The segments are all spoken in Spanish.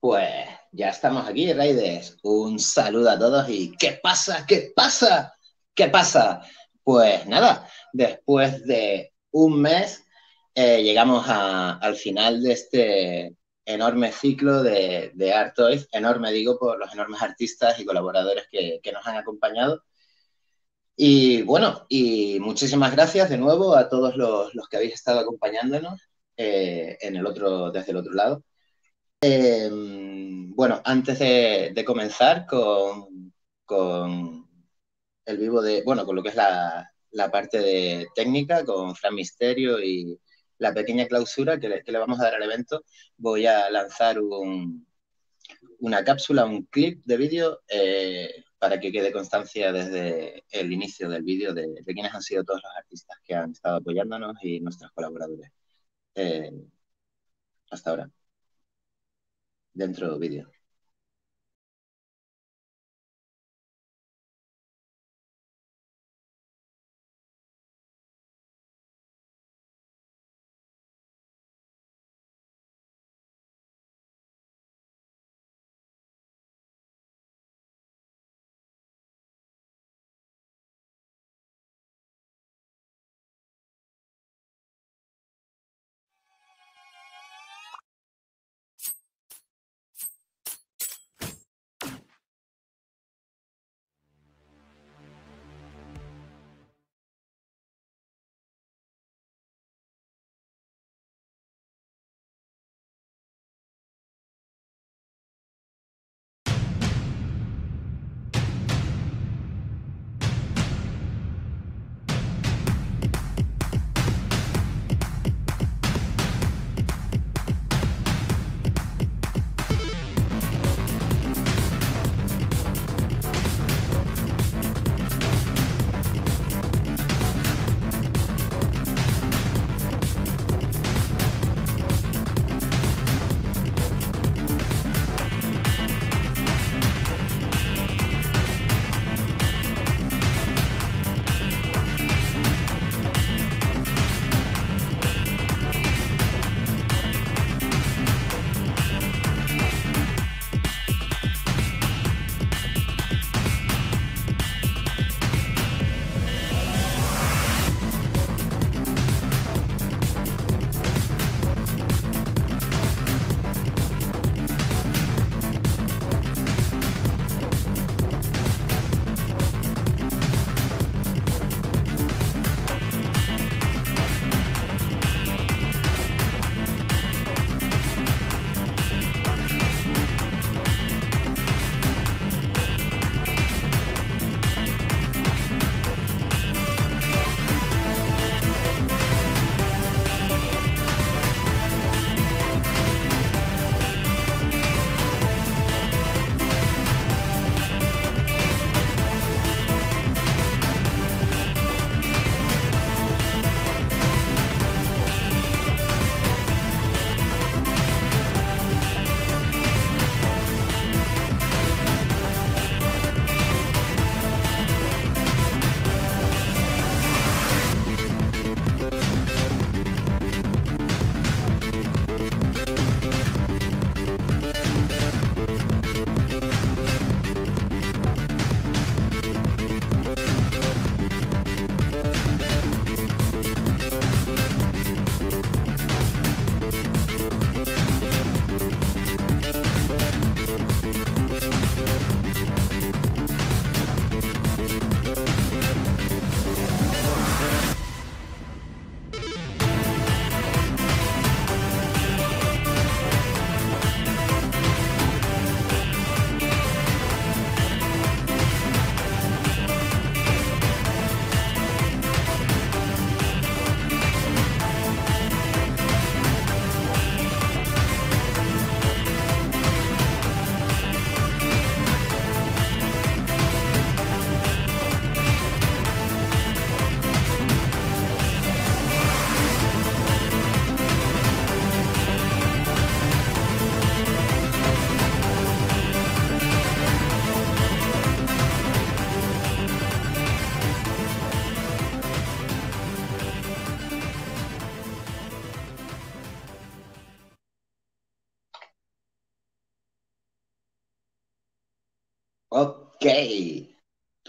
Pues ya estamos aquí, Raiders. Un saludo a todos y ¿qué pasa? ¿Qué pasa? ¿Qué pasa? Pues nada, después de un mes eh, llegamos al final de este enorme ciclo de, de enorme digo por los enormes artistas y colaboradores que, nos han acompañado. Y bueno, y muchísimas gracias de nuevo a todos los, que habéis estado acompañándonos eh, en el otro, desde el otro lado. Em, bueno, antes de, comenzar con, el vivo de, bueno, con lo que es la, parte de técnica, con Fran Misterio y, la pequeña clausura que le, vamos a dar al evento, voy a lanzar una cápsula, un clip de vídeo eh, para que quede constancia desde el inicio del vídeo de, quiénes han sido todos los artistas que han estado apoyándonos y nuestros colaboradores eh, hasta ahora. Dentro del vídeo.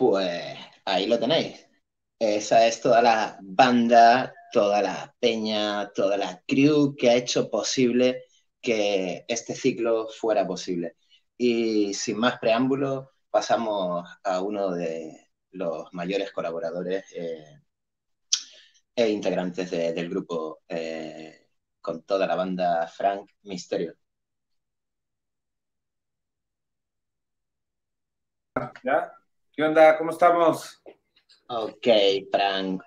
Pues ahí lo tenéis. Esa es toda la banda, toda la peña, toda la crew que ha hecho posible que este ciclo fuera posible. Y sin más preámbulos, pasamos a uno de los mayores colaboradores eh, e integrantes del grupo eh, con toda la banda Frank Misterio. ¿Qué onda? ¿Cómo estamos? Ok, Frank.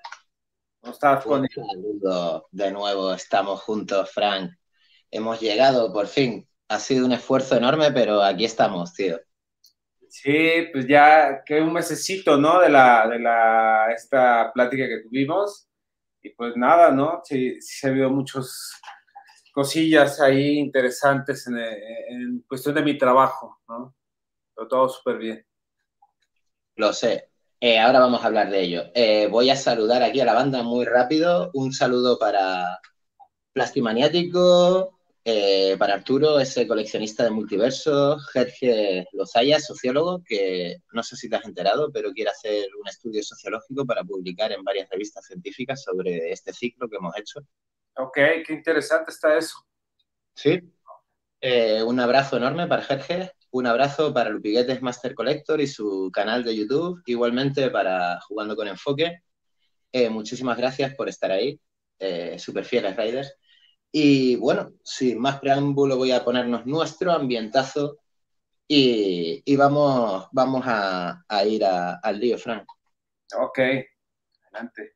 ¿Cómo estás, Un saludo. De nuevo, estamos juntos, Frank. Hemos llegado, por fin. Ha sido un esfuerzo enorme, pero aquí estamos, tío. Sí, pues ya que un mesecito, ¿no? De la, de la, esta plática que tuvimos. Y pues nada, ¿no? Sí, se ha habido muchas cosillas ahí interesantes en, en cuestión de mi trabajo, ¿no? Pero todo súper bien. Lo sé. Eh, ahora vamos a hablar de ello. Eh, voy a saludar aquí a la banda muy rápido. Un saludo para Plastimaniático, eh, para Arturo, ese coleccionista de multiverso, Jorge Lozaya, sociólogo, que no sé si te has enterado, pero quiere hacer un estudio sociológico para publicar en varias revistas científicas sobre este ciclo que hemos hecho. Ok, qué interesante está eso. Sí. un abrazo enorme para Jorge un abrazo para Lupiguetes Master Collector y su canal de YouTube, igualmente para Jugando con Enfoque. Eh, muchísimas gracias por estar ahí, eh, super fieles Raiders. Y bueno, sin más preámbulo voy a ponernos nuestro ambientazo y, vamos, vamos a, ir al lío, Frank. Ok, adelante.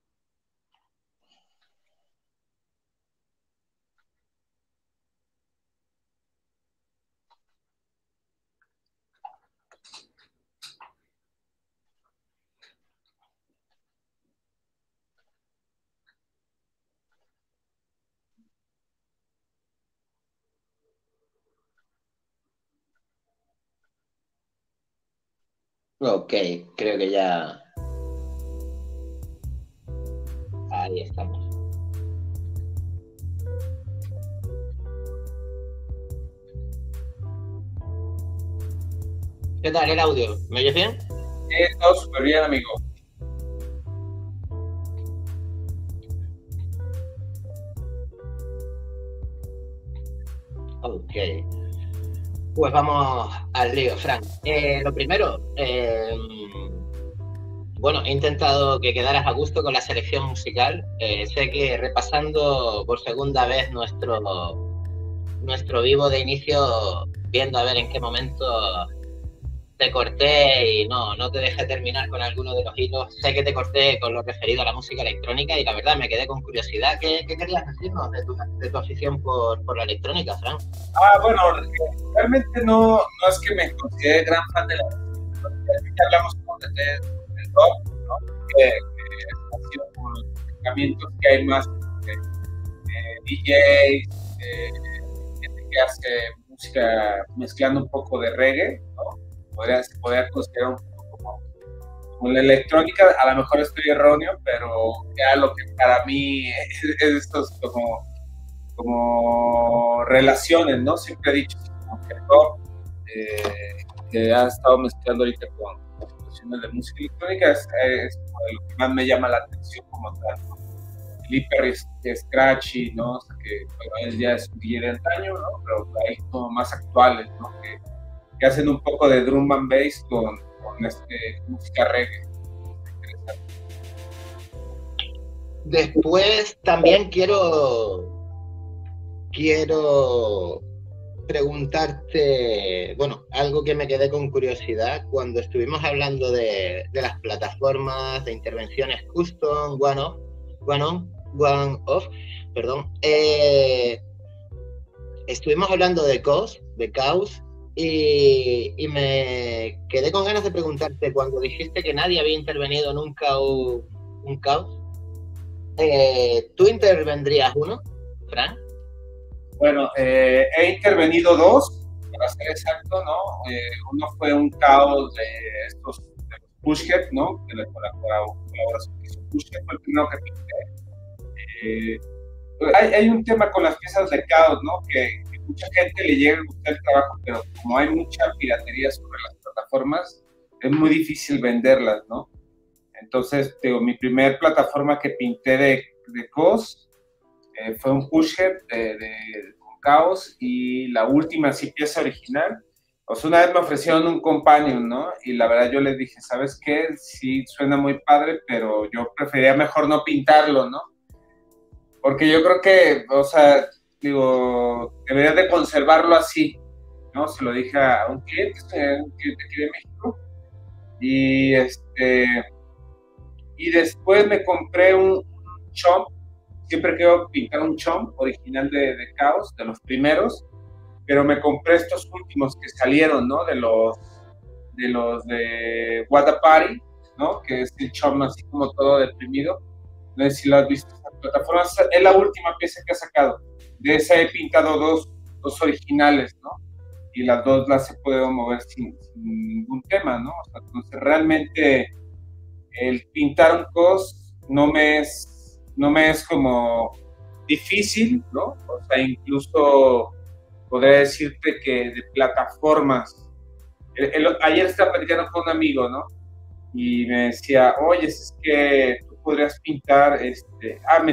Ok, creo que ya. Ahí estamos. ¿Qué tal el audio? ¿Me oyes bien? Sí, todo súper bien, amigo. Ok. Pues vamos al lío, Frank. Eh, lo primero, eh, bueno, he intentado que quedaras a gusto con la selección musical. Eh, sé que repasando por segunda vez nuestro, nuestro vivo de inicio, viendo a ver en qué momento te corté y no, no te dejé terminar con alguno de los hilos. Sé que te corté con lo referido a la música electrónica y la verdad me quedé con curiosidad. ¿Qué, querías decirnos de tu, afición por, por, la electrónica, Frank? Ah, bueno, realmente no, no es que me considere gran fan de la música. hablamos del rock, ¿no? Que, ha sido por los que hay más de, DJs, gente que hace música mezclando un poco de reggae, ¿no? Podría, podría considerar un poco como, la electrónica, a lo mejor estoy erróneo, pero ya lo que para mí es, estos como, como relaciones, ¿no? Siempre he dicho, como que eh, ha estado mezclando ahorita con situaciones de música electrónica, es, lo que más me llama la atención como tal, El hiper scratchy, ¿no? O sea, que bueno, ya es un de antaño, ¿no? Pero hay como más actuales, ¿no? Que hacen un poco de drum and bass con, este, música reggae. Después también quiero quiero preguntarte, bueno, algo que me quedé con curiosidad cuando estuvimos hablando de, de las plataformas de intervenciones custom, one off, one on, one off, perdón. Eh, estuvimos hablando de COS, de Chaos, y, me quedé con ganas de preguntarte, cuando dijiste que nadie había intervenido nunca un, un caos, eh, ¿tú intervendrías uno, Fran? Bueno, eh, he intervenido dos, para ser exacto, ¿no? Eh, uno fue un caos de estos de Pushhead, ¿no? Que la colaboración que hizo Pushhead fue el primero que pinté. hay, hay, un tema con las piezas de caos, ¿no? Que, mucha gente le llega a gustar el trabajo, pero como hay mucha piratería sobre las plataformas, es muy difícil venderlas, ¿no? Entonces, digo, mi primer plataforma que pinté de, de COS eh, fue un pusher de, de, Caos y la última sí pieza original. O una vez me ofrecieron un companion, ¿no? Y la verdad yo les dije, ¿sabes qué? Sí, suena muy padre, pero yo prefería mejor no pintarlo, ¿no? Porque yo creo que, o sea, digo, deberías de conservarlo así, ¿no? Se lo dije a un cliente, un cliente aquí de México, y este, y después me compré un, chomp, siempre quiero pintar un chomp original de, de Caos, de los primeros, pero me compré estos últimos que salieron, ¿no? De los de los de Party, ¿no? Que es el chomp así como todo deprimido. No sé si lo has visto. plataforma es la última pieza que ha sacado de esa he pintado dos, dos originales, ¿no? Y las dos las he podido mover sin, ningún tema, ¿no? Entonces realmente el pintar un cos no me es, no me es como difícil, ¿no? O sea, incluso podría decirte que de plataformas. ayer estaba platicando con un amigo, ¿no? Y me decía, oye, es que tú podrías pintar, este, ah, me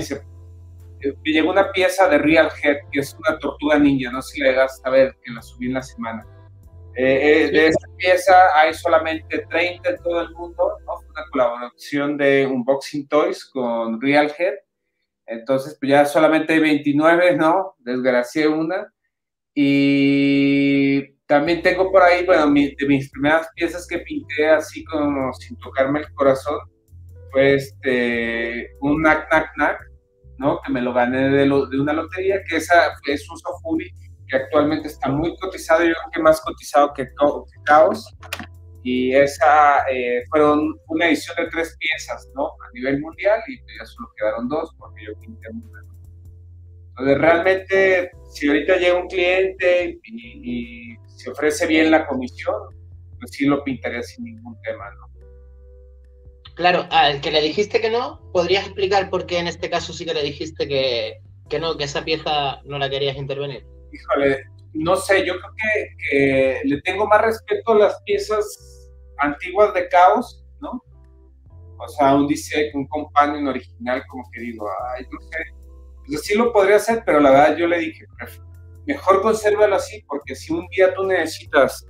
me llegó una pieza de Real Head, que es una tortuga ninja, no sé si le das a ver, que la subí en la semana. Eh, eh, de esa pieza hay solamente 30 en todo el mundo, ¿no? Fue una colaboración de Unboxing Toys con Real Head. Entonces, pues ya solamente hay 29, ¿no? Desgracié una. Y también tengo por ahí, bueno, de mis primeras piezas que pinté así como sin tocarme el corazón, fue este, un Knack Knack Knack, ¿no? Que me lo gané de, de una lotería, que esa es un Sofuri que actualmente está muy cotizado, yo creo que más cotizado que, Caos. Y esa eh, fueron una edición de tres piezas, ¿no? A nivel mundial, y ya solo quedaron dos porque yo pinté una. Entonces, realmente, si ahorita llega un cliente y, y se ofrece bien la comisión, pues sí lo pintaría sin ningún tema, ¿no? Claro, al que le dijiste que no, ¿podrías explicar por qué en este caso sí que le dijiste que, que no, que esa pieza no la querías intervenir? Híjole, no sé, yo creo que, le tengo más respeto a las piezas antiguas de Caos, ¿no? O sea, un dice un companion original, como que digo, ay, no sé. Pues sí lo podría hacer, pero la verdad yo le dije, mejor consérvalo así, porque si un día tú necesitas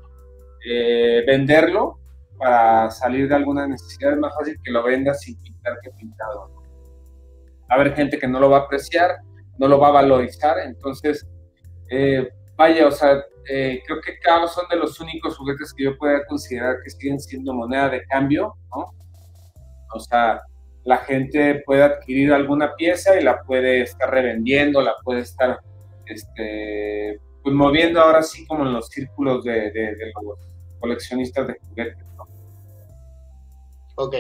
eh, venderlo, para salir de alguna necesidad, es más fácil que lo vendas sin pintar que pintado. Va a haber gente que no lo va a apreciar, no lo va a valorizar, entonces, eh, vaya, o sea, eh, creo que cada son de los únicos juguetes que yo pueda considerar que siguen siendo moneda de cambio, ¿no? O sea, la gente puede adquirir alguna pieza y la puede estar revendiendo, la puede estar, este, pues moviendo ahora sí como en los círculos de, de los coleccionistas de juguetes. Ok.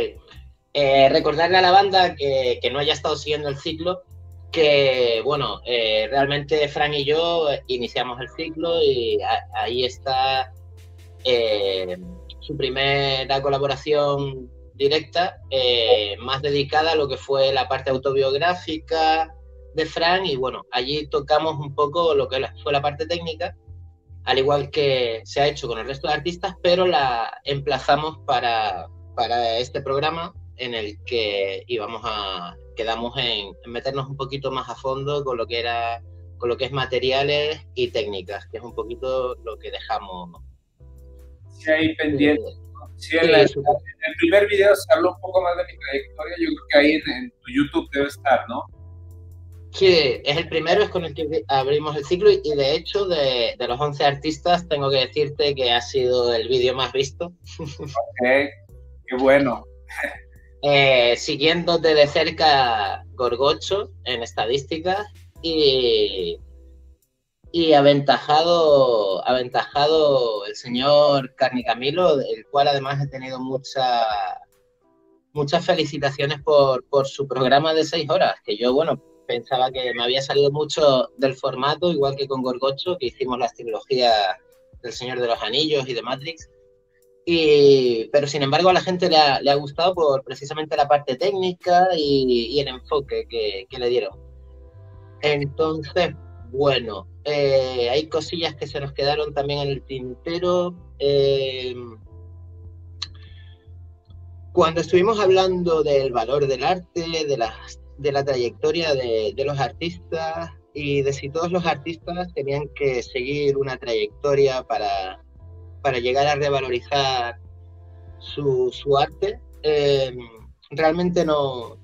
Eh, recordarle a la banda que, no haya estado siguiendo el ciclo, que bueno, eh, realmente Frank y yo iniciamos el ciclo y ahí está eh, su primera colaboración directa, más dedicada a lo que fue la parte autobiográfica de Frank y bueno, allí tocamos un poco lo que fue la parte técnica, al igual que se ha hecho con el resto de artistas, pero la emplazamos para, para este programa en el que íbamos a quedamos en, meternos un poquito más a fondo con lo que era con lo que es materiales y técnicas, que es un poquito lo que dejamos. Sí, ahí pendiente. Sí, en, el primer video se habló un poco más de mi trayectoria, yo creo que ahí en, tu YouTube debe estar, ¿no? Sí, es el primero, es con el que abrimos el ciclo y, de hecho de, de, los 11 artistas tengo que decirte que ha sido el vídeo más visto. Ok, Qué bueno. Eh, siguiéndote de cerca Gorgocho en estadísticas y, y aventajado, aventajado el señor Carnicamilo, el cual además he tenido mucha, muchas felicitaciones por, por su programa de seis horas, que yo, bueno, pensaba que me había salido mucho del formato, igual que con Gorgocho, que hicimos las trilogías del Señor de los Anillos y de Matrix. Y, pero sin embargo a la gente le ha, le ha gustado por precisamente la parte técnica y, el enfoque que, que, le dieron. Entonces, bueno, eh, hay cosillas que se nos quedaron también en el tintero. Eh, cuando estuvimos hablando del valor del arte, de la, de la trayectoria de, de los artistas y de si todos los artistas tenían que seguir una trayectoria para, para llegar a revalorizar su, su arte, eh, realmente no,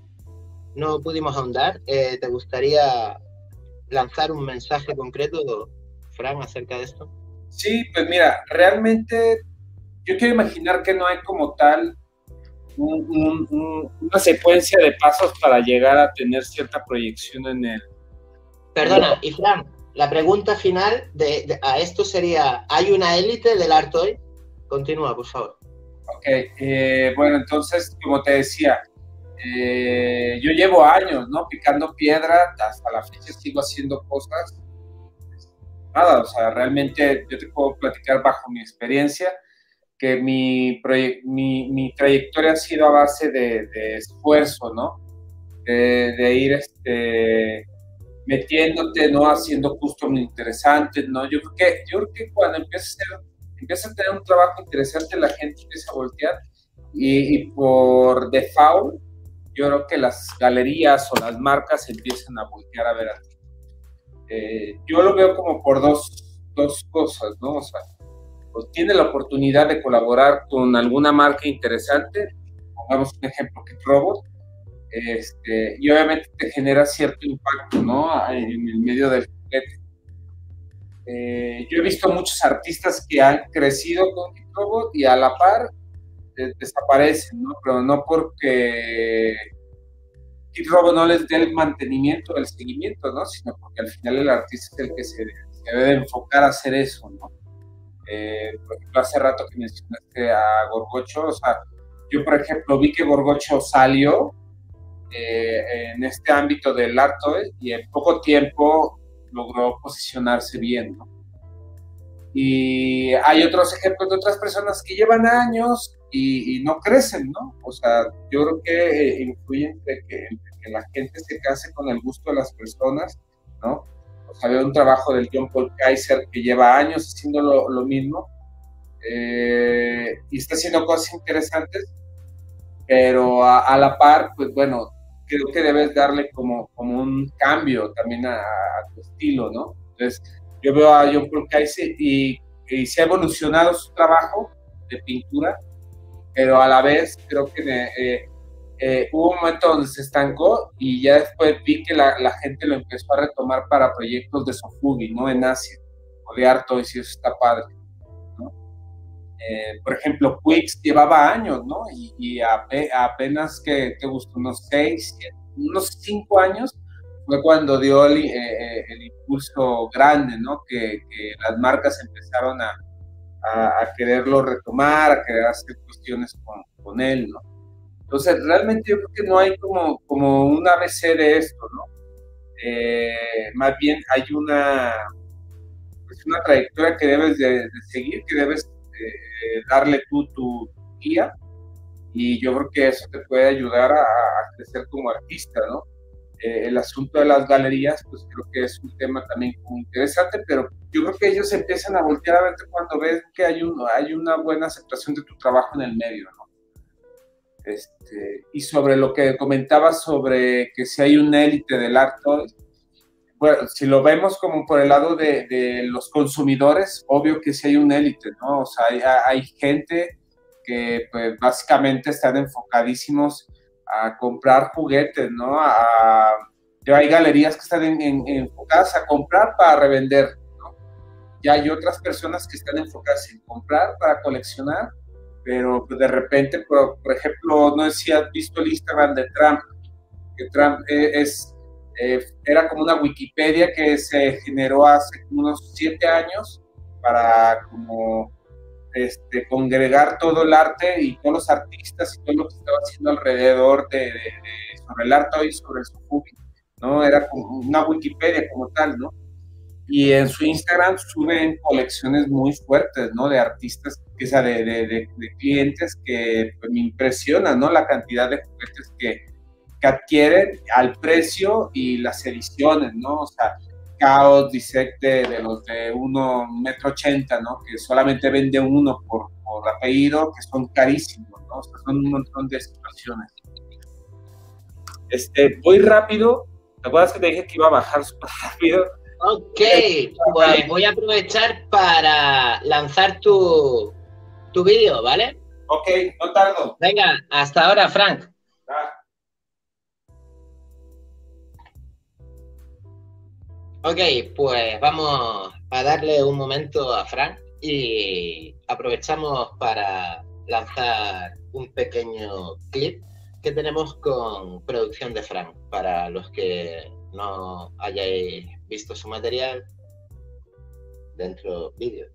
no pudimos ahondar. Eh, ¿Te gustaría lanzar un mensaje concreto, Fran, acerca de esto? Sí, pues mira, realmente yo quiero imaginar que no hay como tal una secuencia de pasos para llegar a tener cierta proyección en el... Perdona, y Fran, la pregunta final de, a esto sería, ¿hay una élite del arte hoy? Continúa, por favor. Ok, eh, bueno, entonces, como te decía, eh, yo llevo años, ¿no? Picando piedra, hasta la fecha sigo haciendo cosas. Nada, o sea, realmente yo te puedo platicar bajo mi experiencia que mi, mi, mi trayectoria ha sido a base de, esfuerzo, ¿no? De, ir este, metiéndote, ¿no? Haciendo custom interesantes, ¿no? Yo creo que, yo creo que cuando empiezas a, empieza a tener un trabajo interesante, la gente empieza a voltear y, y por default yo creo que las galerías o las marcas empiezan a voltear a ver a ti. Eh, yo lo veo como por dos, dos cosas, ¿no? O sea, pues tiene la oportunidad de colaborar con alguna marca interesante, pongamos un ejemplo, que Robot, este, y obviamente te genera cierto impacto, ¿no? En el medio del juguete. Eh, yo he visto muchos artistas que han crecido con Robot y a la par desaparecen, ¿no? Pero no porque Kid Robo no les dé el mantenimiento, el seguimiento, ¿no? Sino porque al final el artista es el que se, debe de enfocar a hacer eso, ¿no? Eh, por ejemplo, hace rato que mencionaste a Gorgocho, o sea, yo por ejemplo vi que Gorgocho salió eh, en este ámbito del arte y en poco tiempo logró posicionarse bien, ¿no? Y hay otros ejemplos de otras personas que llevan años y, no crecen, ¿no? O sea, yo creo que eh, influye entre que, la gente se case con el gusto de las personas, ¿no? O sea, veo un trabajo del John Paul Kaiser que lleva años haciendo lo, mismo eh, y está haciendo cosas interesantes, pero a, la par, pues bueno, creo que debes darle como, como un cambio también a, tu estilo, ¿no? Entonces, yo veo a John Paul Kaiser y, y se ha evolucionado su trabajo de pintura, pero a la vez creo que eh, eh, hubo un momento donde se estancó y ya después vi que la, la, gente lo empezó a retomar para proyectos de Sofugi, ¿no? En Asia, o de Arto, y eso está padre, ¿no? Eh, por ejemplo, Quix llevaba años, ¿no? Y, y apenas que te gustó unos seis, unos cinco años, fue cuando dio el, el impulso grande, ¿no? Que, que las marcas empezaron a, a, quererlo retomar, a querer hacer cuestiones con, con, él, ¿no? Entonces, realmente yo creo que no hay como, como un ABC de esto, ¿no? Eh, más bien hay una, pues una trayectoria que debes de, seguir, que debes darle tú tu guía, y yo creo que eso te puede ayudar a, crecer como artista, ¿no? Eh, el asunto de las galerías, pues creo que es un tema también muy interesante, pero yo creo que ellos empiezan a voltear a verte cuando ven que hay, un, hay una buena aceptación de tu trabajo en el medio, ¿no? Este, y sobre lo que comentabas sobre que si hay una élite del arte, bueno, si lo vemos como por el lado de, de los consumidores, obvio que sí hay una élite, ¿no? O sea, hay, hay gente que pues básicamente están enfocadísimos a comprar juguetes, ¿no? A, hay galerías que están enfocadas a comprar para revender, ¿no? Ya hay otras personas que están enfocadas en comprar para coleccionar, pero pues, de repente, por, ejemplo, no sé si has visto el Instagram de Trump, que Trump e, es, eh, era como una Wikipedia que se generó hace unos siete años para como este, congregar todo el arte y todos los artistas y todo lo que estaba haciendo alrededor de, sobre el arte y sobre el Sofubi, ¿no? Era como una Wikipedia como tal, ¿no? Y en su Instagram suben colecciones muy fuertes, ¿no? De artistas, que sea, de, de, clientes que pues, me impresionan, ¿no? La cantidad de juguetes que, que adquieren al precio y las ediciones, ¿no? O sea, Chaos Dissect de, los de 1,80 metro, ¿no? Que solamente vende uno por, por apellido que son carísimos, ¿no? O sea, son un montón de situaciones. Este, voy rápido. ¿Te acuerdas que te dije que iba a bajar súper rápido? Ok, pues voy a aprovechar para lanzar tu, tu vídeo, ¿vale? Ok, no tardo. Venga, hasta ahora, Frank. Ah. Ok, pues vamos a darle un momento a Frank y aprovechamos para lanzar un pequeño clip que tenemos con producción de Frank para los que no hayáis visto su material dentro vídeo.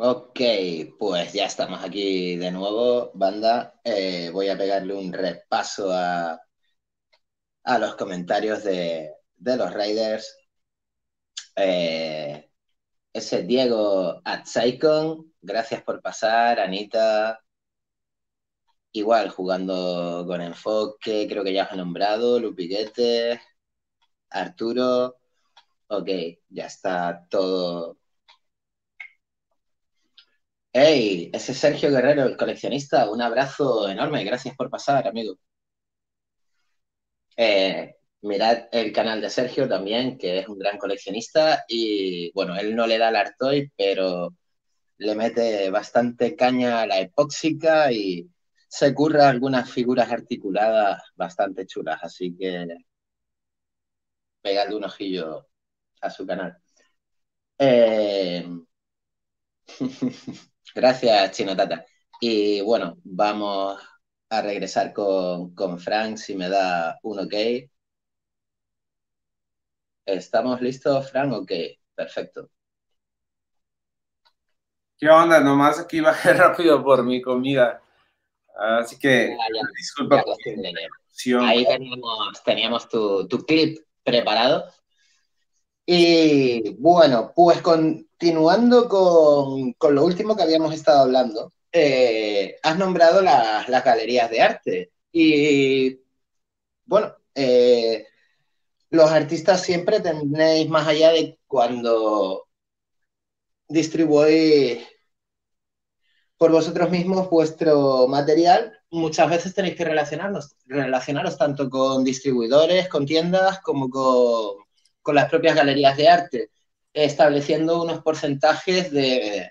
Ok, pues ya estamos aquí de nuevo, banda. Eh, voy a pegarle un repaso a, a los comentarios de, los Raiders. Eh, ese Diego Atsaikon, gracias por pasar, Anita. Igual, jugando con enfoque, creo que ya os he nombrado, Lupiguete, Arturo. Ok, ya está todo Hey, ese es Sergio Guerrero, el coleccionista. Un abrazo enorme. Gracias por pasar, amigo. Eh, mirad el canal de Sergio también, que es un gran coleccionista. Y bueno, él no le da al Artoy, pero le mete bastante caña a la epóxica y se curra algunas figuras articuladas bastante chulas. Así que pegadle un ojillo a su canal. Eh... Gracias, Chino Tata. Y bueno, vamos a regresar con, con Frank si me da un ok. ¿Estamos listos, Frank? Ok, perfecto. ¿Qué onda? Nomás aquí bajé rápido por mi comida. Así que disculpa por Ahí teníamos, teníamos tu, tu clip preparado. Y bueno, pues continuando con, lo último que habíamos estado hablando, eh, has nombrado las galerías de arte. Y bueno, eh, los artistas siempre tenéis más allá de cuando distribuís por vosotros mismos vuestro material, muchas veces tenéis que relacionarnos, relacionaros tanto con distribuidores, con tiendas, como con con las propias galerías de arte, estableciendo unos porcentajes de,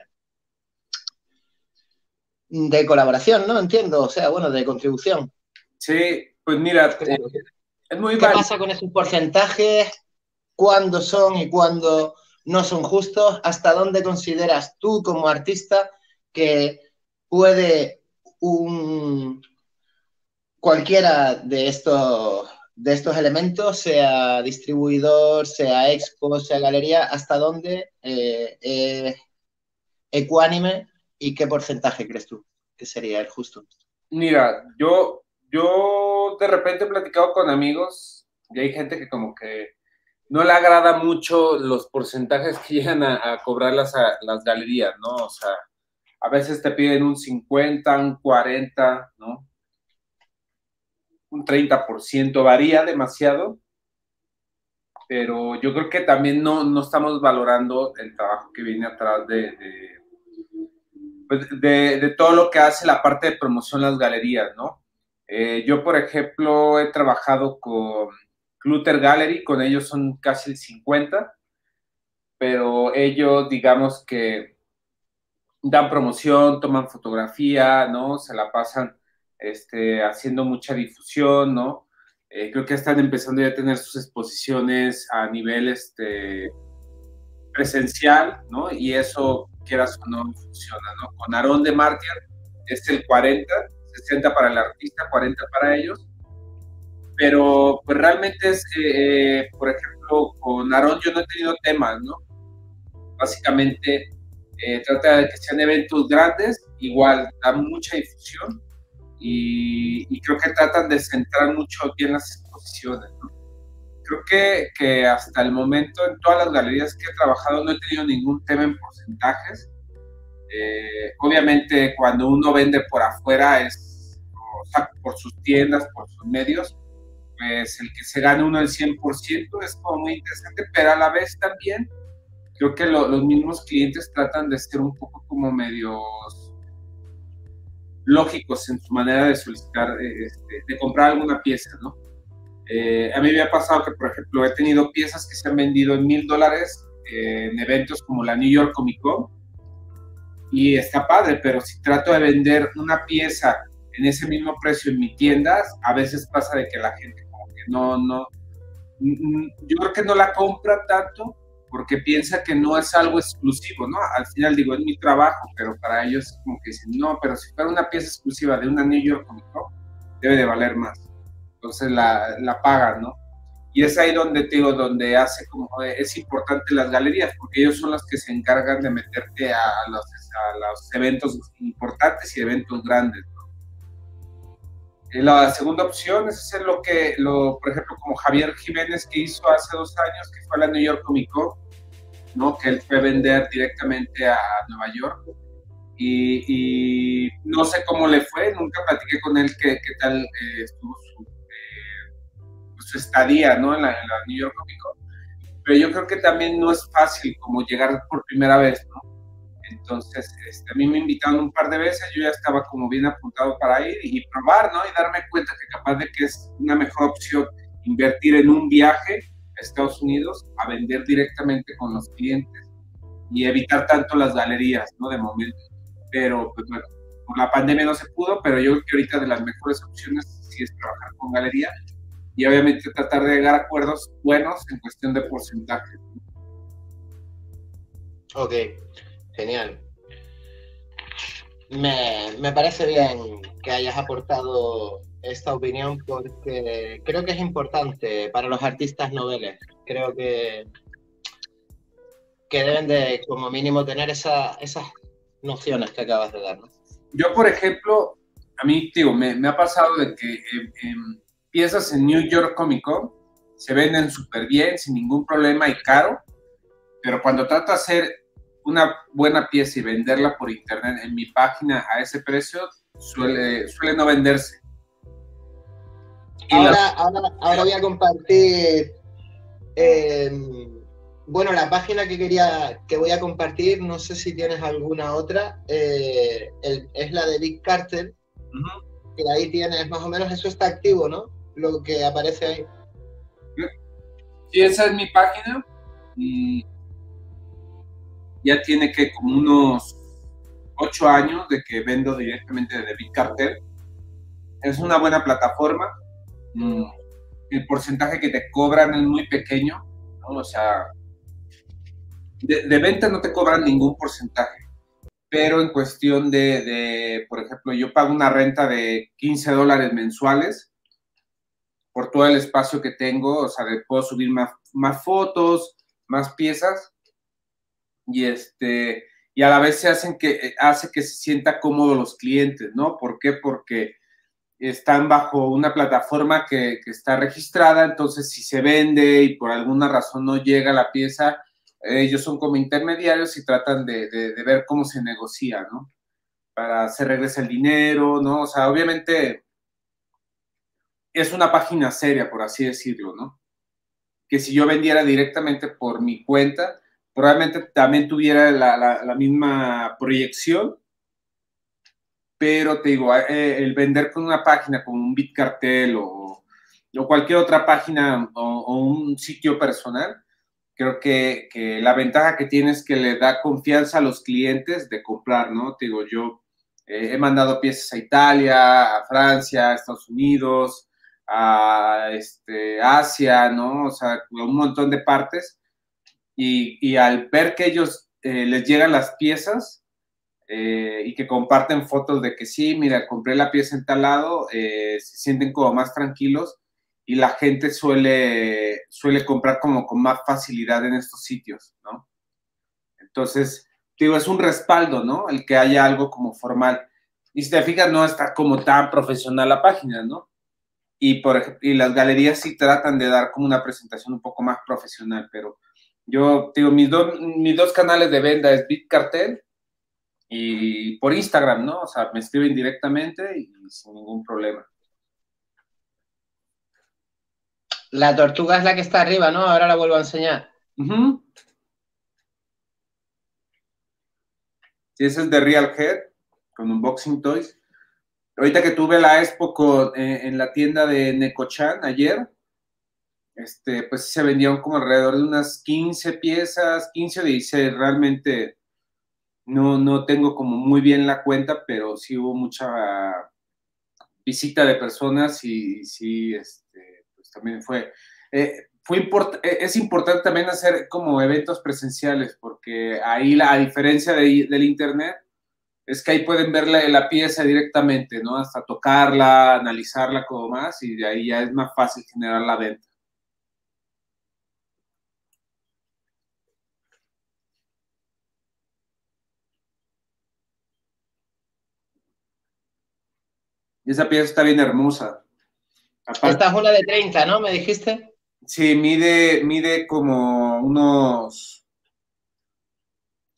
de colaboración, ¿no? Entiendo, o sea, bueno, de contribución. Sí, pues mira, eh, es muy ¿Qué pasa con esos porcentajes? ¿Cuándo son y cuándo no son justos? ¿Hasta dónde consideras tú como artista que puede un cualquiera de estos de estos elementos, sea distribuidor, sea expo, sea galería, hasta dónde eh, ecuánime y qué porcentaje crees tú que sería el justo? Mira, yo, yo de repente he platicado con amigos y hay gente que como que no le agrada mucho los porcentajes que llegan a, cobrar las, las galerías, ¿no? O sea, a veces te piden un 50, un 40, ¿no? Un 30%, varía demasiado, pero yo creo que también no, no estamos valorando el trabajo que viene atrás de, pues, de, de, todo lo que hace la parte de promoción las galerías, ¿no? Eh, yo, por ejemplo, he trabajado con Clutter Gallery, con ellos son casi el 50, pero ellos, digamos que dan promoción, toman fotografía, ¿no? Se la pasan este, haciendo mucha difusión, ¿no? Eh, creo que están empezando ya a tener sus exposiciones a nivel este, presencial, ¿no? Y eso, quieras o no, funciona, ¿no? Con Aarón de Martian es el 40, 60 para el artista, 40 para ellos. Pero pues realmente es, eh, por ejemplo, con Aarón yo no he tenido temas, ¿no? Básicamente eh, trata de que sean eventos grandes, igual da mucha difusión, y, creo que tratan de centrar mucho bien las exposiciones. Creo que, que, hasta el momento en todas las galerías que he trabajado no he tenido ningún tema en porcentajes. Eh, obviamente cuando uno vende por afuera es por sus tiendas, por sus medios, pues el que se gane uno el 100% es como muy interesante, pero a la vez también creo que los mismos clientes tratan de ser un poco como medios lógicos en su manera de solicitar, eh, este, de comprar alguna pieza, ¿no? Eh, a mí me ha pasado que, por ejemplo, he tenido piezas que se han vendido en mil dólares eh, en eventos como la New York Comic Con y está padre, pero si trato de vender una pieza en ese mismo precio en mi tienda, a veces pasa de que la gente como que no, no, yo creo que no la compra tanto porque piensa que no es algo exclusivo, ¿no? Al final digo, es mi trabajo, pero para ellos como que dicen, no, pero si fuera una pieza exclusiva de una New York Comic Con, debe de valer más. Entonces la, la pagan, ¿no? Y es ahí donde te digo, donde hace como, es importante las galerías, porque ellos son los que se encargan de meterte a los, a los eventos importantes y eventos grandes. La segunda opción es hacer lo que, lo, por ejemplo, como Javier Jiménez que hizo hace dos años, que fue a la New York Comic Con, ¿no? que él fue a vender directamente a Nueva York. Y, no sé cómo le fue, nunca platiqué con él qué, qué tal eh, estuvo su, eh, su, estadía ¿no? en, la, New York Comic Con. Pero yo creo que también no es fácil como llegar por primera vez, ¿no? Entonces, este, a mí me invitaron un par de veces, yo ya estaba como bien apuntado para ir y probar, ¿no? Y darme cuenta que capaz de que es una mejor opción invertir en un viaje a Estados Unidos a vender directamente con los clientes y evitar tanto las galerías, ¿no? De momento. Pero, pues bueno, por la pandemia no se pudo, pero yo creo que ahorita de las mejores opciones sí es trabajar con galería y obviamente tratar de llegar a acuerdos buenos en cuestión de porcentaje. Ok, Genial. Me, parece bien que hayas aportado esta opinión porque creo que es importante para los artistas noveles. Creo que, que deben de, como mínimo, tener esas nociones que acabas de dar. Yo, por ejemplo, a mí, tío, me, ha pasado de que piezas en New York Comic Con se venden súper bien, sin ningún problema y caro, pero cuando trato de hacer una buena pieza y venderla por internet en mi página a ese precio suele, suele no venderse. Ahora, ahora, voy a compartir, em, bueno, la página que quería, que voy a compartir, no sé si tienes alguna otra, eh, es la de Big Cartel, que ahí tienes, más o menos eso está activo, ¿no? Lo que aparece ahí. Sí, esa es mi página y ya tiene que como unos ocho años de que vendo directamente de Big Cartel. Es una buena plataforma. Mm, el porcentaje que te cobran es muy pequeño, o sea, de, venta no te cobran ningún porcentaje, pero en cuestión de, por ejemplo, yo pago una renta de 15 dólares mensuales por todo el espacio que tengo, o sea, puedo subir más, más fotos, más piezas, y este y a la vez se hacen que eh, hace que se sienta cómodo los clientes, ¿no? ¿Por qué? Porque están bajo una plataforma que, está registrada, entonces si se vende y por alguna razón no llega la pieza, ellos son como intermediarios y tratan de, de, ver cómo se negocia, ¿no? Para hacer regresa el dinero, ¿no? O sea, obviamente es una página seria, por así decirlo, ¿no? Que si yo vendiera directamente por mi cuenta, probablemente también tuviera la, misma proyección, pero te digo, eh, el vender con una página como un Bitcartel o, o cualquier otra página o, un sitio personal, creo que, la ventaja que tiene es que le da confianza a los clientes de comprar, ¿no? Te digo, yo eh, he mandado piezas a Italia, a Francia, a Estados Unidos, a este, Asia, ¿no? O sea, un montón de partes y, al ver que ellos eh, les llegan las piezas eh, y que comparten fotos de que sí, mira, compré la pieza en tal lado, eh, se sienten como más tranquilos y la gente suele, suele comprar como con más facilidad en estos sitios, ¿no? Entonces, digo, es un respaldo, ¿no? El que haya algo como formal. Y si te fijas, no está como tan profesional la página, ¿no? Y, por, y las galerías sí tratan de dar como una presentación un poco más profesional, pero yo digo, mis, mis dos canales de venta es BitCartel y por Instagram, ¿no? O sea, me escriben directamente y sin ningún problema. La tortuga es la que está arriba, ¿no? Ahora la vuelvo a enseñar. Sí, ese es de Real Head, con Unboxing Toys. Ahorita que tuve la expo eh, en la tienda de Necochan ayer, este, pues se vendían como alrededor de unas 15 piezas, 15 o 16, realmente no, no tengo como muy bien la cuenta, pero sí hubo mucha visita de personas y, sí, este, pues también fue, eh, fue eh, es importante también hacer como eventos presenciales, porque ahí la a diferencia del internet, es que ahí pueden ver la, la, pieza directamente, ¿no? Hasta tocarla, analizarla como más y de ahí ya es más fácil generar la venta. Esa pieza está bien hermosa. Esta es una de 30, ¿no? ¿Me dijiste? Sí, mide, mide como unos,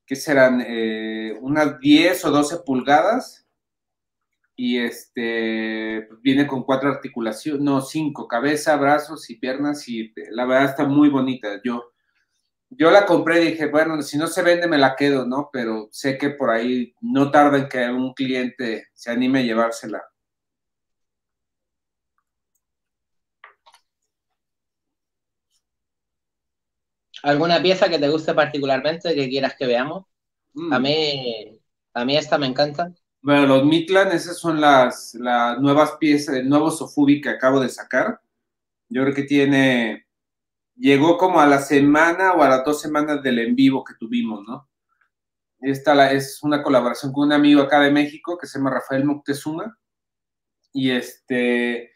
¿qué serán? Eh, unas 10 o 12 pulgadas. Y este, pues viene con cuatro articulaciones, no, cinco, cabeza, brazos y piernas. Y la verdad está muy bonita. Yo, yo la compré y dije, bueno, si no se vende me la quedo, ¿no? Pero sé que por ahí no tarda en que un cliente se anime a llevársela. ¿Alguna pieza que te guste particularmente que quieras que veamos? A mm. mí, a mí esta me encanta. Bueno, los Mitlan, esas son las, las nuevas piezas, el nuevo Sofubi que acabo de sacar. Yo creo que tiene, llegó como a la semana o a las dos semanas del en vivo que tuvimos, ¿no? Esta es una colaboración con un amigo acá de México que se llama Rafael Moctezuma. Y este,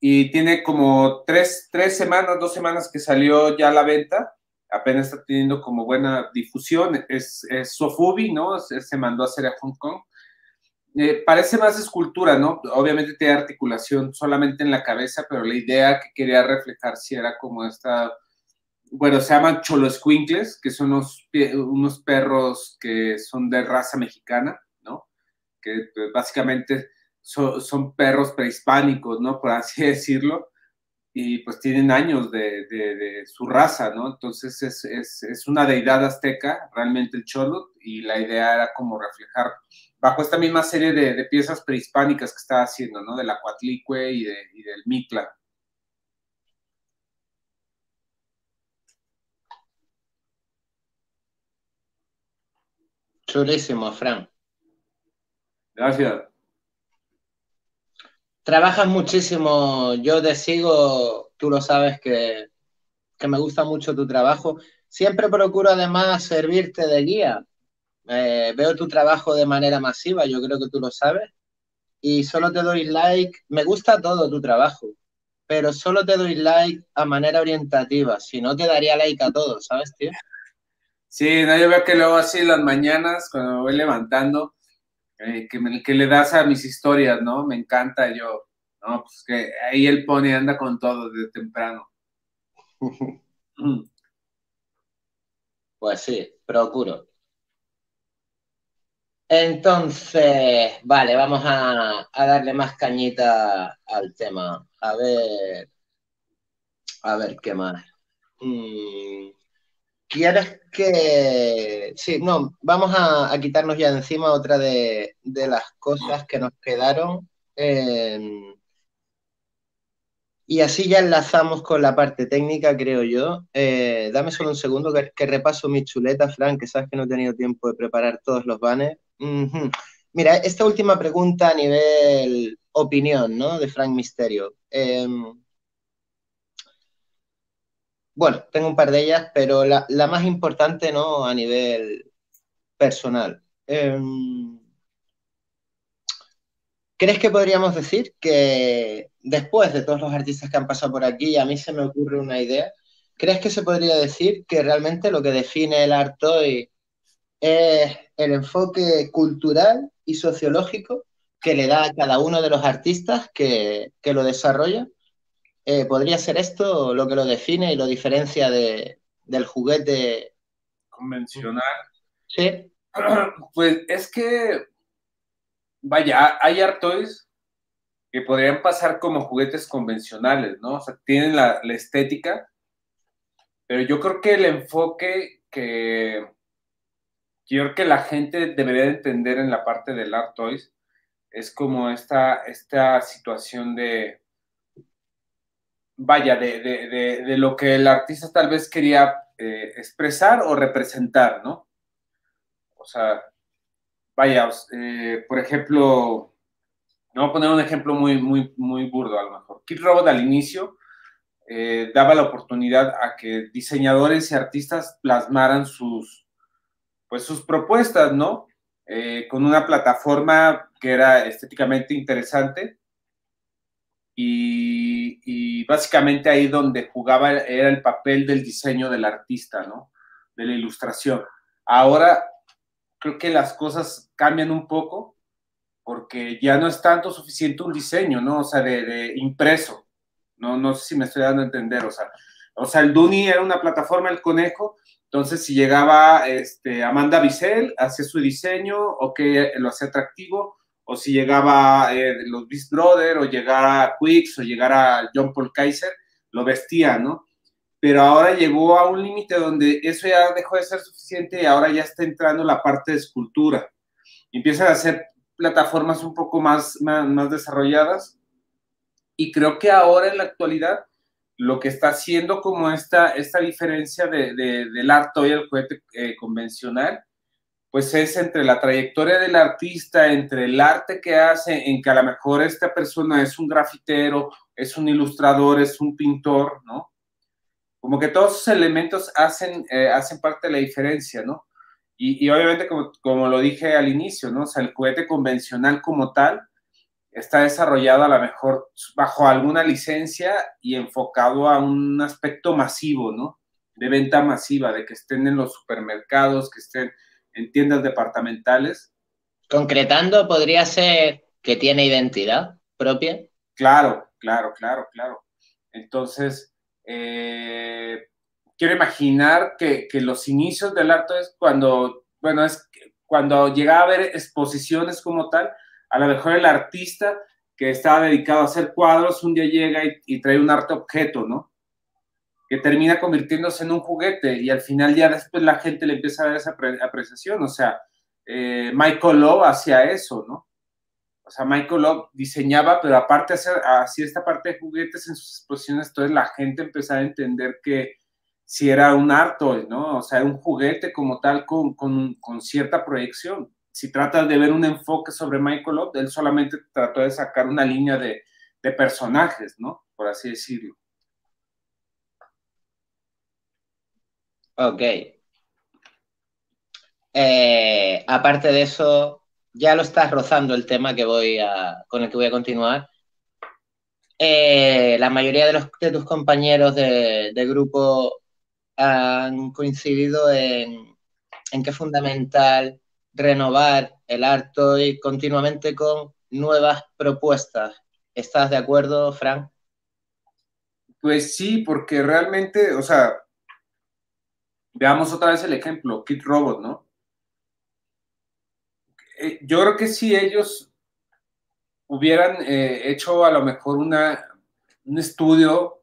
y tiene como tres, tres semanas, dos semanas que salió ya a la venta apenas está teniendo como buena difusión, es, es Sofubi, ¿no? Se, mandó a hacer a Hong Kong. Eh, parece más escultura, ¿no? Obviamente tiene articulación solamente en la cabeza, pero la idea que quería reflejar si era como esta, bueno, se llaman choloscuincles, que son unos, unos perros que son de raza mexicana, ¿no? Que pues, básicamente son perros prehispánicos, ¿no? Por así decirlo y pues tienen años de, su raza, ¿no? Entonces es, una deidad azteca, realmente el Cholot, y la idea era como reflejar, bajo esta misma serie de, piezas prehispánicas que estaba haciendo, ¿no? Del Acuatlicue y, y del Mitla. Chulísimo, Fran. Gracias. Trabajas muchísimo, yo te sigo, tú lo sabes que, me gusta mucho tu trabajo. Siempre procuro además servirte de guía. Eh, veo tu trabajo de manera masiva, yo creo que tú lo sabes. Y solo te doy like, me gusta todo tu trabajo, pero solo te doy like a manera orientativa, si no te daría like a todo, ¿sabes, tío? Sí, no, yo veo que luego así las mañanas, cuando me voy levantando, eh, que, que le das a mis historias, ¿no? Me encanta yo, ¿no? Pues que ahí él pone, anda con todo desde temprano. pues sí, procuro. Entonces, vale, vamos a, darle más cañita al tema. A ver, a ver qué más. Mm, ¿Quieres que.? Sí, no, vamos a, quitarnos ya de encima otra de, las cosas que nos quedaron. y así ya enlazamos con la parte técnica, creo yo. Eh, dame solo un segundo que, repaso mi chuleta, Frank, que sabes que no he tenido tiempo de preparar todos los banners. Mira, esta última pregunta a nivel opinión, ¿no? De Frank Misterio. Em, bueno, tengo un par de ellas, pero la, más importante, ¿no? A nivel personal. Em, ¿Crees que podríamos decir que después de todos los artistas que han pasado por aquí, a mí se me ocurre una idea, ¿crees que se podría decir que realmente lo que define el art hoy es el enfoque cultural y sociológico que le da a cada uno de los artistas que, que lo desarrolla? Eh, ¿podría ser esto lo que lo define y lo diferencia de, del juguete convencional? Sí. Pues es que, vaya, hay art toys que podrían pasar como juguetes convencionales, ¿no? O sea, tienen la, estética, pero yo creo que el enfoque que yo creo que la gente debería entender en la parte del art toys es como esta, esta situación de vaya, de, lo que el artista tal vez quería eh, expresar o representar, ¿no? O sea, vaya, eh, por ejemplo, vamos a poner un ejemplo muy, muy, muy burdo a lo mejor. Kid Robot al inicio eh, daba la oportunidad a que diseñadores y artistas plasmaran sus, pues, sus propuestas, ¿no? con una plataforma que era estéticamente interesante y, básicamente ahí donde jugaba era el papel del diseño del artista, ¿no? De la ilustración. Ahora creo que las cosas cambian un poco porque ya no es tanto suficiente un diseño, ¿no? O sea, de, impreso. No, no sé si me estoy dando a entender, o sea, o sea, el Duni era una plataforma, el conejo, entonces si llegaba este, Amanda Bissell, hacía su diseño, o que lo hacía atractivo, o si llegaba eh, los Beast Brothers, o llegara Quicks, o llegara John Paul Kaiser, lo vestía, ¿no? Pero ahora llegó a un límite donde eso ya dejó de ser suficiente y ahora ya está entrando la parte de escultura. Empiezan a hacer plataformas un poco más, más, desarrolladas. Y creo que ahora en la actualidad lo que está haciendo como esta, esta diferencia de, del arte y el cohete eh, convencional, pues es entre la trayectoria del artista, entre el arte que hace, en que a lo mejor esta persona es un grafitero, es un ilustrador, es un pintor, ¿no? Como que todos esos elementos hacen, eh, hacen parte de la diferencia, ¿no? Y, obviamente, como, como, lo dije al inicio, ¿no? O sea, el cohete convencional como tal está desarrollado a lo mejor bajo alguna licencia y enfocado a un aspecto masivo, ¿no? De venta masiva, de que estén en los supermercados, que estén en tiendas departamentales. Concretando, podría ser que tiene identidad propia. Claro, claro, claro, claro. Entonces, eh, quiero imaginar que, los inicios del arte es cuando, bueno, es cuando llegaba a haber exposiciones como tal, a lo mejor el artista que estaba dedicado a hacer cuadros, un día llega y, trae un arte objeto, ¿no? Que termina convirtiéndose en un juguete y al final ya después la gente le empieza a dar esa apreciación, o sea, eh, Michael Lowe hacía eso, ¿no? O sea, Michael Love diseñaba, pero aparte hacía esta parte de juguetes en sus exposiciones, entonces la gente empezaba a entender que si era un arte, ¿no? O sea, un juguete como tal con, con, cierta proyección. Si tratas de ver un enfoque sobre Michael Love, él solamente trató de sacar una línea de, de personajes, ¿no? Por así decirlo. Ok. Eh, aparte de eso, ya lo estás rozando el tema que voy a, con el que voy a continuar. Eh, la mayoría de, los, de tus compañeros de, grupo han coincidido en, en, que es fundamental renovar el arte y continuamente con nuevas propuestas. ¿Estás de acuerdo, Frank? Pues sí, porque realmente, o sea, veamos otra vez el ejemplo, Kit Robot, ¿no? Eh, yo creo que si ellos hubieran eh, hecho a lo mejor una, un estudio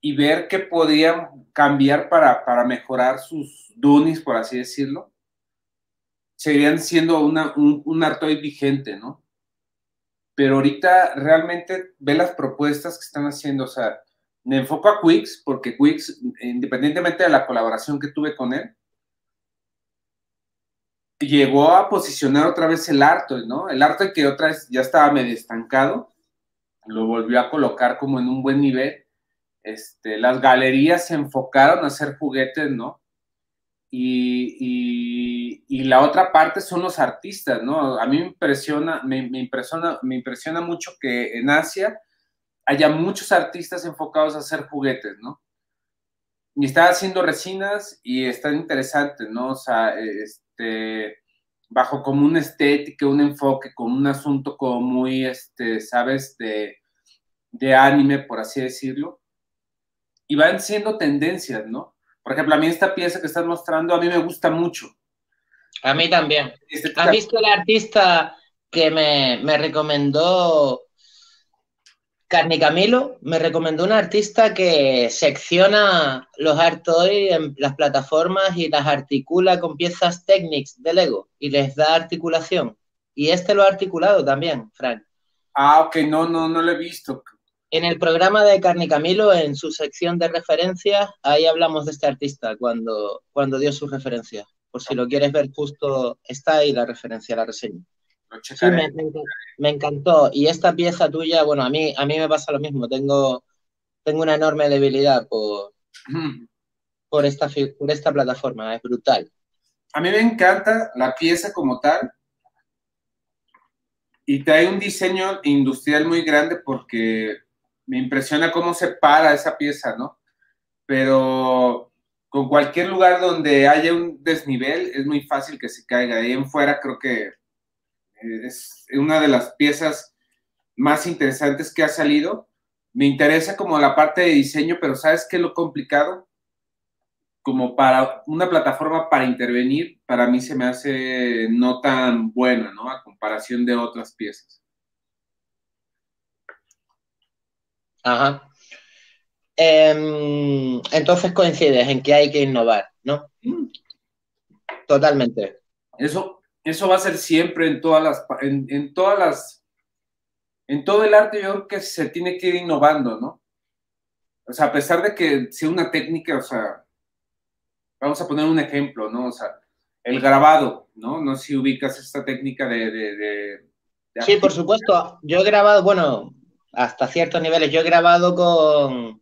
y ver qué podían cambiar para, mejorar sus dunis, por así decirlo, seguirían siendo un, un Artoid vigente, ¿no? Pero ahorita realmente ve las propuestas que están haciendo, o sea, me enfoco a Quix, porque Quix, independientemente de la colaboración que tuve con él, llegó a posicionar otra vez el arte, ¿no? El arte que otra vez ya estaba medio estancado, lo volvió a colocar como en un buen nivel. Este, las galerías se enfocaron a hacer juguetes, ¿no? Y, la otra parte son los artistas, ¿no? A mí impresiona, me, impresiona, me impresiona mucho que en Asia haya muchos artistas enfocados a hacer juguetes, ¿no? Y están haciendo resinas y están interesantes, ¿no? O sea, este, bajo como una estética, un enfoque, como un asunto como muy, este, ¿sabes?, de, de anime, por así decirlo. Y van siendo tendencias, ¿no? Por ejemplo, a mí esta pieza que estás mostrando, a mí me gusta mucho. A mí también. Este ¿Has visto el artista que me, me recomendó Carni Camilo me recomendó un artista que secciona los art toys en las plataformas y las articula con piezas técnicas de Lego y les da articulación. Y este lo ha articulado también, Frank. Ah, ok, no, no, no lo he visto. En el programa de Carni Camilo, en su sección de referencias, ahí hablamos de este artista cuando, cuando dio sus referencias. Por si lo quieres ver, justo está ahí la referencia, la reseña. Sí, me, encantó. Y esta pieza tuya, bueno, a mí, a mí me pasa lo mismo. Tengo, tengo una enorme debilidad por, por, esta, por esta plataforma. Es brutal. A mí me encanta la pieza como tal. Y trae un diseño industrial muy grande porque me impresiona cómo se para esa pieza, ¿no? Pero con cualquier lugar donde haya un desnivel es muy fácil que se caiga. Ahí en fuera creo que es una de las piezas más interesantes que ha salido. Me interesa como la parte de diseño, pero ¿sabes qué es lo complicado? Como para una plataforma para intervenir, para mí se me hace no tan buena, ¿no? A comparación de otras piezas. Ajá. Em, entonces coincides en que hay que innovar, ¿no? Mm. Totalmente. Eso, eso va a ser siempre en todas las, en, todas las, en todo el arte yo creo que se tiene que ir innovando, ¿no? O sea, a pesar de que sea una técnica, o sea, vamos a poner un ejemplo, ¿no? O sea, el grabado, ¿no? No sé si ubicas esta técnica de... sí, por supuesto. Yo he grabado, bueno, hasta ciertos niveles, yo he grabado con,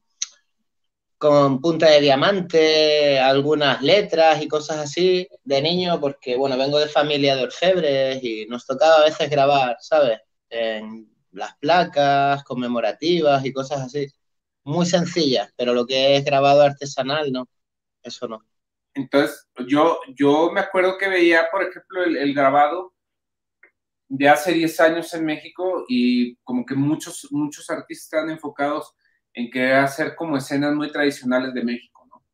con punta de diamante, algunas letras y cosas así de niño, porque bueno, vengo de familia de orfebres y nos tocaba a veces grabar, ¿sabes? En las placas conmemorativas y cosas así. Muy sencillas, pero lo que es grabado artesanal, no, eso no. Entonces, yo, yo me acuerdo que veía, por ejemplo, el, grabado de hace 10 años en México y como que muchos, muchos artistas están enfocados en querer hacer como escenas muy tradicionales de México, ¿no?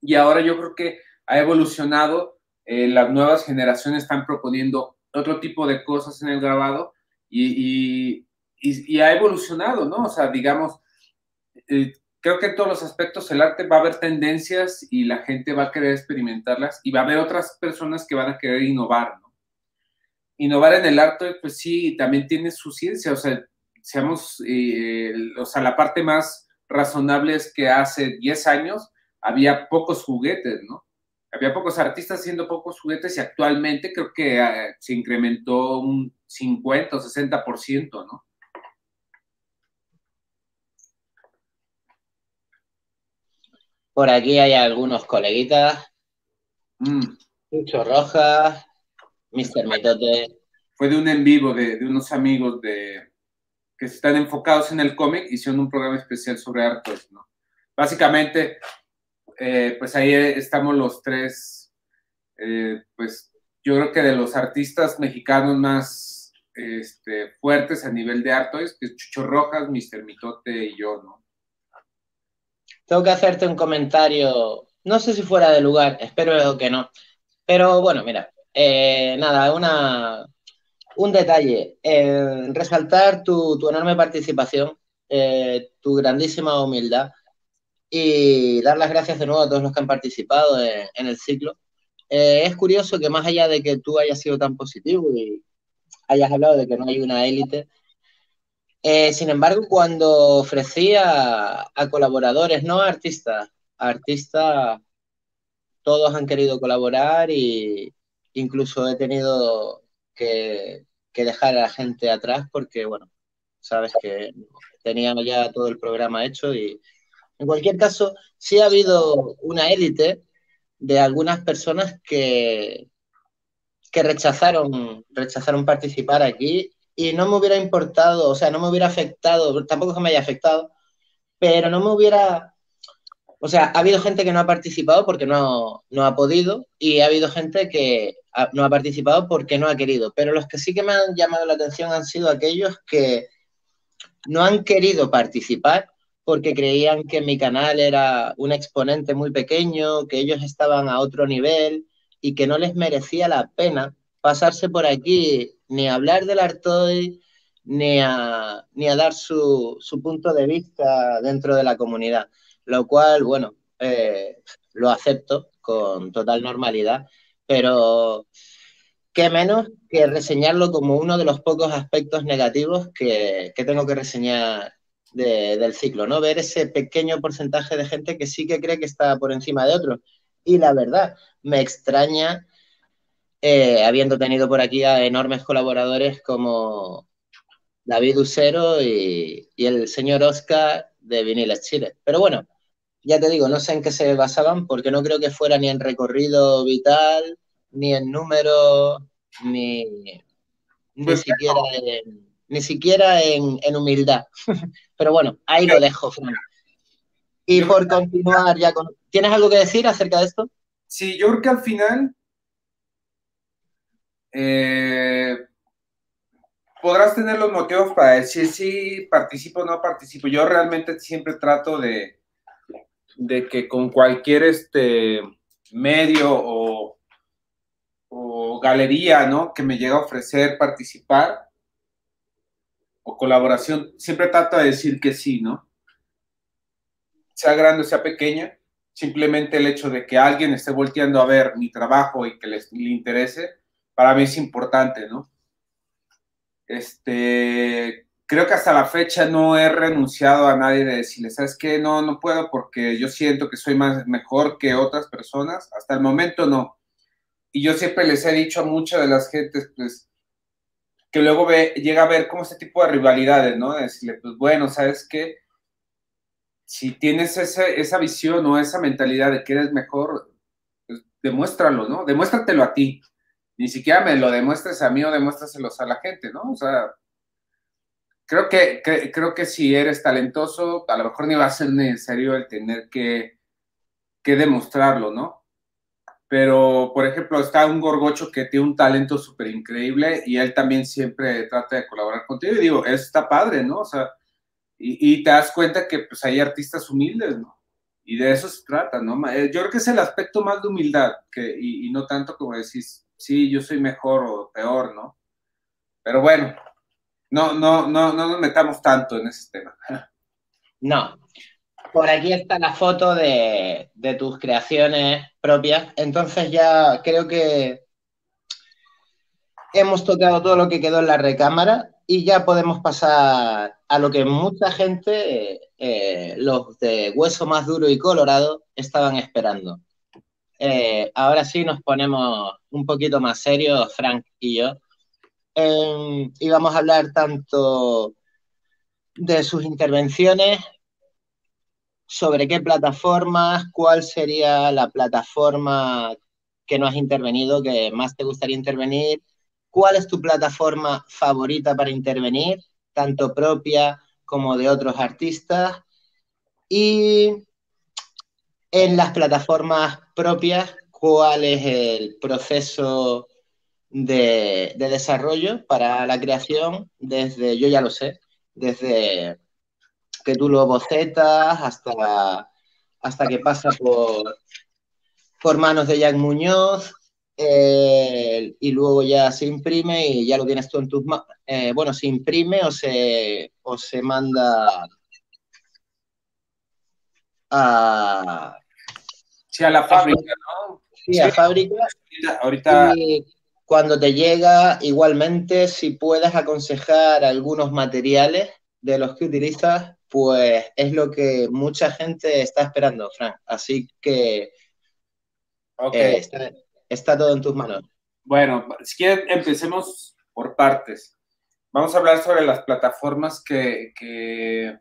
Y ahora yo creo que ha evolucionado, eh, las nuevas generaciones están proponiendo otro tipo de cosas en el grabado y, y, ha evolucionado, ¿no? O sea, digamos, eh, creo que en todos los aspectos el arte va a haber tendencias y la gente va a querer experimentarlas y va a haber otras personas que van a querer innovar, ¿no? Innovar en el arte, pues sí, también tiene su ciencia, o sea, seamos, eh, o sea, la parte más razonable es que hace 10 años había pocos juguetes, ¿no? Había pocos artistas haciendo pocos juguetes y actualmente creo que eh, se incrementó un 50 o 60%, ¿no? Por aquí hay algunos coleguitas. Mm. Mucho Rojas, Mr. Metote. Fue de un en vivo de unos amigos de, que están enfocados en el cómic, hicieron un programa especial sobre artes, ¿no? Básicamente, eh, pues ahí estamos los tres, eh, pues yo creo que de los artistas mexicanos más este, fuertes a nivel de artes, que es Chucho Rojas, Mr. Mitote y yo, ¿no? Tengo que hacerte un comentario, no sé si fuera de lugar, espero que no, pero bueno, mira, eh, nada, una, un detalle, eh, resaltar tu, enorme participación, eh, tu grandísima humildad y dar las gracias de nuevo a todos los que han participado en, el ciclo. Eh, es curioso que más allá de que tú hayas sido tan positivo y hayas hablado de que no hay una élite, sin embargo, cuando ofrecí a, a colaboradores, no a artistas, a artistas, todos han querido colaborar y incluso he tenido que, dejar a la gente atrás porque, bueno, sabes que teníamos ya todo el programa hecho y en cualquier caso, sí ha habido una élite de algunas personas que, que rechazaron, rechazaron participar aquí y no me hubiera importado, o sea, no me hubiera afectado, tampoco que me haya afectado, pero no me hubiera o sea, ha habido gente que no ha participado porque no, ha podido y ha habido gente que no ha participado porque no ha querido. Pero los que sí que me han llamado la atención han sido aquellos que no han querido participar porque creían que mi canal era un exponente muy pequeño, que ellos estaban a otro nivel y que no les merecía la pena pasarse por aquí ni a hablar del Artoy ni a, ni a dar su, su punto de vista dentro de la comunidad lo cual, bueno, eh, lo acepto con total normalidad, pero qué menos que reseñarlo como uno de los pocos aspectos negativos que, tengo que reseñar del ciclo, ¿no? Ver ese pequeño porcentaje de gente que sí que cree que está por encima de otros. Y la verdad, me extraña, eh, habiendo tenido por aquí a enormes colaboradores como David Usero y, y el señor Oscar de Viniles Chile. Pero bueno, ya te digo, no sé en qué se basaban, porque no creo que fuera ni en recorrido vital, ni en número, ni, ni pues siquiera, en, ni siquiera en, humildad. Pero bueno, ahí lo dejo, Y por continuar ya con... ¿Tienes algo que decir acerca de esto? Sí, yo creo que al final, eh, podrás tener los motivos para decir si participo o no participo. Yo realmente siempre trato de, de que con cualquier este medio o, o galería, ¿no? Que me llegue a ofrecer participar o colaboración, siempre trato de decir que sí, ¿no? Sea grande o sea pequeña, simplemente el hecho de que alguien esté volteando a ver mi trabajo y que les, le interese, para mí es importante, ¿no? Este, creo que hasta la fecha no he renunciado a nadie de decirle, ¿sabes qué? No, no puedo porque yo siento que soy más mejor que otras personas. Hasta el momento no. Y yo siempre les he dicho a muchas de las gentes, pues, que luego ve, llega a ver como este tipo de rivalidades, ¿no? De decirle, pues bueno, ¿sabes qué? Si tienes esa visión o esa mentalidad de que eres mejor, pues demuéstralo, ¿no? Demuéstratelo a ti ni siquiera me lo demuestres a mí o demuéstraselos a la gente, ¿no? O sea, creo que, creo que si eres talentoso, a lo mejor ni va a ser necesario el tener que, que demostrarlo, ¿no? Pero, por ejemplo, está un gorgocho que tiene un talento súper increíble y él también siempre trata de colaborar contigo. Y digo, eso está padre, ¿no? O sea, y, y te das cuenta que pues hay artistas humildes, ¿no? Y de eso se trata, ¿no? Eh, yo creo que es el aspecto más de humildad, que, y, y no tanto como decís, sí, yo soy mejor o peor, ¿no? Pero bueno, no, no, no, no nos metamos tanto en ese tema. No. Por aquí está la foto de, tus creaciones propias. Entonces ya creo que hemos tocado todo lo que quedó en la recámara y ya podemos pasar a lo que mucha gente, eh, los de hueso más duro y colorado, estaban esperando. Eh, ahora sí nos ponemos un poquito más serios, Frank y yo, y vamos a hablar tanto de sus intervenciones, sobre qué plataformas, cuál sería la plataforma que no has intervenido, que más te gustaría intervenir, cuál es tu plataforma favorita para intervenir, tanto propia como de otros artistas, y en las plataformas propias, cuál es el proceso de, desarrollo para la creación desde, yo ya lo sé, desde que tú lo bocetas hasta, hasta que pasa por, por manos de Jack Muñoz eh, y luego ya se imprime y ya lo tienes tú en tus manos. Eh, bueno, se imprime o se, o se manda a... Sí, a la fábrica, ¿no? Sí, a fábrica. Ahorita... Y cuando te llega, igualmente, si puedes aconsejar algunos materiales de los que utilizas, pues es lo que mucha gente está esperando, Frank. Así que okay. eh, está, todo en tus manos. Bueno, si quieres, empecemos por partes. Vamos a hablar sobre las plataformas que, que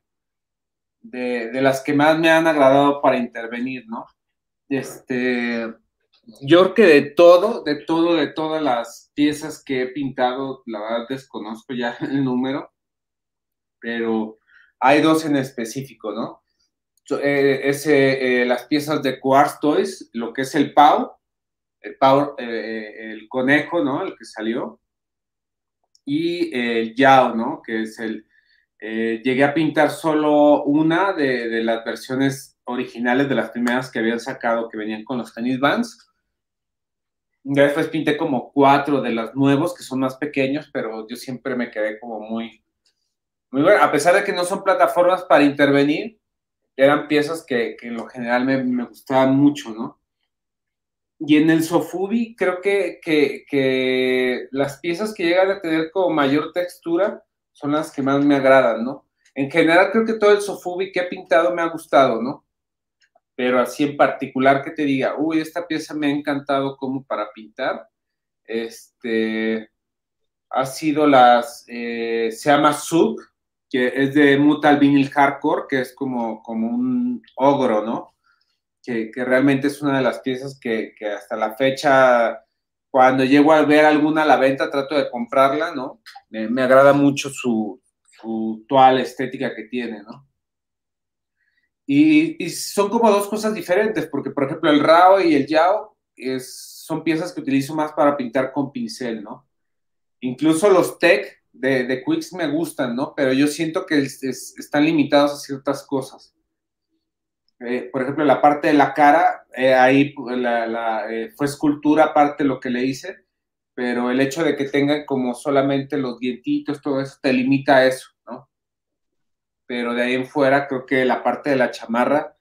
de, de, las que más me han agradado para intervenir, ¿no? Este, yo creo que de todo, de todo, de todas las piezas que he pintado, la verdad desconozco ya el número, pero hay dos en específico, ¿no? Eh, es eh, las piezas de Quartz Toys, lo que es el Pau, el Pau, eh, el conejo, ¿no? El que salió, y el Yao, ¿no? Que es el, llegué a pintar solo una de, de, las versiones originales de las primeras que habían sacado que venían con los tenis bands. Ya después pinté como cuatro de los nuevos que son más pequeños, pero yo siempre me quedé como muy, muy bueno. A pesar de que no son plataformas para intervenir, eran piezas que, que en lo general me, me, gustaban mucho, ¿no? Y en el Sofubi creo que, que, que las piezas que llegan a tener como mayor textura son las que más me agradan, ¿no? En general creo que todo el Sofubi que he pintado me ha gustado, ¿no? Pero así en particular que te diga, uy, esta pieza me ha encantado como para pintar, este, ha sido las, eh, se llama Sub, que es de Mutal Vinyl Hardcore, que es como, como un ogro, ¿no? Que, que realmente es una de las piezas que, que hasta la fecha cuando llego a ver alguna a la venta, trato de comprarla, ¿no? Me, me agrada mucho su, su toal estética que tiene, ¿no? Y, y, son como dos cosas diferentes, porque por ejemplo el Rao y el Yao es, son piezas que utilizo más para pintar con pincel, ¿no? Incluso los Tech de, de Quicks me gustan, ¿no? Pero yo siento que están limitados a ciertas cosas. Eh, por ejemplo, la parte de la cara, eh, ahí la, eh, fue escultura aparte lo que le hice, pero el hecho de que tengan como solamente los dientitos, todo eso, te limita a eso. Pero de ahí en fuera, creo que la parte de la chamarra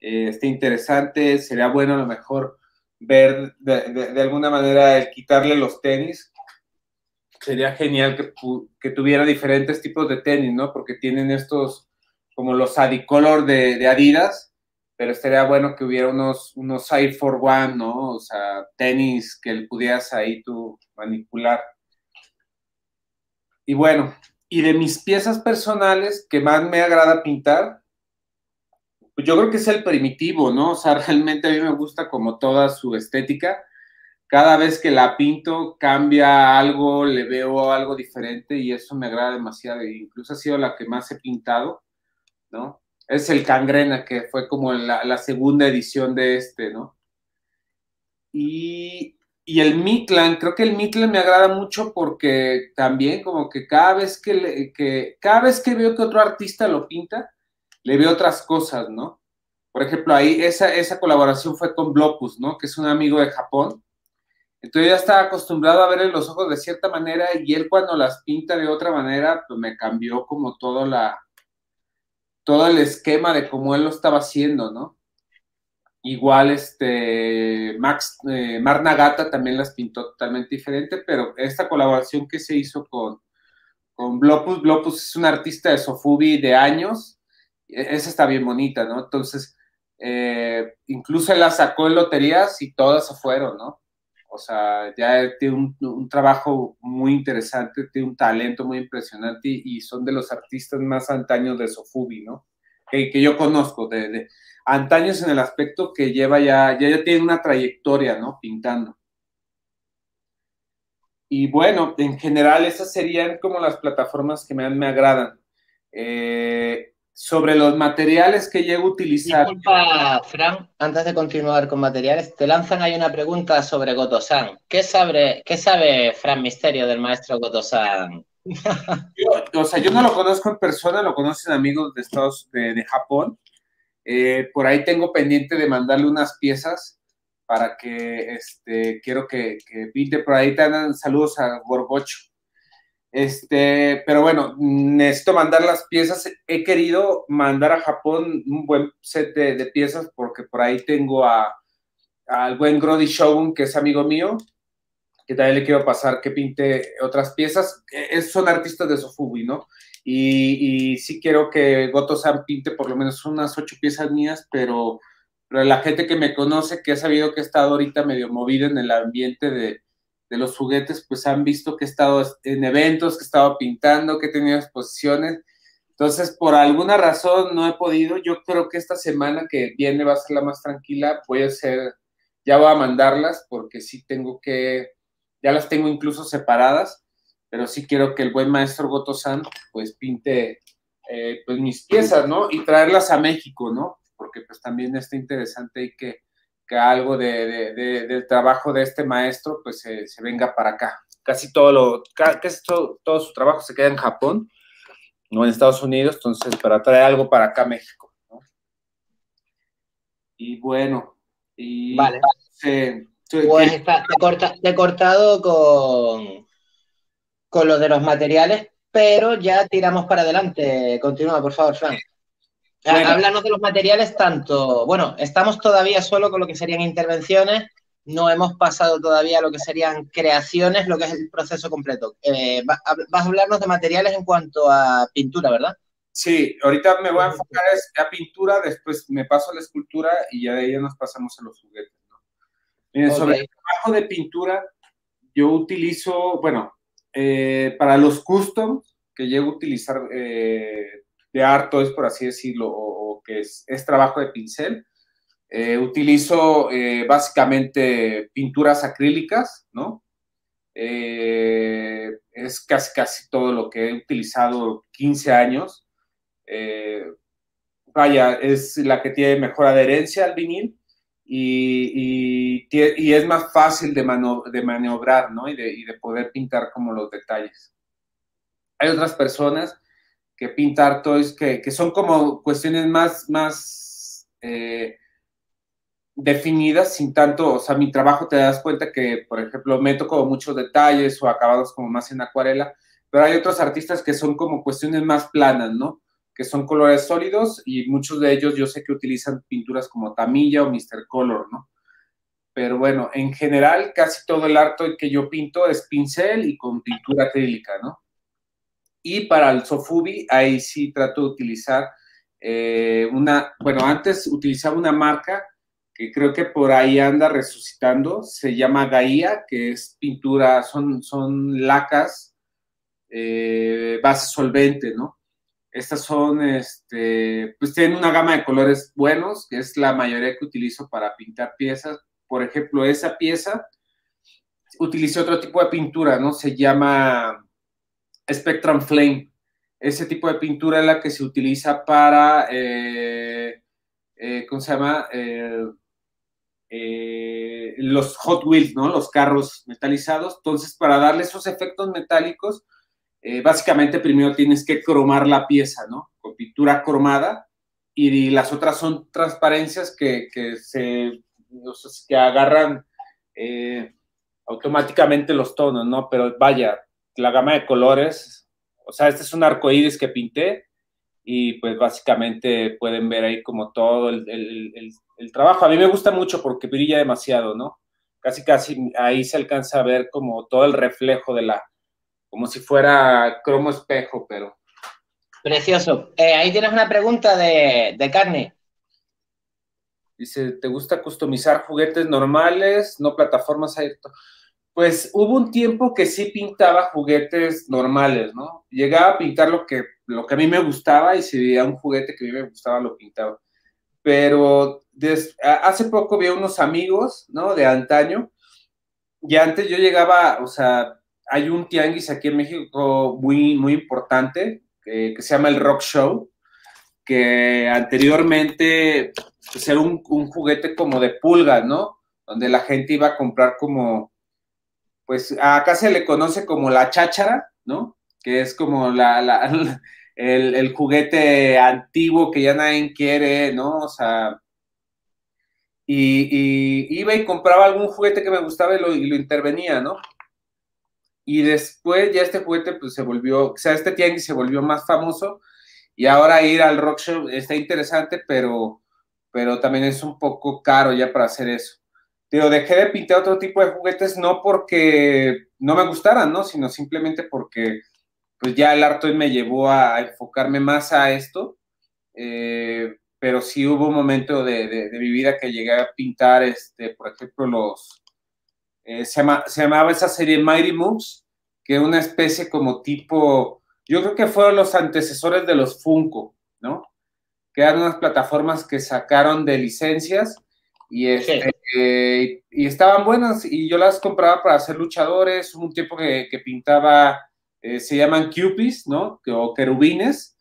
está interesante, sería bueno a lo mejor ver de, alguna manera el quitarle los tenis. Sería genial que, que, tuviera diferentes tipos de tenis, ¿no? Porque tienen estos, como los Adicolor de, de Adidas, pero estaría bueno que hubiera unos, unos Air for One, ¿no? O sea, tenis que pudieras ahí tú manipular. Y bueno, y de mis piezas personales que más me agrada pintar, pues yo creo que es el primitivo, ¿no? O sea, realmente a mí me gusta como toda su estética. Cada vez que la pinto cambia algo, le veo algo diferente y eso me agrada demasiado. E incluso ha sido la que más he pintado, ¿no? Es el Cangrena, que fue como la, segunda edición de este, ¿no? Y, el Mitlan, creo que el Mitlan me agrada mucho porque también como que cada vez que, que, cada vez que veo que otro artista lo pinta, le veo otras cosas, ¿no? Por ejemplo, ahí esa, esa colaboración fue con Blopus, ¿no? Que es un amigo de Japón. Entonces ya estaba acostumbrado a ver los ojos de cierta manera y él cuando las pinta de otra manera, pues me cambió como todo la, todo el esquema de cómo él lo estaba haciendo, ¿no? Igual, este, Max, eh, Mar Nagata también las pintó totalmente diferente, pero esta colaboración que se hizo con, con Blopus, Blopus es un artista de Sofubi de años, e, esa está bien bonita, ¿no? Entonces, eh, incluso él la sacó en loterías y todas se fueron, ¿no? O sea, ya tiene un, trabajo muy interesante, tiene un talento muy impresionante y, son de los artistas más antaños de Sofubi, ¿no? Que, yo conozco, de, antaños en el aspecto que lleva ya, ya, tiene una trayectoria, ¿no? Pintando. Y bueno, en general esas serían como las plataformas que me, me agradan. Eh, sobre los materiales que llego a utilizar. Fran, antes de continuar con materiales, te lanzan ahí una pregunta sobre Gotosan. ¿Qué sabe, qué sabe Fran Misterio del maestro Gotosan? O sea, yo no lo conozco en persona, lo conocen amigos de Estados de, de Japón. Eh, por ahí tengo pendiente de mandarle unas piezas para que este, quiero que, que pinte. Por ahí te dan saludos a Gorgocho. Este, pero bueno, necesito mandar las piezas. He querido mandar a Japón un buen set de, piezas porque por ahí tengo a, al buen Grody Shogun, que es amigo mío, que también le quiero pasar que pinte otras piezas. E, es, son artistas de Sofubi, ¿no? Y, sí quiero que Goto-san pinte por lo menos unas ocho piezas mías, pero, la gente que me conoce, que ha sabido que he estado ahorita medio movido en el ambiente de, de los juguetes, pues han visto que he estado en eventos, que he estado pintando, que he tenido exposiciones. Entonces, por alguna razón no he podido. Yo creo que esta semana que viene va a ser la más tranquila. Voy a hacer, ya voy a mandarlas porque sí tengo que, ya las tengo incluso separadas, pero sí quiero que el buen maestro Goto-san pues pinte eh, pues mis piezas, ¿no? Y traerlas a México, ¿no? Porque pues también está interesante y que que algo de, del trabajo de este maestro pues se, venga para acá. Casi todo, lo, casi todo, todo, su trabajo se queda en Japón no en Estados Unidos, entonces para traer algo para acá a México. Y bueno, y vale. Pues está, te, he cortado con, con lo de los materiales, pero ya tiramos para adelante. Continúa, por favor, Frank. Háblanos de los materiales tanto, bueno, estamos todavía solo con lo que serían intervenciones, no hemos pasado todavía a lo que serían creaciones, lo que es el proceso completo. Eh, vas a hablarnos de materiales en cuanto a pintura, ¿verdad? Sí, ahorita me voy a enfocar a pintura, después me paso a la escultura y ya de ahí nos pasamos a los juguetes. Sobre el trabajo de pintura, yo utilizo, bueno, eh, para los customs que llego a utilizar eh, de harto, es por así decirlo, o, que es, trabajo de pincel. Eh, utilizo básicamente pinturas acrílicas, ¿no? Es casi, casi todo lo que he utilizado 15 años. vaya, es la que tiene mejor adherencia al vinil y, es más fácil de, maniobrar, ¿no? Y de, poder pintar como los detalles. Hay otras personas que pintar toys que, que son como cuestiones más, más eh, definidas, sin tanto, o sea, mi trabajo te das cuenta que, por ejemplo, meto como muchos detalles o acabados como más en acuarela, pero hay otros artistas que son como cuestiones más planas, ¿no? Que son colores sólidos y muchos de ellos yo sé que utilizan pinturas como Tamilla o Mr. Color, ¿no? Pero bueno, en general casi todo el arte que yo pinto es pincel y con pintura acrílica, ¿no? Y para el Sofubi, ahí sí trato de utilizar eh, una, bueno, antes utilizaba una marca que creo que por ahí anda resucitando, se llama Gaia, que es pintura, son, son lacas, eh, base solvente, ¿no? Estas son, este, pues tienen una gama de colores buenos, que es la mayoría que utilizo para pintar piezas. Por ejemplo, esa pieza utilicé otro tipo de pintura, ¿no? Se llama Spectrum Flame. Ese tipo de pintura es la que se utiliza para, eh, eh, ¿cómo se llama? Eh, los Hot Wheels, ¿no? Los carros metalizados. Entonces, para darle esos efectos metálicos, básicamente primero tienes que cromar la pieza, ¿no? Con pintura cromada. Y, las otras son transparencias que, que se, que agarran automáticamente los tonos, ¿no? Pero vaya, la gama de colores. O sea, este es un arco iris que pinté y pues básicamente pueden ver ahí como todo el, trabajo. A mí me gusta mucho porque brilla demasiado, ¿no? Casi, casi ahí se alcanza a ver como todo el reflejo de la, como si fuera cromo espejo, pero... Precioso. Eh, ahí tienes una pregunta de, de carne. Dice, ¿te gusta customizar juguetes normales, no plataformas abiertas? pues hubo un tiempo que sí pintaba juguetes normales, ¿no? Llegaba a pintar lo que, lo que a mí me gustaba y si veía un juguete que a mí me gustaba, lo pintaba. Pero hace poco vi unos amigos, ¿no? De antaño. Y antes yo llegaba, o sea, hay un tianguis aquí en México muy, muy importante que se llama el Rock Show, que anteriormente pues, era un, un juguete como de pulga, ¿no? Donde la gente iba a comprar como pues acá se le conoce como la cháchara, ¿no? Que es como la, el, juguete antiguo que ya nadie quiere, ¿no? O sea, y, iba y compraba algún juguete que me gustaba y lo, y lo, intervenía, ¿no? Y después ya este juguete pues se volvió, o sea, este tianguis se volvió más famoso y ahora ir al rock show está interesante, pero, pero también es un poco caro ya para hacer eso pero dejé de pintar otro tipo de juguetes no porque no me gustaran, ¿no? Sino simplemente porque pues ya el arte me llevó a enfocarme más a esto. Eh, pero sí hubo un momento de, mi vida que llegué a pintar, este, por ejemplo, los... Eh, se, se, llamaba esa serie Mighty Moves, que una especie como tipo... Yo creo que fueron los antecesores de los Funko, ¿no? Que eran unas plataformas que sacaron de licencias y, este, y estaban buenas y yo las compraba para hacer luchadores. un tiempo que, pintaba, eh, se llaman Cupies, ¿no? O querubines.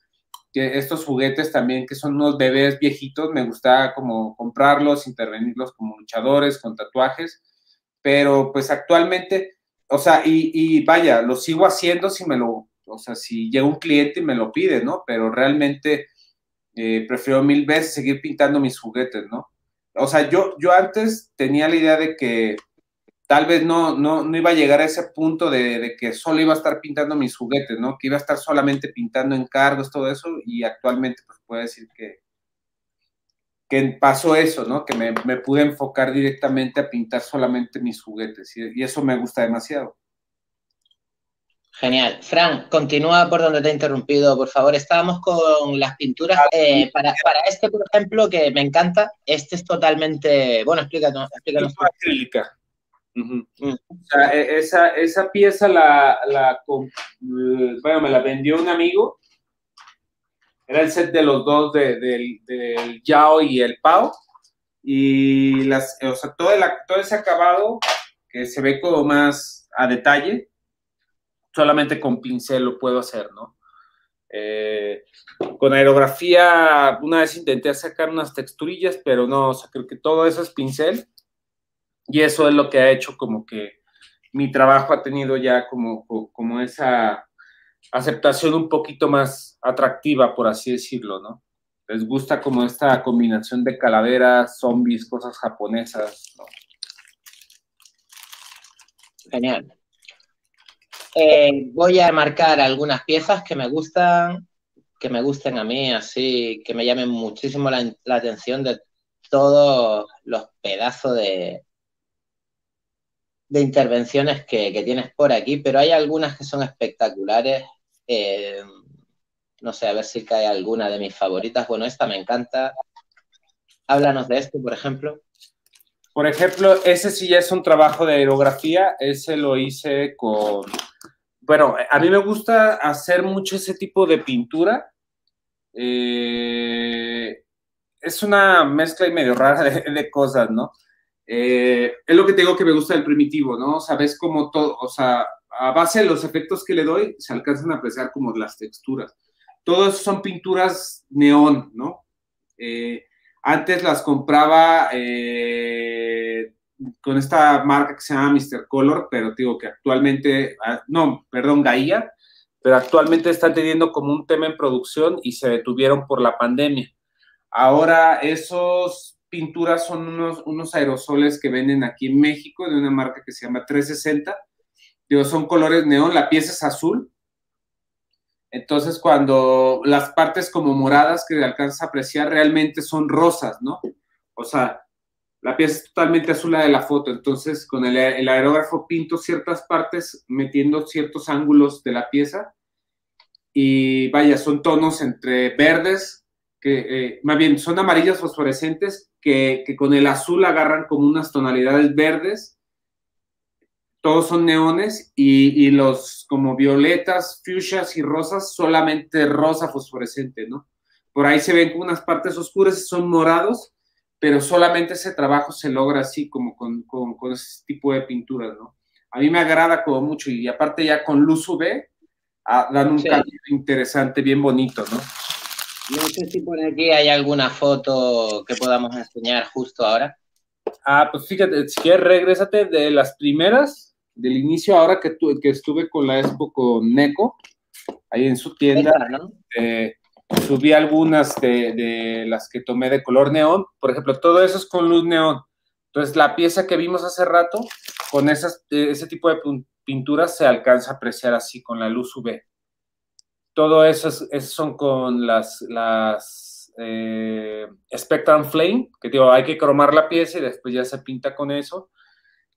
Que estos juguetes también, que son unos bebés viejitos, me gustaba como comprarlos, intervenirlos como luchadores, con tatuajes. Pero pues actualmente, o sea, y, vaya, lo sigo haciendo si me lo, o sea, si llega un cliente y me lo pide, ¿no? Pero realmente eh, prefiero mil veces seguir pintando mis juguetes, ¿no? o sea, yo, yo antes tenía la idea de que tal vez no, no, no iba a llegar a ese punto de, que solo iba a estar pintando mis juguetes, ¿no? Que iba a estar solamente pintando encargos, todo eso, y actualmente pues puedo decir que, que pasó eso, ¿no? Que me, pude enfocar directamente a pintar solamente mis juguetes, y eso me gusta demasiado. Genial. Fran, continúa por donde te he interrumpido, por favor. Estábamos con las pinturas. Ah, eh, para, este, por ejemplo, que me encanta, este es totalmente. Bueno, explícanos. explícanos. acrílica. Mm. o sea, e, esa, esa, pieza la, la, bueno, me la vendió un amigo. Era el set de los dos del Yao y el Pau. Y las, o sea, todo, el, todo ese acabado que se ve como más a detalle solamente con pincel lo puedo hacer, ¿no? Eh, con aerografía, una vez intenté sacar unas texturillas, pero no, o sea, creo que todo eso es pincel. Y eso es lo que ha hecho como que mi trabajo ha tenido ya como, como esa, aceptación un poquito más atractiva, por así decirlo, ¿no? Les gusta como esta combinación de calaveras, zombies, cosas japonesas, ¿no? Genial. Eh, voy a marcar algunas piezas que me gustan, que me gusten a mí, así, que me llamen muchísimo la, atención de todos los pedazos de, de intervenciones que, tienes por aquí, pero hay algunas que son espectaculares. Eh, no sé, a ver si cae alguna de mis favoritas. Bueno, esta me encanta. Háblanos de esto, por ejemplo. Por ejemplo, ese sí ya es un trabajo de aerografía. Ese lo hice con. Bueno, a mí me gusta hacer mucho ese tipo de pintura. Eh, es una mezcla y medio rara de, cosas, ¿no? Eh, es lo que tengo que me gusta del primitivo, ¿no? Sabes cómo todo, o sea, a base de los efectos que le doy, se alcanzan a apreciar como las texturas. Todo eso son pinturas neón, ¿no? Eh, antes las compraba eh, con esta marca que se llama Mr. Color, pero digo que actualmente, ah, no, perdón, Gaia, pero actualmente están teniendo como un tema en producción y se detuvieron por la pandemia. Ahora esos pinturas son unos, unos aerosoles que venden aquí en México de una marca que se llama 360. Son colores neón, la pieza es azul, entonces, cuando las partes como moradas que alcanzas a apreciar realmente son rosas, ¿no? O sea, la pieza es totalmente azul de la foto. Entonces, con el, aerógrafo pinto ciertas partes metiendo ciertos ángulos de la pieza. Y vaya, son tonos entre verdes, que eh, más bien son amarillas fosforescentes, que, que con el azul agarran como unas tonalidades verdes todos son neones y, los como violetas, fuchsias y rosas, solamente rosa fosforescente, ¿no? Por ahí se ven como unas partes oscuras, son morados, pero solamente ese trabajo se logra así como con, ese tipo de pinturas, ¿no? A mí me agrada como mucho y aparte ya con luz UV ah, dan un cambio interesante, bien bonito, ¿no? No sé si por aquí hay alguna foto que podamos enseñar justo ahora. Ah, pues fíjate, si quieres, regrésate de las primeras del inicio, ahora que, que estuve con la expo con Neko, ahí en su tienda, eh, subí algunas de, las que tomé de color neón. Por ejemplo, todo eso es con luz neón. Entonces, la pieza que vimos hace rato, con esas, ese tipo de pinturas se alcanza a apreciar así, con la luz UV. Todo eso son con las, las eh, Spectrum Flame, que digo, hay que cromar la pieza y después ya se pinta con eso.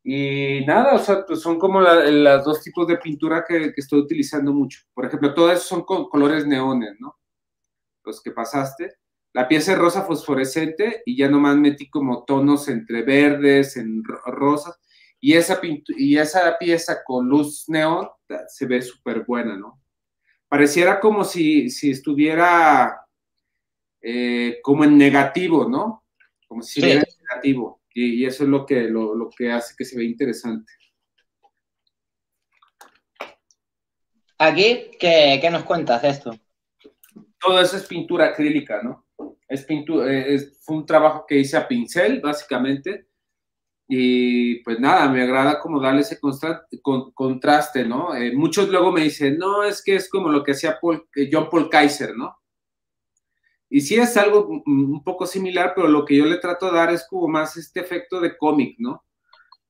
Y nada, o sea, pues son como los dos tipos de pintura que, estoy utilizando mucho. Por ejemplo, todo eso son colores neones, ¿no? Los que pasaste. La pieza es rosa fosforescente y ya nomás metí como tonos entre verdes, en rosas. Y esa, y esa pieza con luz neón se ve súper buena, ¿no? Pareciera como si, si estuviera eh, como en negativo, ¿no? Como si estuviera en negativo y, eso es lo que, lo, que hace que se vea interesante. Aquí, ¿qué, ¿qué, nos cuentas de esto? Todo eso es pintura acrílica, ¿no? Es pintura, eh, fue un trabajo que hice a pincel, básicamente, y pues nada, me agrada como darle ese contraste, ¿no? Eh, muchos luego me dicen, no, es que es como lo que hacía Paul, eh, John Paul Kaiser, ¿no? Y sí es algo un poco similar, pero lo que yo le trato de dar es como más este efecto de cómic, ¿no?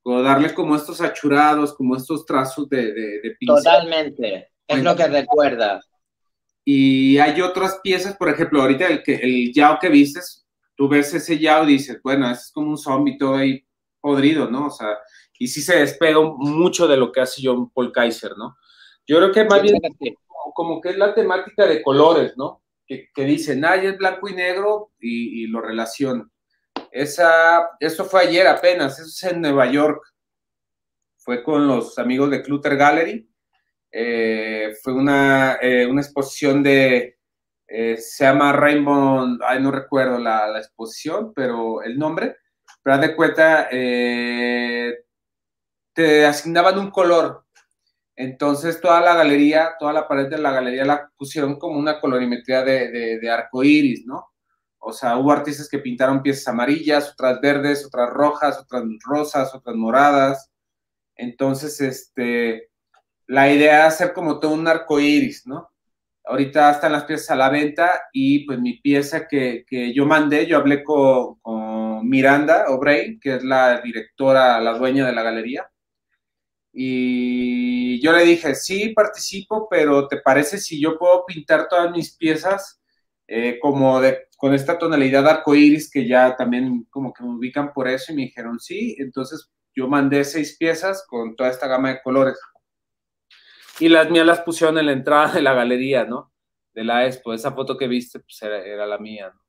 O darle como estos achurados, como estos trazos de, de, Totalmente, es lo que recuerda. Y hay otras piezas, por ejemplo, ahorita el, que, el Yao que vistes, tú ves ese Yao y dices, bueno, es como un zombie todo ahí podrido, ¿no? O sea, y sí se despega mucho de lo que hace John Paul Kaiser, ¿no? Yo creo que más bien como que es la temática de colores, ¿no? Que, dicen, ay, es blanco y negro y, lo relaciono. Esa, eso fue ayer apenas, eso es en Nueva York. Fue con los amigos de Clutter Gallery. Eh, fue una, eh, una, exposición de, eh, se llama Rainbow, ay, no recuerdo la, la, exposición, pero el nombre, pero haz de cuenta, te asignaban un color entonces toda la galería, toda la pared de la galería la pusieron como una colorimetría de, de, arco iris, ¿no? O sea, hubo artistas que pintaron piezas amarillas, otras verdes, otras rojas, otras rosas, otras moradas. Entonces, este, la idea es hacer como todo un arco iris, ¿no? Ahorita están las piezas a la venta y pues mi pieza que, yo mandé, yo hablé con, con Miranda O'Brien, que es la directora, la dueña de la galería, y yo le dije, sí, participo, pero ¿te parece si yo puedo pintar todas mis piezas eh, como de, con esta tonalidad arco iris que ya también como que me ubican por eso? Y me dijeron, sí, entonces yo mandé seis piezas con toda esta gama de colores. Y las mías las pusieron en la entrada de la galería, ¿no? De la expo. Esa foto que viste, pues era, era la mía, ¿no?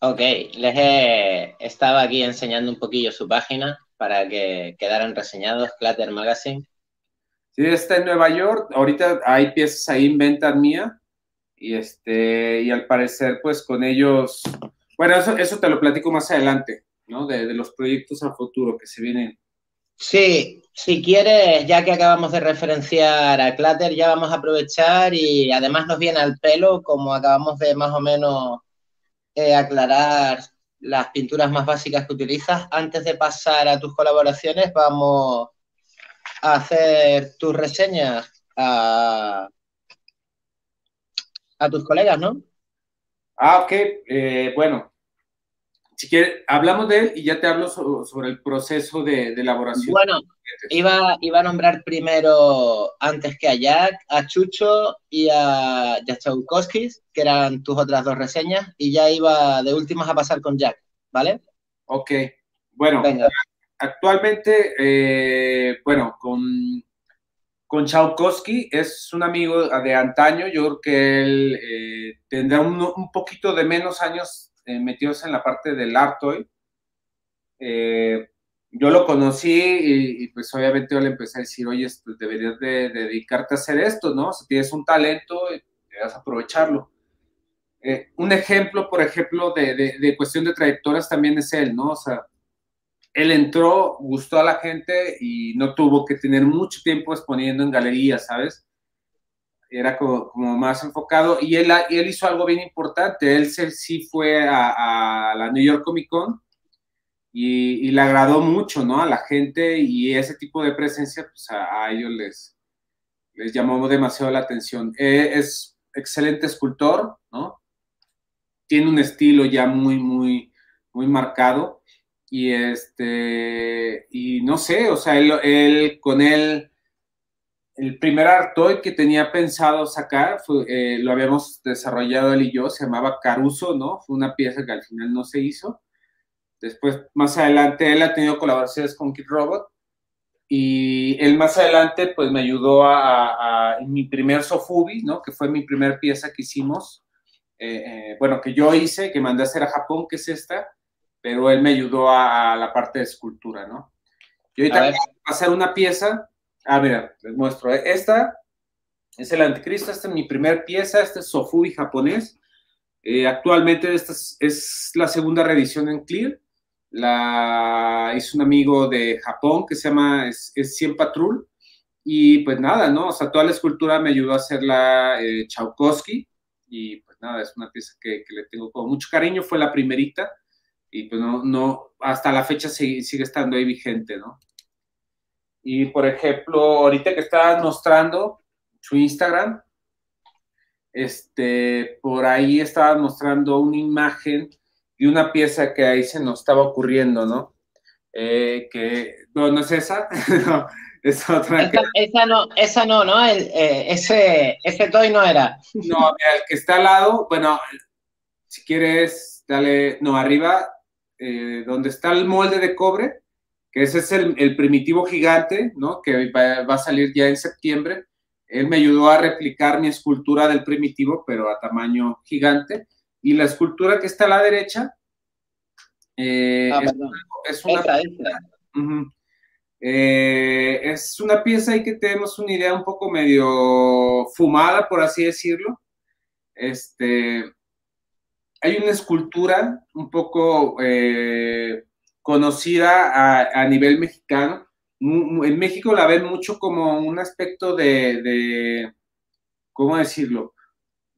Ok, les he estado aquí enseñando un poquillo su página para que quedaran reseñados, Clatter Magazine. Sí, está en Nueva York. Ahorita hay piezas ahí en venta mía. Y este, y al parecer, pues con ellos. Bueno, eso, eso te lo platico más adelante, ¿no? De, de los proyectos a futuro que se vienen. Sí, si quieres, ya que acabamos de referenciar a Clatter, ya vamos a aprovechar y además nos viene al pelo, como acabamos de más o menos eh, aclarar las pinturas más básicas que utilizas. Antes de pasar a tus colaboraciones, vamos a hacer tus reseñas a, a tus colegas, ¿no? Ah, ok. Eh, bueno, si quieres, hablamos de él y ya te hablo so- sobre el proceso de, de elaboración. Bueno, iba, iba a nombrar primero, antes que a Jack, a Chucho y a Yachowskis, que eran tus otras dos reseñas, y ya iba de últimas a pasar con Jack, ¿vale? Ok. Bueno, Venga. actualmente, eh, bueno, con, con Chaukowski es un amigo de antaño. Yo creo que él eh, tendrá un, un poquito de menos años eh, metidos en la parte del arte hoy. Eh, yo lo conocí y, pues obviamente yo le empecé a decir, oye, pues deberías de, de dedicarte a hacer esto, ¿no? Si tienes un talento, debes aprovecharlo. Eh, un ejemplo, por ejemplo, de, de, cuestión de trayectorias también es él, ¿no? O sea, él entró, gustó a la gente y no tuvo que tener mucho tiempo exponiendo en galerías, ¿sabes? Era como, más enfocado y él, él, hizo algo bien importante. Él sí fue a, la New York Comic Con y, le agradó mucho, ¿no? A la gente y ese tipo de presencia, pues a, ellos les, les llamó demasiado la atención. Eh, es excelente escultor, ¿no? Tiene un estilo ya muy, muy, muy marcado y este, y no sé, o sea, él, con él el primer Artoy que tenía pensado sacar, eh, lo habíamos desarrollado él y yo, se llamaba Caruso, ¿no? Fue una pieza que al final no se hizo. Después, más adelante, él ha tenido colaboraciones con Kid Robot. Y él más adelante, pues me ayudó a, a, a mi primer Sofubi, ¿no? Que fue mi primer pieza que hicimos. Eh, eh, bueno, que yo hice, que mandé a hacer a Japón, que es esta. Pero él me ayudó a, a la parte de escultura, ¿no? Y ahorita voy a hacer una pieza Ah, mira, les muestro. Esta es el anticristo, esta es mi primer pieza, este es Sofubi japonés. Eh, actualmente esta es, es, la segunda reedición en Clear. La hizo un amigo de Japón que se llama es, es Patrul. Y pues nada, ¿no? O sea, toda la escultura me ayudó a hacerla eh, Chaukowski. Y pues nada, es una pieza que, que, le tengo con mucho cariño. Fue la primerita. Y pues no, no hasta la fecha sigue, sigue estando ahí vigente, ¿no? Y por ejemplo, ahorita que estabas mostrando su Instagram, este, por ahí estabas mostrando una imagen y una pieza que ahí se nos estaba ocurriendo, ¿no? Eh, que no, no es esa, no, es otra. Esa, que... esa, no, esa no, ¿no? El, eh, ese, ese toy no era. No, el que está al lado, bueno, si quieres, dale, no, arriba, eh, donde está el molde de cobre, que ese es el, el, primitivo gigante, ¿no? Que va, va, a salir ya en septiembre. Él me ayudó a replicar mi escultura del primitivo, pero a tamaño gigante. Y la escultura que está a la derecha eh, ah, es, es, una. Uh -huh, eh, es una pieza ahí que tenemos una idea un poco medio fumada, por así decirlo. Este, hay una escultura un poco eh, conocida a, a, nivel mexicano. En México la ven mucho como un aspecto de, de ¿cómo decirlo?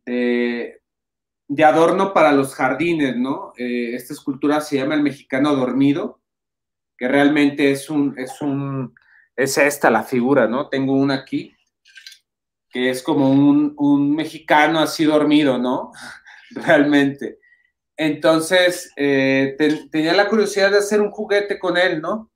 De, de, adorno para los jardines, ¿no? Eh, esta escultura se llama El Mexicano Dormido, que realmente es un, es un, es esta la figura, ¿no? Tengo una aquí, que es como un, un mexicano así dormido, ¿no? realmente. Entonces, eh, tenía la curiosidad de hacer un juguete con él, ¿no?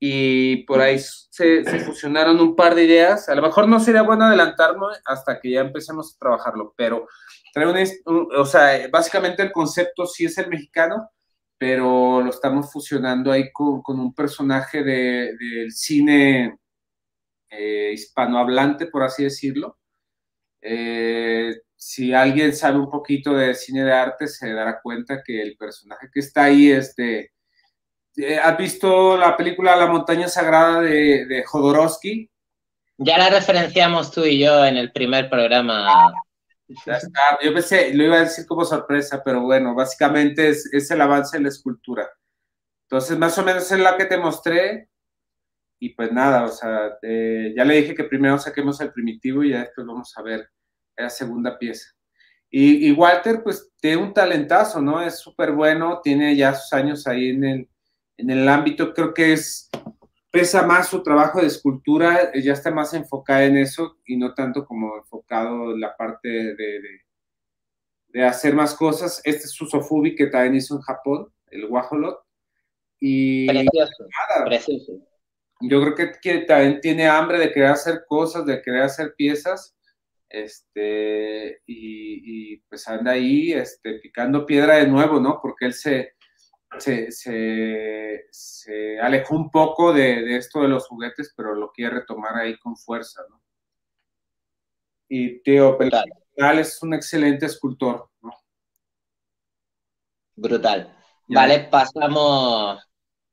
Y por ahí se, fusionaron un par de ideas. A lo mejor no sería bueno adelantarme hasta que ya empecemos a trabajarlo, pero trae un, o sea, básicamente el concepto sí es el mexicano, pero lo estamos fusionando ahí con, un personaje del cine eh, hispanohablante, por así decirlo. Eh, si alguien sabe un poquito de cine de arte, se dará cuenta que el personaje que está ahí es de... Eh, ¿Has visto la película La montaña sagrada de, de Jodorowsky? Ya la referenciamos tú y yo en el primer programa. Ya está. Yo pensé, lo iba a decir como sorpresa, pero bueno, básicamente es, es el avance en la escultura. Entonces, más o menos es la que te mostré. Y pues nada, o sea, eh, ya le dije que primero saquemos el primitivo y ya después vamos a ver la segunda pieza. Y, Walter, pues, tiene un talentazo, ¿no? Es súper bueno, tiene ya sus años ahí en el, en el ámbito, creo que es, pesa más su trabajo de escultura, ya está más enfocada en eso y no tanto como enfocado en la parte de, de, hacer más cosas. Este es su Sofubi que también hizo en Japón, el Guajolot. Y precioso, precioso. Yo creo que, que también tiene hambre de querer hacer cosas, de querer hacer piezas este, y, pues anda ahí este, picando piedra de nuevo, ¿no? Porque él se, se, alejó un poco de, esto de los juguetes, pero lo quiere retomar ahí con fuerza, ¿no? Y Teo Pelal es un excelente escultor, ¿no? Brutal. Vale, pasamos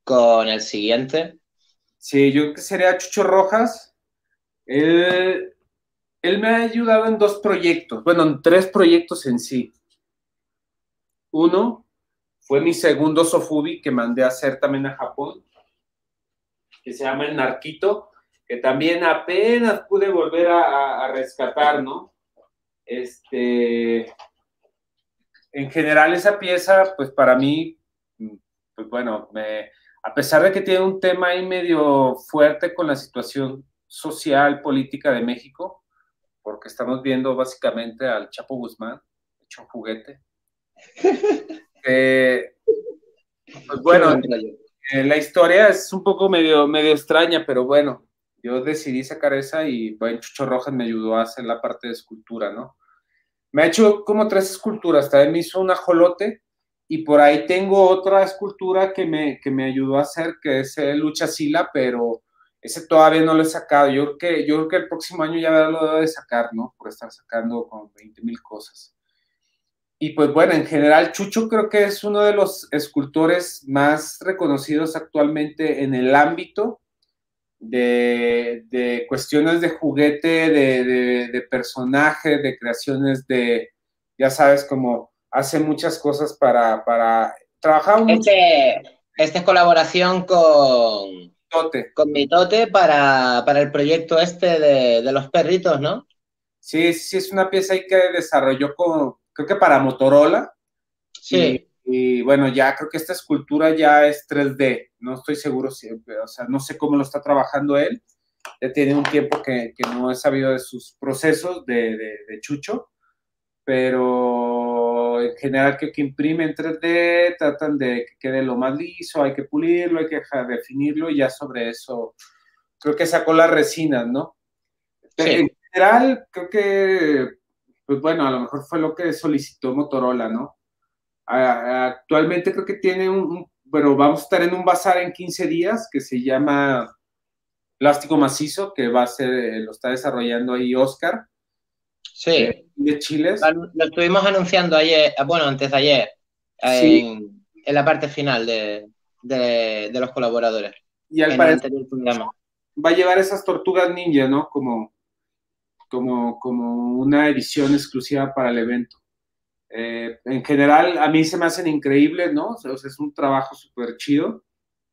con el siguiente. Sí, yo creo que sería Chucho Rojas. Él él me ha ayudado en dos proyectos, bueno, en tres proyectos en sí. Uno fue mi segundo Sofubi que mandé a hacer también a Japón, que se llama El Narquito, que también apenas pude volver a, rescatar, ¿no? Este, en general esa pieza, pues para mí, pues bueno, me, a pesar de que tiene un tema ahí medio fuerte con la situación social, política de México, porque estamos viendo básicamente al Chapo Guzmán hecho un juguete. Eh, pues bueno, eh, la historia es un poco medio, medio extraña, pero bueno, yo decidí sacar esa y bueno, Chucho Rojas me ayudó a hacer la parte de escultura, ¿no? Me ha hecho como tres esculturas, también me hizo un ajolote y por ahí tengo otra escultura que me, que me ayudó a hacer, que es el Lucha Sila, pero ese todavía no lo he sacado. Yo creo que, yo creo que el próximo año ya lo debo de sacar, ¿no? Por estar sacando como 20 mil cosas. Y pues bueno, en general, Chucho creo que es uno de los escultores más reconocidos actualmente en el ámbito de, cuestiones de juguete, de, de, personaje, de creaciones de, ya sabes, como hace muchas cosas para, para trabajar. Este, esta es colaboración con, con mi tote para, el proyecto este de, los perritos, ¿no? Sí, sí, es una pieza ahí que desarrolló con, creo que para Motorola. Sí. Y, bueno, ya creo que esta escultura ya es 3D. No estoy seguro si, o sea, no sé cómo lo está trabajando él. Ya tiene un tiempo que, no he sabido de sus procesos de, de Chucho, pero en general que, que imprime en 3D, tratan de que quede lo más liso, hay que pulirlo, hay que definirlo y ya sobre eso creo que sacó las resinas, ¿no? En general, creo que, pues bueno, a lo mejor fue lo que solicitó Motorola, ¿no? actualmente creo que tiene un, bueno, vamos a estar en un bazar en 15 días que se llama Plástico Macizo, que va a ser, eh, lo está desarrollando ahí Oscar. Sí de Chile. Lo estuvimos anunciando ayer, bueno, antes de ayer, en, la parte final de, los colaboradores. Y al parecer va a llevar esas tortugas ninja, ¿no? Como, como, como una edición exclusiva para el evento. Eh, en general, a mí se me hacen increíbles, ¿no? O sea, es un trabajo súper chido.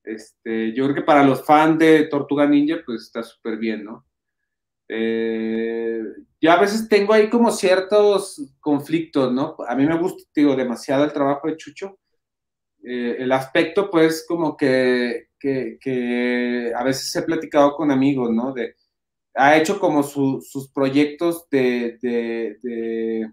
Este, yo creo que para los fans de Tortuga Ninja, pues está súper bien, ¿no? Eh, yo a veces tengo ahí como ciertos conflictos, ¿no? A mí me gusta, digo, demasiado el trabajo de Chucho. Eh, el aspecto, pues, como que, que, a veces he platicado con amigos, ¿no? De, ha hecho como sus proyectos de,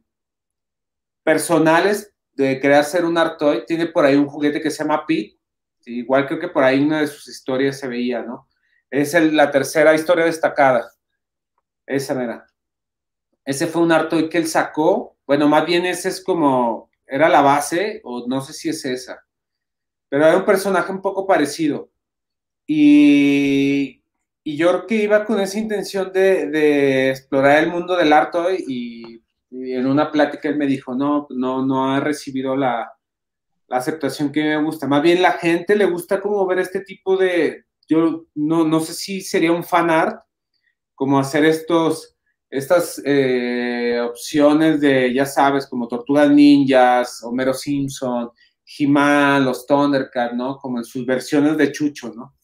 personales de querer hacer un art toy. Tiene por ahí un juguete que se llama Pete. Igual creo que por ahí una de sus historias se veía, ¿no? Es la tercera historia destacada. Esa era. Ese fue un art toy que él sacó. Bueno, más bien ese es como, era la base, o no sé si es esa. Pero era un personaje un poco parecido. Y, yo creo que iba con esa intención de, explorar el mundo del arte y, y, en una plática él me dijo, no, no, no ha recibido la, aceptación que me gusta. Más bien la gente le gusta como ver este tipo de, yo no, no sé si sería un fan art, como hacer estos, estas eh, opciones de, ya sabes, como Tortugas Ninjas, Homero Simpson, He-Man, los Thundercats, ¿no? Como en sus versiones de Chucho, ¿no?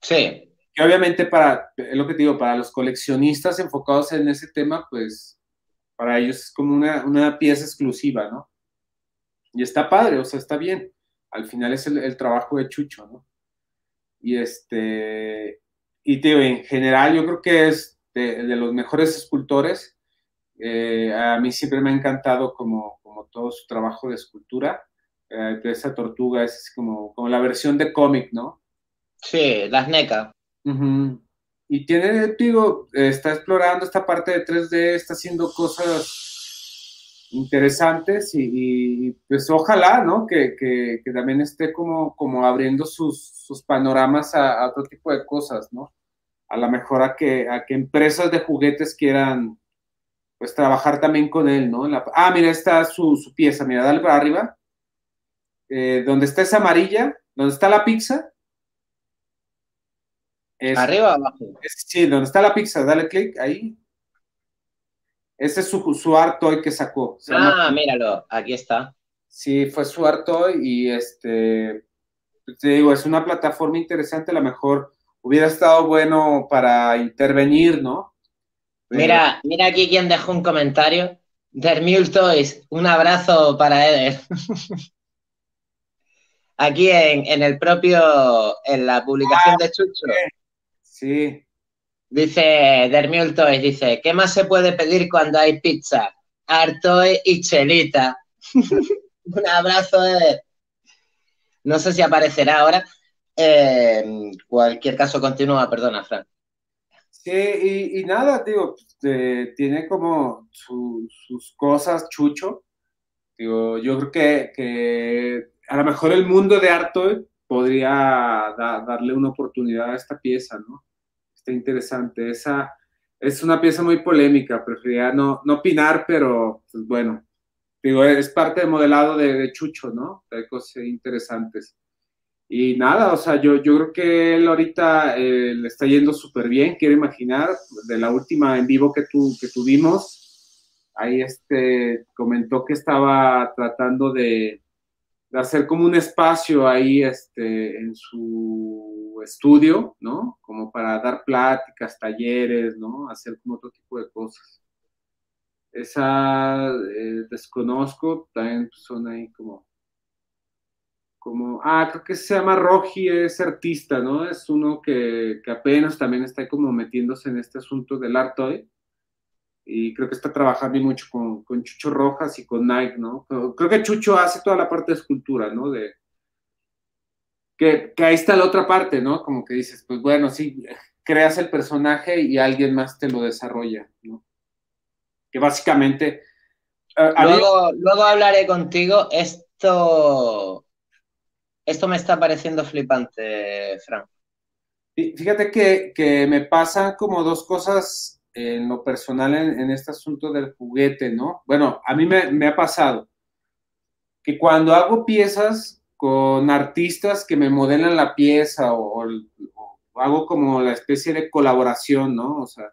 Sí. Que obviamente para, es lo que te digo, para los coleccionistas enfocados en ese tema, pues para ellos es como una, pieza exclusiva, ¿no? Y está padre, o sea, está bien. Al final es el, trabajo de Chucho, ¿no? Y este, y te digo, en general yo creo que es de, los mejores escultores. Eh, a mí siempre me ha encantado como, como todo su trabajo de escultura. Eh, esa tortuga es como, como la versión de cómic, ¿no? Sí, las NECA. Y tiene, digo, está explorando esta parte de 3D, está haciendo cosas interesantes y, pues ojalá, ¿no? Que, también esté como, como abriendo sus, panoramas a, otro tipo de cosas, ¿no? A lo mejor a que, a que empresas de juguetes quieran, pues, trabajar también con él, ¿no? ah, mira, está su, su, pieza, mira, dale para arriba. Eh, donde está esa amarilla, donde está la pizza, ¿Arriba o abajo? sí, donde está la pizza, dale clic ahí. Ese es su, su art toy que sacó. ah, míralo, aquí está. Sí, fue su art toy y este, te digo, es una plataforma interesante, a lo mejor hubiera estado bueno para intervenir, ¿no? Mira, mira aquí quien dejó un comentario. Dermule Toys, un abrazo para Eder. aquí en, en, el propio, en la publicación de Chucho. Sí. Dice Dermiul Toys, dice, ¿qué más se puede pedir cuando hay pizza? Artoy y chelita. Un abrazo, de... No sé si aparecerá ahora. Eh, cualquier caso, continúa, perdona, Fran. Sí, y, nada, digo, eh, tiene como sus cosas, Chucho. Digo, yo creo que, que, a lo mejor el mundo de Artoy podría darle una oportunidad a esta pieza, ¿no? Está interesante. Esa es una pieza muy polémica, preferiría no, no opinar, pero pues bueno, digo, es parte del modelado de, Chucho, ¿no? Hay cosas interesantes. Y nada, o sea, yo, yo creo que él ahorita eh, le está yendo súper bien, quiero imaginar, de la última en vivo que, tu, que tuvimos, ahí este, comentó que estaba tratando de, de hacer como un espacio ahí este, en su estudio, ¿no? Como para dar pláticas, talleres, ¿no? Hacer como otro tipo de cosas. Esa eh, desconozco, también son ahí como, como, ah, creo que se llama Roji, es artista, ¿no? Es uno que, que apenas también está como metiéndose en este asunto del arte hoy y creo que está trabajando mucho con, con, Chucho Rojas y con Nike, ¿no? Creo que Chucho hace toda la parte de escultura, ¿no? De, que, que, ahí está la otra parte, ¿no? Como que dices, pues bueno, sí, creas el personaje y alguien más te lo desarrolla, ¿no? Que básicamente... Luego, luego hablaré contigo, esto... Esto me está pareciendo flipante, Frank. Fíjate que, que me pasan como dos cosas en lo personal en, este asunto del juguete, ¿no? Bueno, a mí me, ha pasado que cuando hago piezas con artistas que me modelan la pieza o, hago como la especie de colaboración, ¿no? O sea,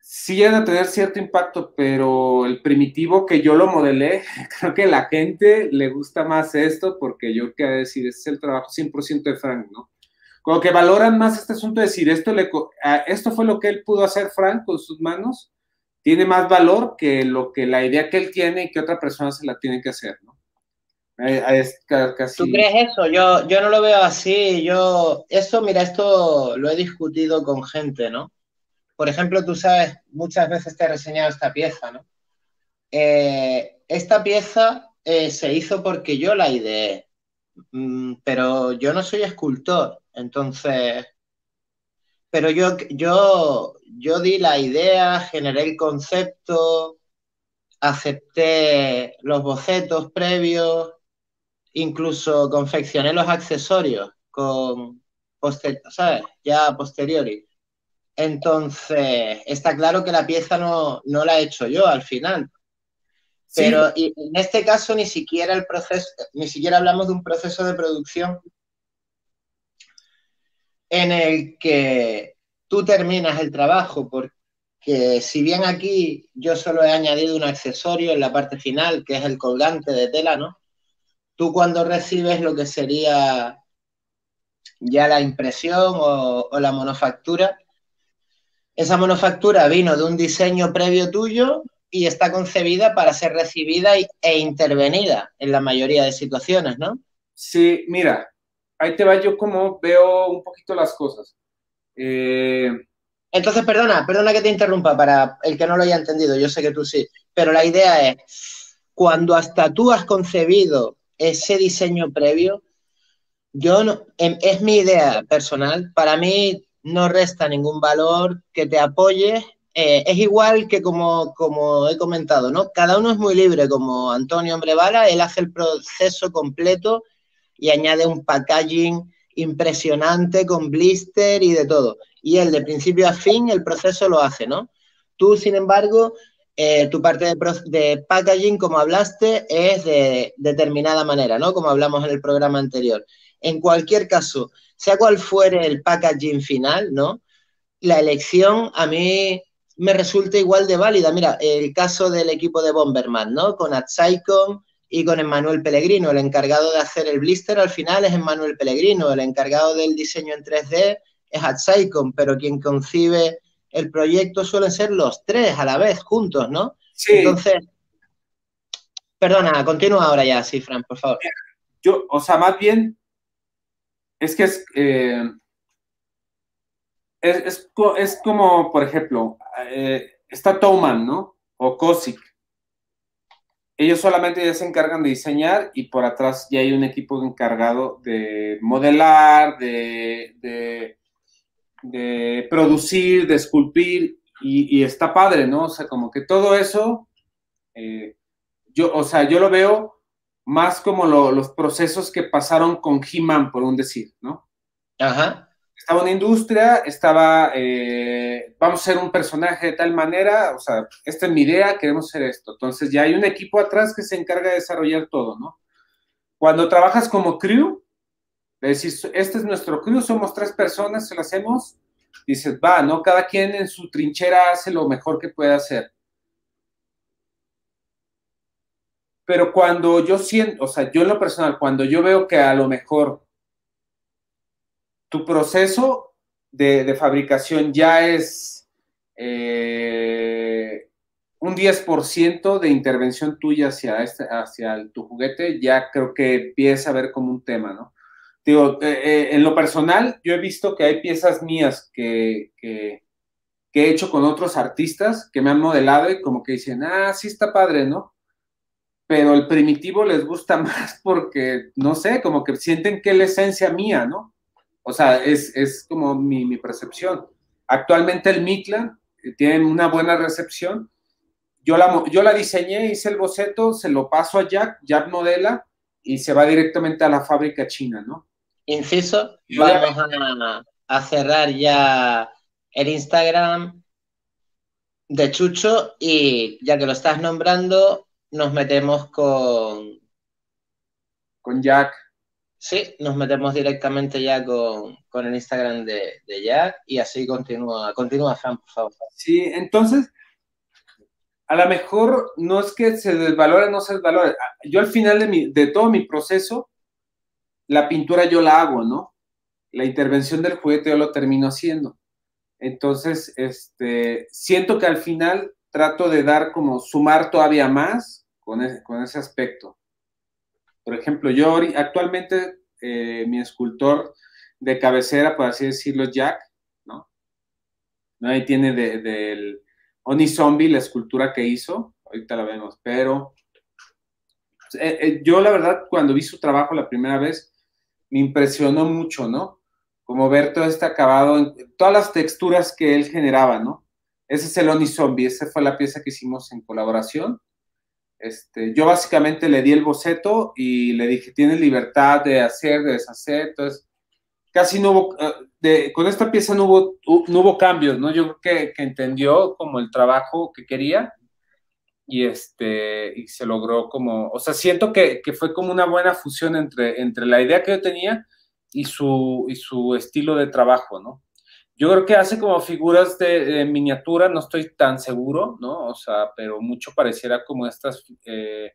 sí van a tener cierto impacto, pero el primitivo que yo lo modelé, creo que a la gente le gusta más esto porque yo quiero decir, es el trabajo 100% de Frank, ¿no? como que valoran más este asunto de decir, esto, le, esto fue lo que él pudo hacer Frank con sus manos, tiene más valor que lo que la idea que él tiene y que otra persona se la tiene que hacer, ¿no? ¿Tú crees eso? Yo, yo no lo veo así. Yo, esto, mira, esto lo he discutido con gente, ¿no? Por ejemplo, tú sabes, muchas veces te he reseñado esta pieza, ¿no? Eh, esta pieza eh, se hizo porque yo la ideé, mm, pero yo no soy escultor, entonces, pero yo, yo, yo di la idea, generé el concepto, acepté los bocetos previos, incluso confeccioné los accesorios con ¿sabes? Ya posteriori. Entonces, está claro que la pieza no, no la he hecho yo al final. Pero en este caso ni siquiera el proceso, ni siquiera hablamos de un proceso de producción en el que tú terminas el trabajo, porque si bien aquí yo solo he añadido un accesorio en la parte final, que es el colgante de tela, ¿no? Tú cuando recibes lo que sería ya la impresión o, o la manufactura, esa manufactura vino de un diseño previo tuyo y está concebida para ser recibida e intervenida en la mayoría de situaciones, ¿no? Sí, mira, ahí te va yo como veo un poquito las cosas. Eh, Entonces, perdona, perdona que te interrumpa para el que no lo haya entendido, yo sé que tú sí, pero la idea es, cuando hasta tú has concebido ese diseño previo, yo no, em, es mi idea personal, para mí no resta ningún valor que te apoye eh, es igual que como, como he comentado, ¿no? Cada uno es muy libre, como Antonio Hombrevala, él hace el proceso completo y añade un packaging impresionante con blister y de todo. Y él de principio a fin el proceso lo hace, ¿no? Tú, sin embargo, eh, tu parte de, packaging, como hablaste, es de determinada manera, ¿no? Como hablamos en el programa anterior. En cualquier caso, sea cual fuere el packaging final, ¿no? La elección a mí me resulta igual de válida. Mira, el caso del equipo de Bomberman, ¿no? Con Atsaicon y con Emmanuel Pellegrino. El encargado de hacer el blister al final es Emmanuel Pellegrino. El encargado del diseño en 3D es Atsaicon, pero quien concibe el proyecto suelen ser los tres a la vez, juntos, ¿no? Sí. Entonces, perdona, continúa ahora ya, sí, Fran, por favor. Yo, o sea, más bien, es que es, eh, es, es, como, por ejemplo, eh, está Toman, ¿no? O Kosik. Ellos solamente ya se encargan de diseñar y por atrás ya hay un equipo encargado de modelar, de, de, producir, de esculpir y, está padre, ¿no? O sea, como que todo eso, eh, yo, o sea, yo lo veo más como los procesos que pasaron con He-Man, por un decir, ¿no? Ajá estaba una industria, estaba, eh, vamos a ser un personaje de tal manera, o sea, esta es mi idea, queremos hacer esto. Entonces ya hay un equipo atrás que se encarga de desarrollar todo, ¿no? Cuando trabajas como crew, decís, este es nuestro crew, somos tres personas, se lo hacemos, dices, va, ¿no? Cada quien en su trinchera hace lo mejor que puede hacer. Pero cuando yo siento, o sea, yo en lo personal, cuando yo veo que a lo mejor tu proceso de, fabricación ya es eh, un 10% de intervención tuya hacia, este, hacia tu juguete, ya creo que empieza a ver como un tema, ¿no? Digo, eh, eh, en lo personal, yo he visto que hay piezas mías que, que, he hecho con otros artistas que me han modelado y como que dicen, ah, sí está padre, ¿no? Pero el primitivo les gusta más porque, no sé, como que sienten que es la esencia mía, ¿no? O sea, es, como mi, percepción. Actualmente el Mitla eh, tiene una buena recepción. Yo la, yo la diseñé, hice el boceto, se lo paso a Jack, Jack modela y se va directamente a la fábrica china, ¿no? Inciso, vamos a, cerrar ya el Instagram de Chucho y ya que lo estás nombrando, nos metemos con... Con Jack. Sí, nos metemos directamente ya con, el Instagram de, de, Jack y así continúa, continúa Fran, por favor. Sí, entonces, a lo mejor no es que se desvalore no se desvalore. Yo al final de, mi, de todo mi proceso, la pintura yo la hago, ¿no? La intervención del juguete yo lo termino haciendo. Entonces, este, siento que al final trato de dar como sumar todavía más con con ese aspecto. Por ejemplo, yo actualmente, eh, mi escultor de cabecera, por así decirlo, Jack, ¿no? Ahí tiene del de, Oni Zombie la escultura que hizo, ahorita la vemos, pero eh, eh, yo la verdad cuando vi su trabajo la primera vez me impresionó mucho, ¿no? Como ver todo este acabado, todas las texturas que él generaba, ¿no? Ese es el Oni Zombie, esa fue la pieza que hicimos en colaboración. Este, yo básicamente le di el boceto y le dije, tienes libertad de hacer, de deshacer, entonces casi no hubo, eh, con esta pieza no hubo, cambios, ¿no? Yo creo que, entendió como el trabajo que quería y, este, y se logró como, o sea, siento que, fue como una buena fusión entre, entre la idea que yo tenía y su, y su estilo de trabajo, ¿no? Yo creo que hace como figuras de, miniatura, no estoy tan seguro, ¿no? O sea, pero mucho pareciera como estas eh,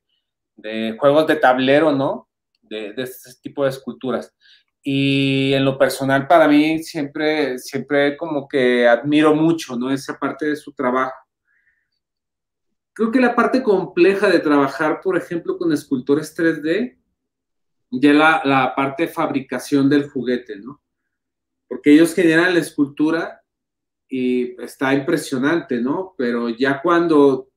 de juegos de tablero, ¿no? De, de este tipo de esculturas. Y en lo personal, para mí, siempre, siempre como que admiro mucho, ¿no? Esa parte de su trabajo. Creo que la parte compleja de trabajar, por ejemplo, con escultores 3D, ya la, la parte de fabricación del juguete, ¿no? Porque ellos generan la escultura y está impresionante, ¿no? Pero ya cuando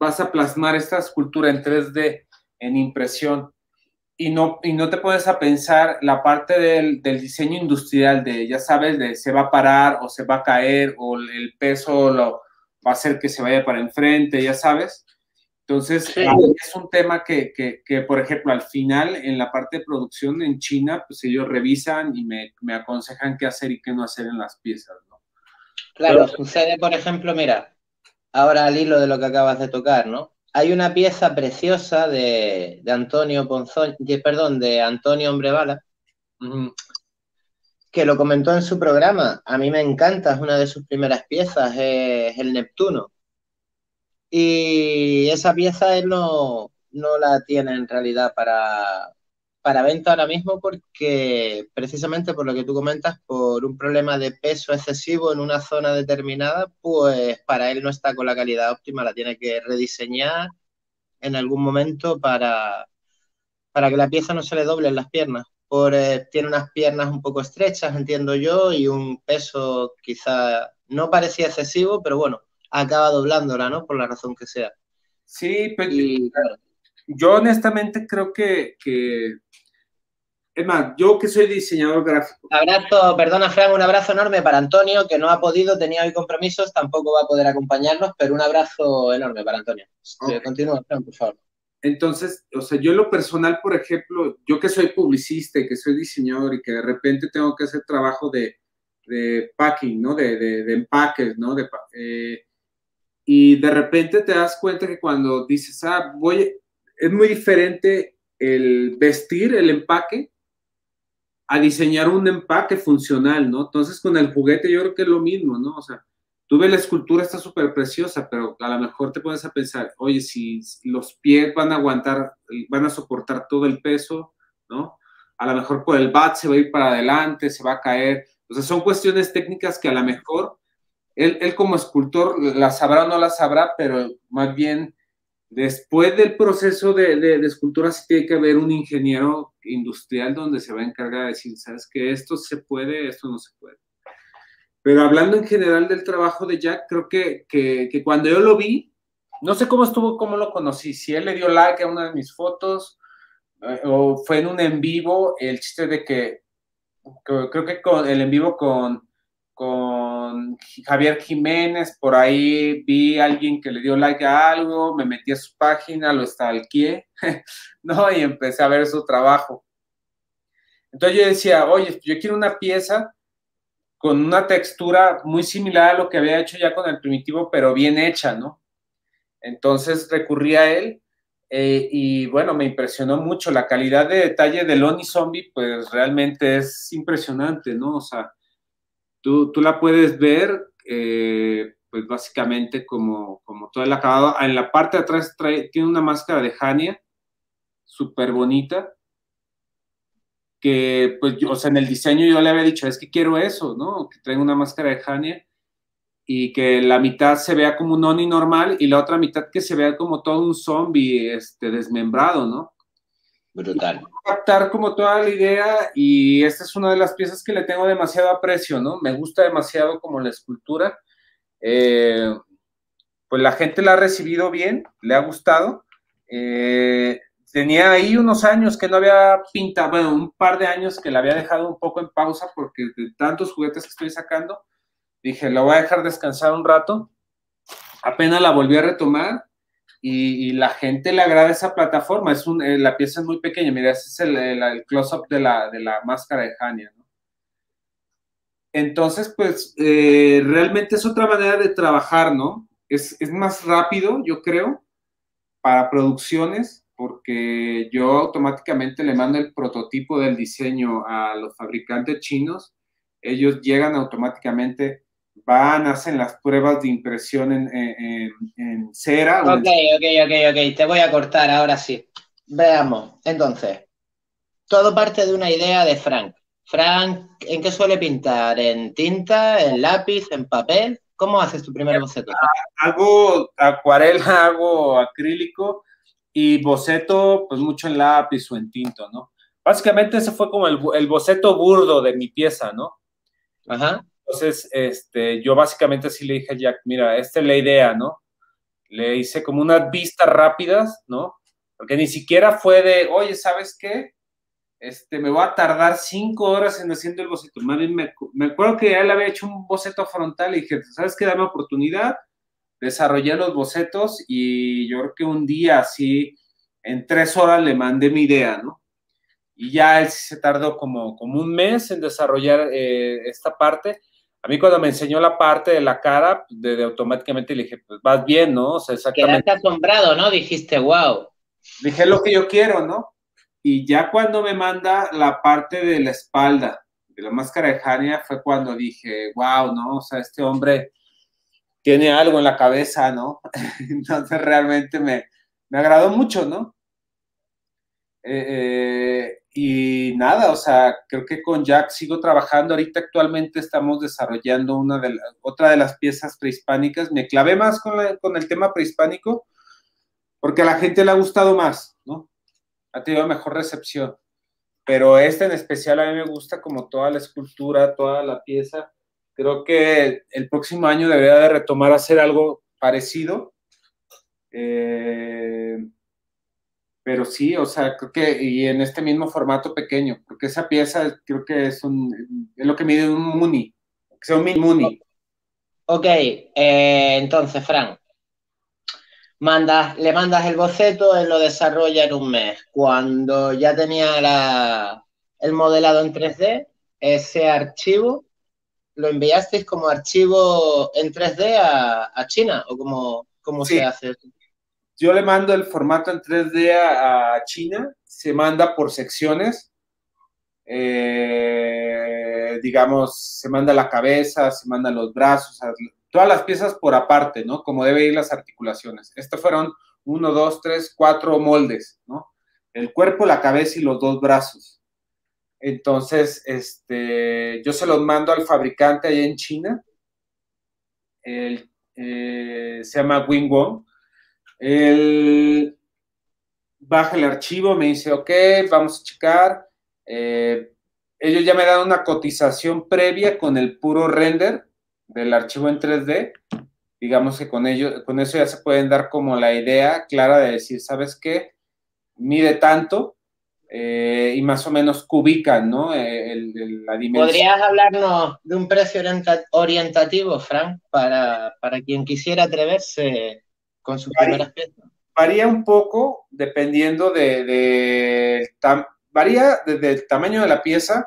vas a plasmar esta escultura en 3D, en impresión, y no, y no te pones a pensar la parte del, del, diseño industrial de, ya sabes, de se va a parar o se va a caer o el peso lo, va a hacer que se vaya para enfrente, ya sabes. Entonces, es un tema que, que, que, por ejemplo, al final, en la parte de producción en China, pues ellos revisan y me, me aconsejan qué hacer y qué no hacer en las piezas, ¿no? Claro, sucede, por ejemplo, mira, ahora al hilo de lo que acabas de tocar, ¿no? hay una pieza preciosa de, Antonio Ponzón, perdón, de Antonio Hombrevala, que lo comentó en su programa. A mí me encanta, es una de sus primeras piezas, es el Neptuno. Y esa pieza él no, no la tiene en realidad para, para venta ahora mismo porque precisamente por lo que tú comentas, por un problema de peso excesivo en una zona determinada, pues para él no está con la calidad óptima, la tiene que rediseñar en algún momento para, para que la pieza no se le doble en las piernas. Por, eh, tiene unas piernas un poco estrechas, entiendo yo, y un peso quizá no parecía excesivo, pero bueno, acaba doblándola, ¿no? Por la razón que sea. Sí, pero yo honestamente creo que, que es más, yo que soy diseñador gráfico. Abrazo, perdona Fran, un abrazo enorme para Antonio, que no ha podido, tenía hoy compromisos, tampoco va a poder acompañarnos, pero un abrazo enorme para Antonio. Continúa, Fran, por favor. Entonces, o sea, yo lo personal, por ejemplo, yo que soy publicista y que soy diseñador y que de repente tengo que hacer trabajo de, packing, ¿no? De, de, empaques, ¿no? De, eh, y de repente te das cuenta que cuando dices, ah, voy, es muy diferente el vestir, el empaque, a diseñar un empaque funcional, ¿no? Entonces con el juguete yo creo que es lo mismo, ¿no? O sea, tú ves la escultura, está súper preciosa, pero a lo mejor te pones a pensar, oye, si los pies van a aguantar, van a soportar todo el peso, ¿no? A lo mejor por el bat se va a ir para adelante, se va a caer. O sea, son cuestiones técnicas que a lo mejor él, él como escultor las sabrá o no las sabrá, pero más bien Después del proceso de, escultura, sí tiene que haber un ingeniero industrial donde se va a encargar de decir, sabes que esto se puede, esto no se puede. Pero hablando en general del trabajo de Jack, creo que, que, cuando yo lo vi, no sé cómo estuvo, cómo lo conocí, si él le dio like a una de mis fotos eh, o fue en un en vivo, el chiste de que, creo que con el en vivo con, con Javier Jiménez, por ahí vi a alguien que le dio like a algo, me metí a su página, lo stalkeé, ¿no? Y empecé a ver su trabajo. Entonces yo decía, oye, yo quiero una pieza con una textura muy similar a lo que había hecho ya con el primitivo, pero bien hecha, ¿no? Entonces recurrí a él eh, y bueno, me impresionó mucho. La calidad de detalle de Lonnie Zombie, pues realmente es impresionante, ¿no? O sea, Tú, tú la puedes ver, eh, pues básicamente como, como todo el acabado. En la parte de atrás tiene una máscara de Hania, súper bonita, que pues, o sea, en el diseño yo le había dicho, es que quiero eso, ¿no? Que traiga una máscara de Hania y que la mitad se vea como un Oni normal y la otra mitad que se vea como todo un zombie este, desmembrado, ¿no? Brutal. Captar como toda la idea y esta es una de las piezas que le tengo demasiado aprecio, ¿no? Me gusta demasiado como la escultura. Eh, pues la gente la ha recibido bien, le ha gustado. Eh, tenía ahí unos años que no había pintado, bueno, un par de años que la había dejado un poco en pausa porque de tantos juguetes que estoy sacando, dije, la voy a dejar descansar un rato. Apenas la volví a retomar y, la gente le agrada esa plataforma. Es un, eh, la pieza es muy pequeña, mira, ese es el, close-up de la, de la máscara de Hania. Entonces, pues, eh, realmente es otra manera de trabajar, ¿no? Es, más rápido, yo creo, para producciones, porque yo automáticamente le mando el prototipo del diseño a los fabricantes chinos. Ellos llegan automáticamente van, hacen las pruebas de impresión en, cera. Ok, ok, ok, ok, te voy a cortar ahora sí. Veamos, entonces, todo parte de una idea de Frank. Frank, ¿en qué suele pintar? ¿En tinta, en lápiz, en papel? ¿Cómo haces tu primer boceto? Hago acuarela, hago acrílico y boceto, pues mucho en lápiz o en tinto, ¿no? Básicamente ese fue como el, el boceto burdo de mi pieza, ¿no? Ajá. Entonces, este, yo básicamente sí le dije a Jack, mira, esta es la idea, ¿no? Le hice como unas vistas rápidas, ¿no? Porque ni siquiera fue de, oye, ¿sabes qué? Este, me voy a tardar cinco horas en haciendo el boceto. Más me, me acuerdo que él había hecho un boceto frontal y dije, ¿sabes qué? Dame oportunidad. Desarrollé los bocetos y yo creo que un día así, en tres horas le mandé mi idea, ¿no? Y ya él se tardó como, como un mes en desarrollar eh, esta parte a mí cuando me enseñó la parte de la cara, de, automáticamente le dije, pues vas bien, ¿no? O sea, exactamente. Quedaste asombrado, ¿no? Dijiste, wow. Dije lo que yo quiero, ¿no? Y ya cuando me manda la parte de la espalda, de la máscara de Hania, fue cuando dije, wow, ¿no? O sea, este hombre tiene algo en la cabeza, ¿no? Entonces realmente me, me agradó mucho, ¿no? Eh, eh, y nada, o sea, creo que con Jack sigo trabajando. Ahorita actualmente estamos desarrollando una de otra de las piezas prehispánicas. Me clavé más con, con, el tema prehispánico porque a la gente le ha gustado más, ¿no? Ha tenido mejor recepción. Pero este en especial a mí me gusta como toda la escultura, toda la pieza. Creo que el próximo año debería de retomar hacer algo parecido. Eh, pero sí, o sea, creo que, y en este mismo formato pequeño, porque esa pieza creo que es un, lo que mide un Muni, que sea un Muni. Ok, eh, entonces, Fran, mandas, le mandas el boceto, él lo desarrolla en un mes. Cuando ya tenía el modelado en 3D, ese archivo lo enviasteis como archivo en 3D a, China, o cómo, cómo se hace? Yo le mando el formato en 3D a, China, se manda por secciones, eh, digamos, se manda la cabeza, se mandan los brazos, todas las piezas por aparte, ¿no? Como deben ir las articulaciones. Estos fueron uno, dos, tres, cuatro moldes, ¿no? El cuerpo, la cabeza y los dos brazos. Entonces, este, yo se los mando al fabricante allá en China. Eh, se llama Wingwong. Él baja el archivo, me dice, ok, vamos a checar. Eh, ellos ya me dan una cotización previa con el puro render del archivo en 3D. Digamos que con, ello, con eso ya se pueden dar como la idea clara de decir, ¿sabes qué? Mide tanto eh, y más o menos cubican, ¿no? Eh, la dimensión. ¿Podrías hablarnos de un precio orientativo, Frank, para, para quien quisiera atreverse con sus primeras piezas? Varía un poco dependiendo de, varía desde el tamaño de la pieza,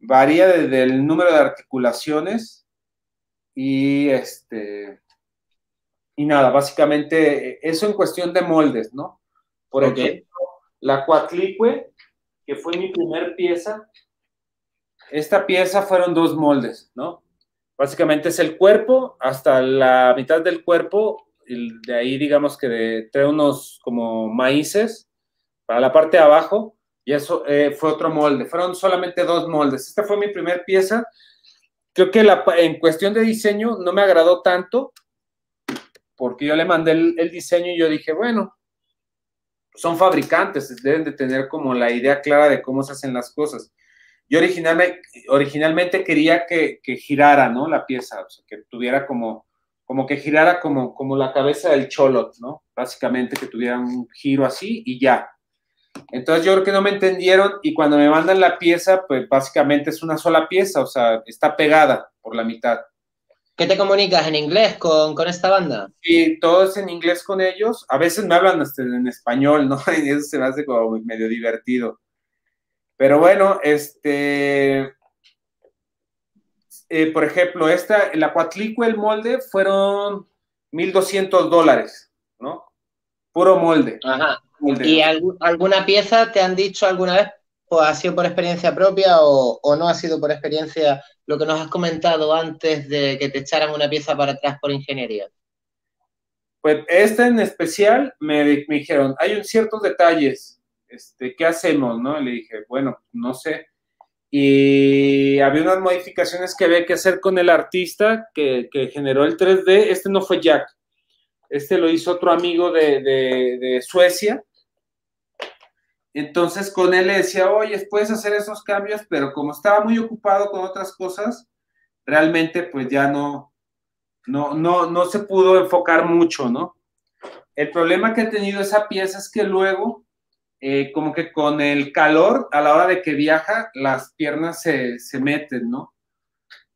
varía desde el número de articulaciones y este y nada, básicamente eso en cuestión de moldes, ¿no? Por ejemplo, la Cuatlicue, que fue mi primer pieza, esta pieza fueron dos moldes, ¿no? Básicamente es el cuerpo, hasta la mitad del cuerpo de ahí digamos que trae unos como maíces para la parte de abajo y eso eh, fue otro molde. Fueron solamente dos moldes. Esta fue mi primer pieza. Creo que la, en cuestión de diseño no me agradó tanto porque yo le mandé el, diseño y yo dije, bueno, son fabricantes, deben de tener como la idea clara de cómo se hacen las cosas. Yo originalmente, originalmente quería que, girara, ¿no? La pieza, o sea, que tuviera como, como que girara como, como la cabeza del cholot, ¿no? Básicamente que tuviera un giro así y ya. Entonces yo creo que no me entendieron y cuando me mandan la pieza, pues básicamente es una sola pieza, o sea, está pegada por la mitad. ¿Qué te comunicas en inglés con, esta banda? Sí, todo es en inglés con ellos. A veces me hablan hasta en español, ¿no? Y eso se me hace como medio divertido. Pero bueno, este, eh, por ejemplo, esta, el Acuatlico, el molde, fueron 1.200 dólares, ¿no? Puro molde. Ajá. ¿Y alguna pieza te han dicho alguna vez, ha sido por experiencia propia o, no ha sido por experiencia lo que nos has comentado antes de que te echaran una pieza para atrás por ingeniería? Pues esta en especial me, me dijeron, hay un ciertos detalles, este, ¿qué hacemos? ¿no? le dije, bueno, no sé. Y había unas modificaciones que había que hacer con el artista que, que generó el 3D. Este no fue Jack, este lo hizo otro amigo de, de, de Suecia entonces con él le decía, oye, puedes hacer esos cambios, pero como estaba muy ocupado con otras cosas, realmente pues ya no, no, no, no se pudo enfocar mucho, ¿no? El problema que ha tenido esa pieza es que luego, eh, como que con el calor, a la hora de que viaja, las piernas se, se meten, ¿no?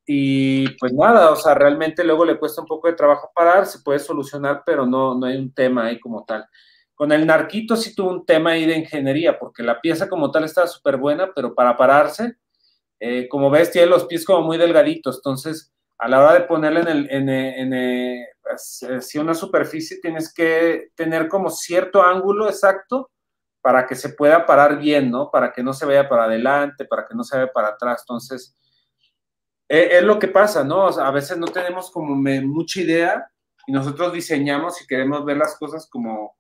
Y pues nada, o sea, realmente luego le cuesta un poco de trabajo parar, se puede solucionar, pero no, no hay un tema ahí como tal. Con el Narquito sí tuvo un tema ahí de ingeniería, porque la pieza como tal estaba súper buena, pero para pararse, eh, como ves, tiene los pies como muy delgaditos, entonces a la hora de ponerle en, el, en, en, pues, una superficie tienes que tener como cierto ángulo exacto para que se pueda parar bien, ¿no? Para que no se vaya para adelante, para que no se vaya para atrás. Entonces, eh, es, lo que pasa, ¿no? a veces no tenemos como mucha idea y nosotros diseñamos y queremos ver las cosas como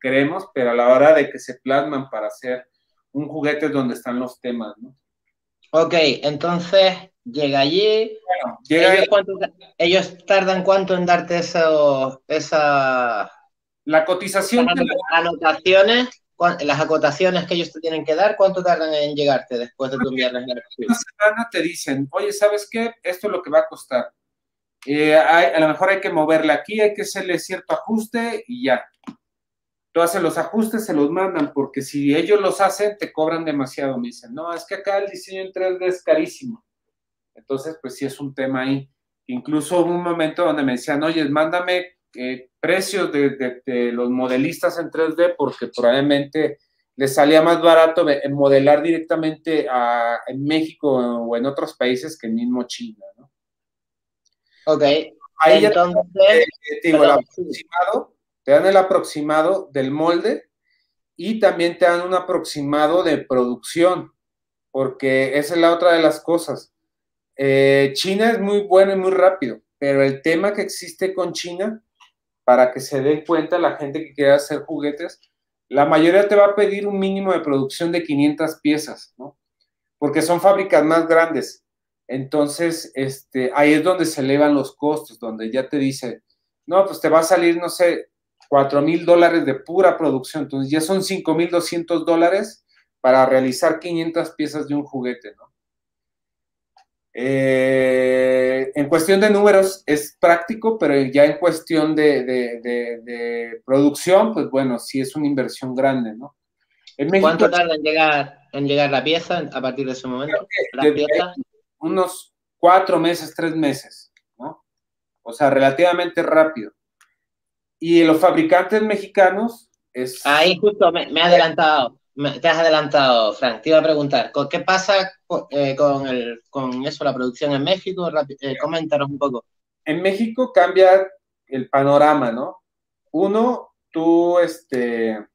queremos, pero a la hora de que se plasman para hacer un juguete es donde están los temas, ¿no? Ok, entonces llega allí. Bueno, llega ¿Ellos, ¿Ellos, tardan cuánto en darte eso, esa... La cotización. Las anotaciones, las acotaciones que ellos te tienen que dar, ¿cuánto tardan en llegarte después de tu enviarles la Una semana te dicen, oye, ¿sabes qué? Esto es lo que va a costar eh, a lo mejor hay que moverle aquí, hay que hacerle cierto ajuste y ya. Tú haces los ajustes, se los mandan, porque si ellos los hacen, te cobran demasiado. Me dicen, no, es que acá el diseño en 3D es carísimo. Entonces, pues sí es un tema ahí. Incluso hubo un momento donde me decían, oye, mándame eh, precios de, los modelistas en 3D, porque probablemente les salía más barato modelar directamente en México o en otros países que en mismo China, ¿no? Ok. Ahí Entonces, te, te, el aproximado, te dan el aproximado del molde y también te dan un aproximado de producción, porque esa es la otra de las cosas. Eh, China es muy bueno y muy rápido, pero el tema que existe con China, para que se den cuenta la gente que quiera hacer juguetes, la mayoría te va a pedir un mínimo de producción de 500 piezas, ¿no? Porque son fábricas más grandes. Entonces, este, ahí es donde se elevan los costos, donde ya te dice, no, pues te va a salir, no sé, 4 mil dólares de pura producción. Entonces ya son 5 mil 200 dólares para realizar 500 piezas de un juguete, ¿no? Eh, en cuestión de números es práctico, pero ya en cuestión de, producción, pues bueno, sí es una inversión grande, ¿no? ¿Cuánto tarda en llegar, en llegar la pieza a partir de ese momento? La pieza? unos cuatro meses, tres meses, ¿no? O sea, relativamente rápido. Y los fabricantes mexicanos es... Ahí justo me, he adelantado, te has adelantado, Frank. Te iba a preguntar, ¿qué pasa eh, con, el, con eso, la producción en México? Eh, coméntanos un poco. En México cambia el panorama, ¿no? Uno, tú, este,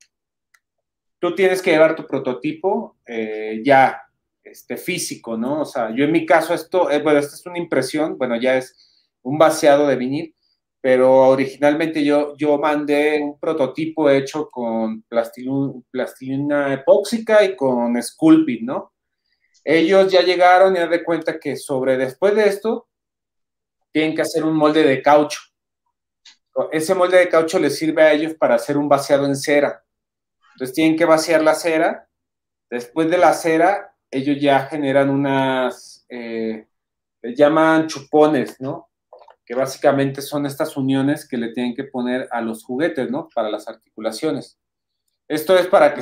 tú tienes que llevar tu prototipo eh, ya este, físico, ¿no? O sea, yo en mi caso esto, eh, bueno, esta es una impresión, bueno, ya es un vaciado de vinil, pero originalmente yo, yo mandé un prototipo hecho con plastilina, epóxica y con Sculpin, ¿no? Ellos ya llegaron y dan de cuenta que sobre después de esto tienen que hacer un molde de caucho. Ese molde de caucho les sirve a ellos para hacer un vaciado en cera. Entonces tienen que vaciar la cera. Después de la cera, ellos ya generan unas, eh, les llaman chupones, ¿no? Que básicamente son estas uniones que le tienen que poner a los juguetes, ¿no? Para las articulaciones. Esto es para que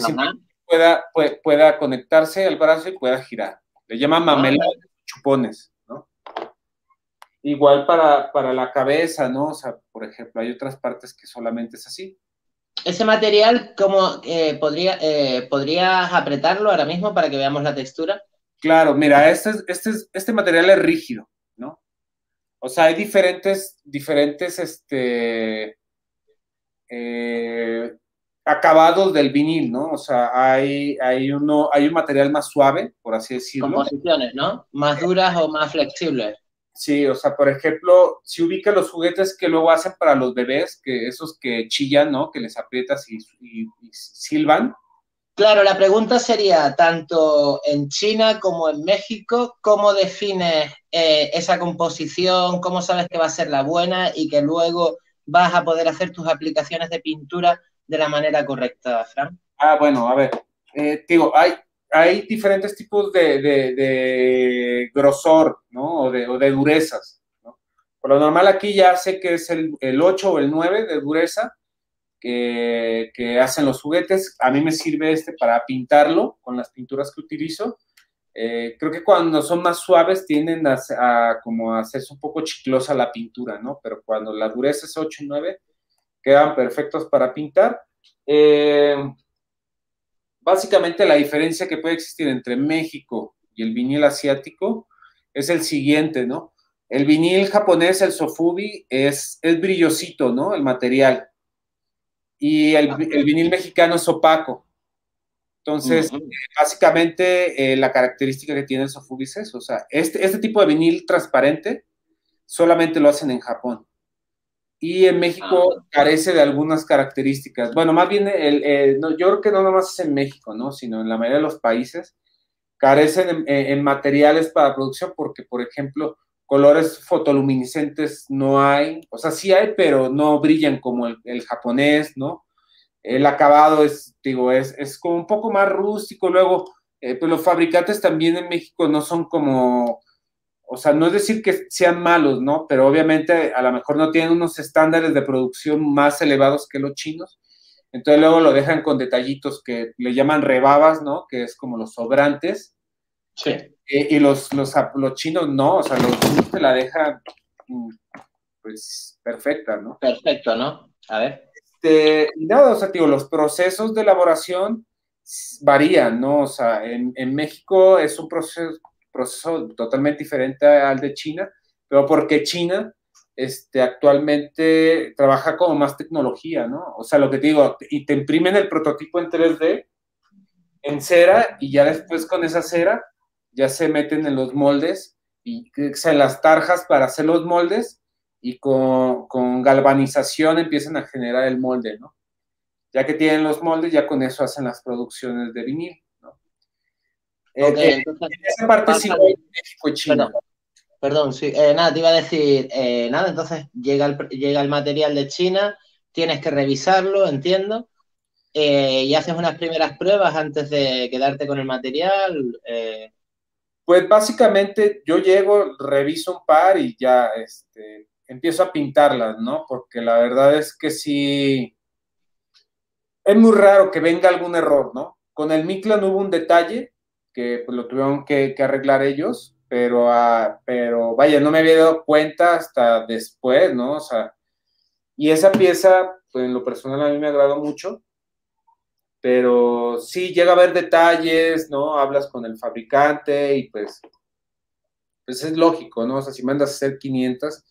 pueda, pueda, conectarse al brazo y pueda girar. Le llaman mamela chupones, ¿no? Igual para, para la cabeza, ¿no? O sea, por ejemplo, hay otras partes que solamente es así. Ese material, ¿cómo eh, podría, eh, podrías apretarlo ahora mismo para que veamos la textura? Claro, mira, este, este, este material es rígido. O sea, hay diferentes, diferentes, este, eh, acabados del vinil, ¿no? O sea, hay, hay, uno, hay un material más suave, por así decirlo. Composiciones, ¿no? Más duras o más flexibles. Sí, o sea, por ejemplo, si ubica los juguetes que luego hacen para los bebés, que esos que chillan, ¿no? Que les aprietas y, silban. Claro, la pregunta sería, tanto en China como en México, ¿cómo defines eh, esa composición? ¿Cómo sabes que va a ser la buena y que luego vas a poder hacer tus aplicaciones de pintura de la manera correcta, Fran? Ah, bueno, a ver, eh, digo, hay, diferentes tipos de, grosor, ¿no? O de, durezas, ¿no? Por lo normal aquí ya sé que es el, 8 o el 9 de dureza que, hacen los juguetes. A mí me sirve este para pintarlo con las pinturas que utilizo. Eh, creo que cuando son más suaves tienden a, como hacerse un poco chiclosa la pintura, ¿no? Pero cuando la dureza es 8 y 9, quedan perfectos para pintar. Eh, básicamente la diferencia que puede existir entre México y el vinil asiático es el siguiente, ¿no? El vinil japonés, el sofubi, es, es brillosito, ¿no? El material. Y el, vinil mexicano es opaco. Entonces, básicamente eh, la característica que tiene el sofubi es. O sea, este, este tipo de vinil transparente solamente lo hacen en Japón y en México ah. carece de algunas características. Bueno, más bien, el, no, yo creo que no nomás es en México, ¿no? Sino en la mayoría de los países carecen en, materiales para producción porque, por ejemplo, colores fotoluminiscentes no hay, o sea, sí hay, pero no brillan como el, japonés, ¿no? El acabado es, digo, es, es como un poco más rústico. Luego, eh, pues los fabricantes también en México no son como o sea, no es decir que sean malos, ¿no? Pero obviamente a lo mejor no tienen unos estándares de producción más elevados que los chinos. Entonces luego lo dejan con detallitos que le llaman rebabas, ¿no? Que es como los sobrantes. Sí. Y los, los, los, chinos no, o sea, los chinos te la dejan, mm, pues, perfecta, ¿no? Perfecto, ¿no? A ver. Este, y nada, o sea, digo, los procesos de elaboración varían, ¿no? O sea, en, en México es un proceso, proceso totalmente diferente al de China, pero porque China este, actualmente trabaja como más tecnología, ¿no? O sea, lo que te digo, y te imprimen el prototipo en 3D, en cera, y ya después con esa cera ya se meten en los moldes y en las tarjas para hacer los moldes y con, con galvanización empiezan a generar el molde, ¿no? Ya que tienen los moldes, ya con eso hacen las producciones de vinil. Eh, eh, en esa parte sí México y China. Perdón, sí. Eh, nada, te iba a decir, nada, entonces llega el, llega el material de China, tienes que revisarlo, entiendo, y haces unas primeras pruebas antes de quedarte con el material. Pues básicamente yo llego, reviso un par y ya este, empiezo a pintarlas, ¿no? Porque la verdad es que sí, es muy raro que venga algún error, ¿no? Con el Miclan hubo un detalle que pues, lo tuvieron que, arreglar ellos, pero, uh, pero vaya, no me había dado cuenta hasta después, ¿no? O sea, y esa pieza, pues en lo personal a mí me agradó mucho, pero sí llega a haber detalles, ¿no? Hablas con el fabricante y pues, pues es lógico, ¿no? O sea, si mandas a hacer 500,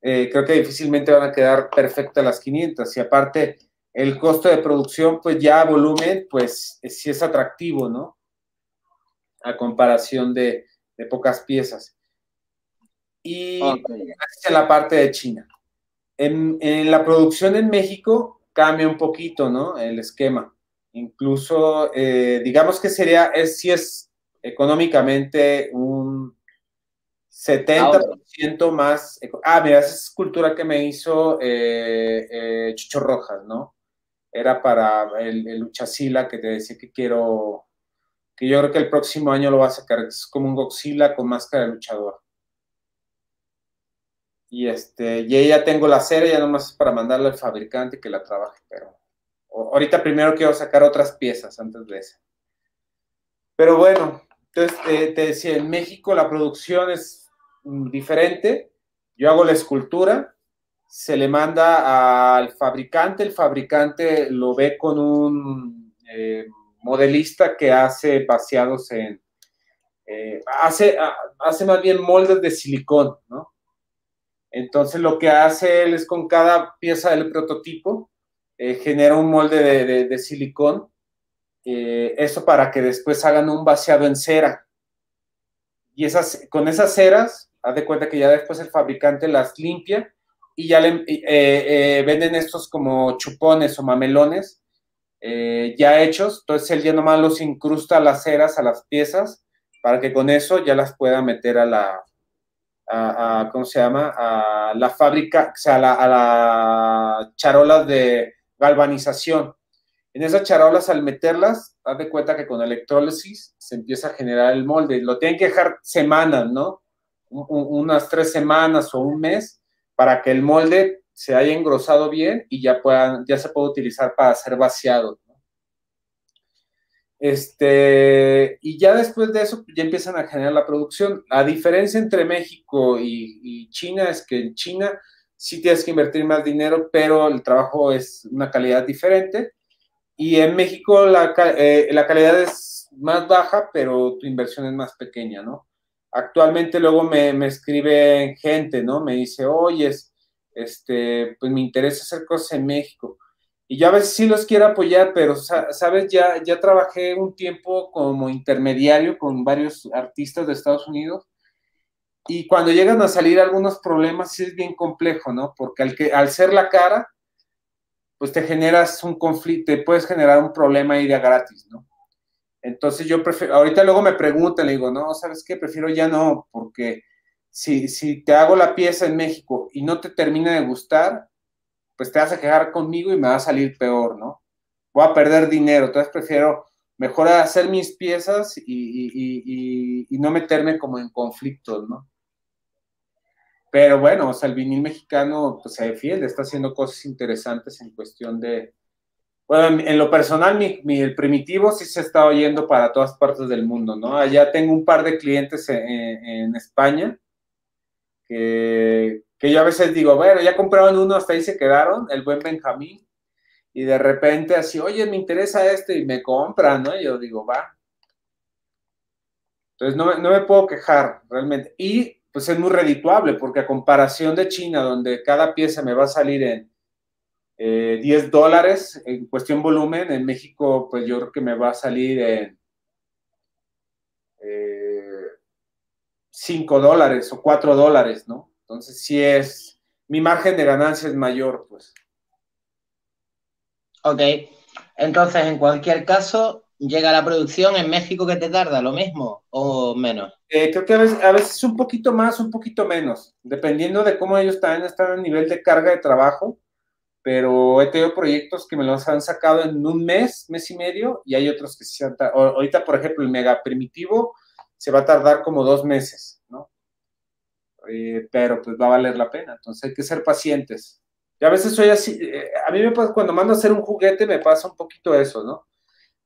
eh, creo que difícilmente van a quedar perfectas las 500 y aparte el costo de producción, pues ya a volumen, pues sí es atractivo, ¿no? a comparación de, pocas piezas. Y la parte de China. En, la producción en México cambia un poquito, ¿no? El esquema. Incluso, eh, digamos que sería, si es económicamente un 70% más. Ah, mira, esa escultura que me hizo eh, eh, Chucho Rojas, ¿no? era para el, el que te decía que quiero, que yo creo que el próximo año lo va a sacar, es como un Godzilla con máscara de luchador. Y este, ya tengo la serie, ya nomás es para mandarle al fabricante que la trabaje, pero ahorita primero quiero sacar otras piezas antes de eso. Pero bueno, entonces te decía, en México la producción es diferente. Yo hago la escultura, se le manda al fabricante, el fabricante lo ve con un eh, modelista que hace vaciados en, eh, hace, hace más bien moldes de silicón, ¿no? Entonces lo que hace él es con cada pieza del prototipo, eh, genera un molde de, silicón, eso para que después hagan un vaciado en cera. Y esas, con esas ceras, haz de cuenta que ya después el fabricante las limpia y ya eh, eh, venden estos como chupones o mamelones eh, ya hechos, entonces él ya nomás los incrusta a las ceras, a las piezas, para que con eso ya las pueda meter a la, a, ¿cómo se llama? A la fábrica, o sea, a la, la charolas de galvanización. En esas charolas, al meterlas, haz de cuenta que con electrólisis se empieza a generar el molde. Lo tienen que dejar semanas, ¿no? unas tres semanas o un mes para que el molde se haya engrosado bien y ya, puedan, ya se pueda utilizar para hacer vaciado. Este, y ya después de eso ya empiezan a generar la producción. La diferencia entre México y, China es que en China sí tienes que invertir más dinero, pero el trabajo es una calidad diferente. Y en México la, eh, la calidad es más baja, pero tu inversión es más pequeña, ¿no? actualmente luego me, me escribe gente, ¿no? Me dice, oye, este, pues me interesa hacer cosas en México. Y yo a veces sí los quiero apoyar, pero, ¿sabes? Ya, ya trabajé un tiempo como intermediario con varios artistas de Estados Unidos. Y cuando llegan a salir algunos problemas, sí es bien complejo, ¿no? Porque al, que, al ser la cara, pues te generas un conflicto, te puedes generar un problema ahí de gratis, ¿no? Entonces yo prefiero, ahorita luego me preguntan, le digo, no, ¿sabes qué? Prefiero ya no, porque si, si te hago la pieza en México y no te termina de gustar, pues te vas a quedar conmigo y me va a salir peor, ¿no? Voy a perder dinero, entonces prefiero mejor hacer mis piezas y, no meterme como en conflictos, ¿no? Pero bueno, o sea, el vinil mexicano pues, se defiende, está haciendo cosas interesantes en cuestión de, bueno, en lo personal, mi, el primitivo sí se está oyendo para todas partes del mundo, ¿no? Allá tengo un par de clientes en, España que, yo a veces digo, bueno, ya compraron uno, hasta ahí se quedaron, el buen Benjamín, y de repente así, oye, me interesa este y me compran, ¿no? Y yo digo, va. Entonces no, no me puedo quejar realmente. Y pues es muy redituable porque a comparación de China, donde cada pieza me va a salir en 10 eh, dólares en cuestión volumen. En México, pues yo creo que me va a salir en 5 eh, dólares o 4 dólares, ¿no? Entonces, si es, mi margen de ganancia es mayor, pues. Ok, entonces en cualquier caso, llega la producción en México que te tarda lo mismo o menos. Eh, creo que a veces, a veces, un poquito más, un poquito menos, dependiendo de cómo ellos están a nivel de carga de trabajo pero he tenido proyectos que me los han sacado en un mes, mes y medio, y hay otros que se han Ahorita, por ejemplo, el mega primitivo se va a tardar como dos meses, ¿no? Eh, pero pues va a valer la pena, entonces hay que ser pacientes. Y a veces soy así, eh, a mí me pasa, cuando mando a hacer un juguete me pasa un poquito eso, ¿no?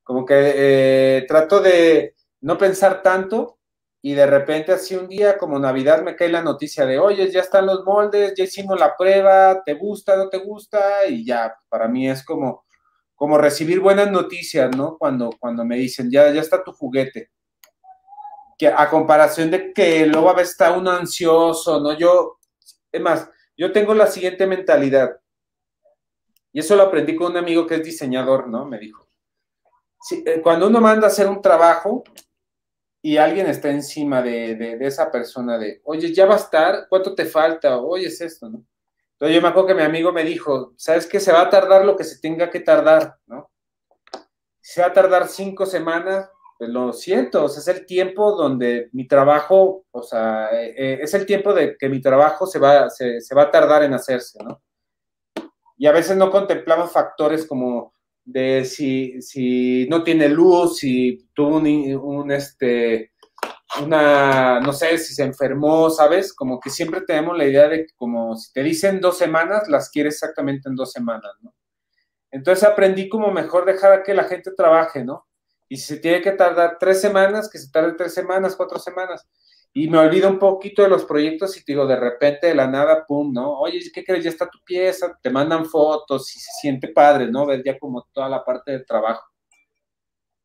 Como que eh, trato de no pensar tanto y de repente así un día como Navidad me cae la noticia de, oye, ya están los moldes, ya hicimos la prueba, ¿te gusta, no te gusta? Y ya, para mí es como, como recibir buenas noticias, ¿no? Cuando, cuando me dicen, ya, ya está tu juguete. Que a comparación de que luego a veces está uno ansioso, ¿no? Yo, es más, yo tengo la siguiente mentalidad. Y eso lo aprendí con un amigo que es diseñador, ¿no? Me dijo. Eh, cuando uno manda a hacer un trabajo, y alguien está encima de, esa persona de, oye, ya va a estar, ¿cuánto te falta? Oye, es esto, ¿no? Entonces yo me acuerdo que mi amigo me dijo, ¿sabes qué? Se va a tardar lo que se tenga que tardar, ¿no? Se va a tardar cinco semanas, pues lo siento, o sea, es el tiempo donde mi trabajo, o sea, eh, eh, es el tiempo de que mi trabajo se va, se, se va a tardar en hacerse, ¿no? Y a veces no contemplamos factores como de si, si no tiene luz, si tuvo un, este, una, no sé, si se enfermó, ¿sabes? Como que siempre tenemos la idea de que como si te dicen dos semanas, las quieres exactamente en dos semanas, ¿no? Entonces aprendí como mejor dejar a que la gente trabaje, ¿no? Y si se tiene que tardar tres semanas, que se tarde tres semanas, cuatro semanas. Y me olvido un poquito de los proyectos y te digo, de repente, de la nada, pum, ¿no? Oye, ¿qué crees? Ya está tu pieza, te mandan fotos y se siente padre, ¿no? Ver ya como toda la parte del trabajo.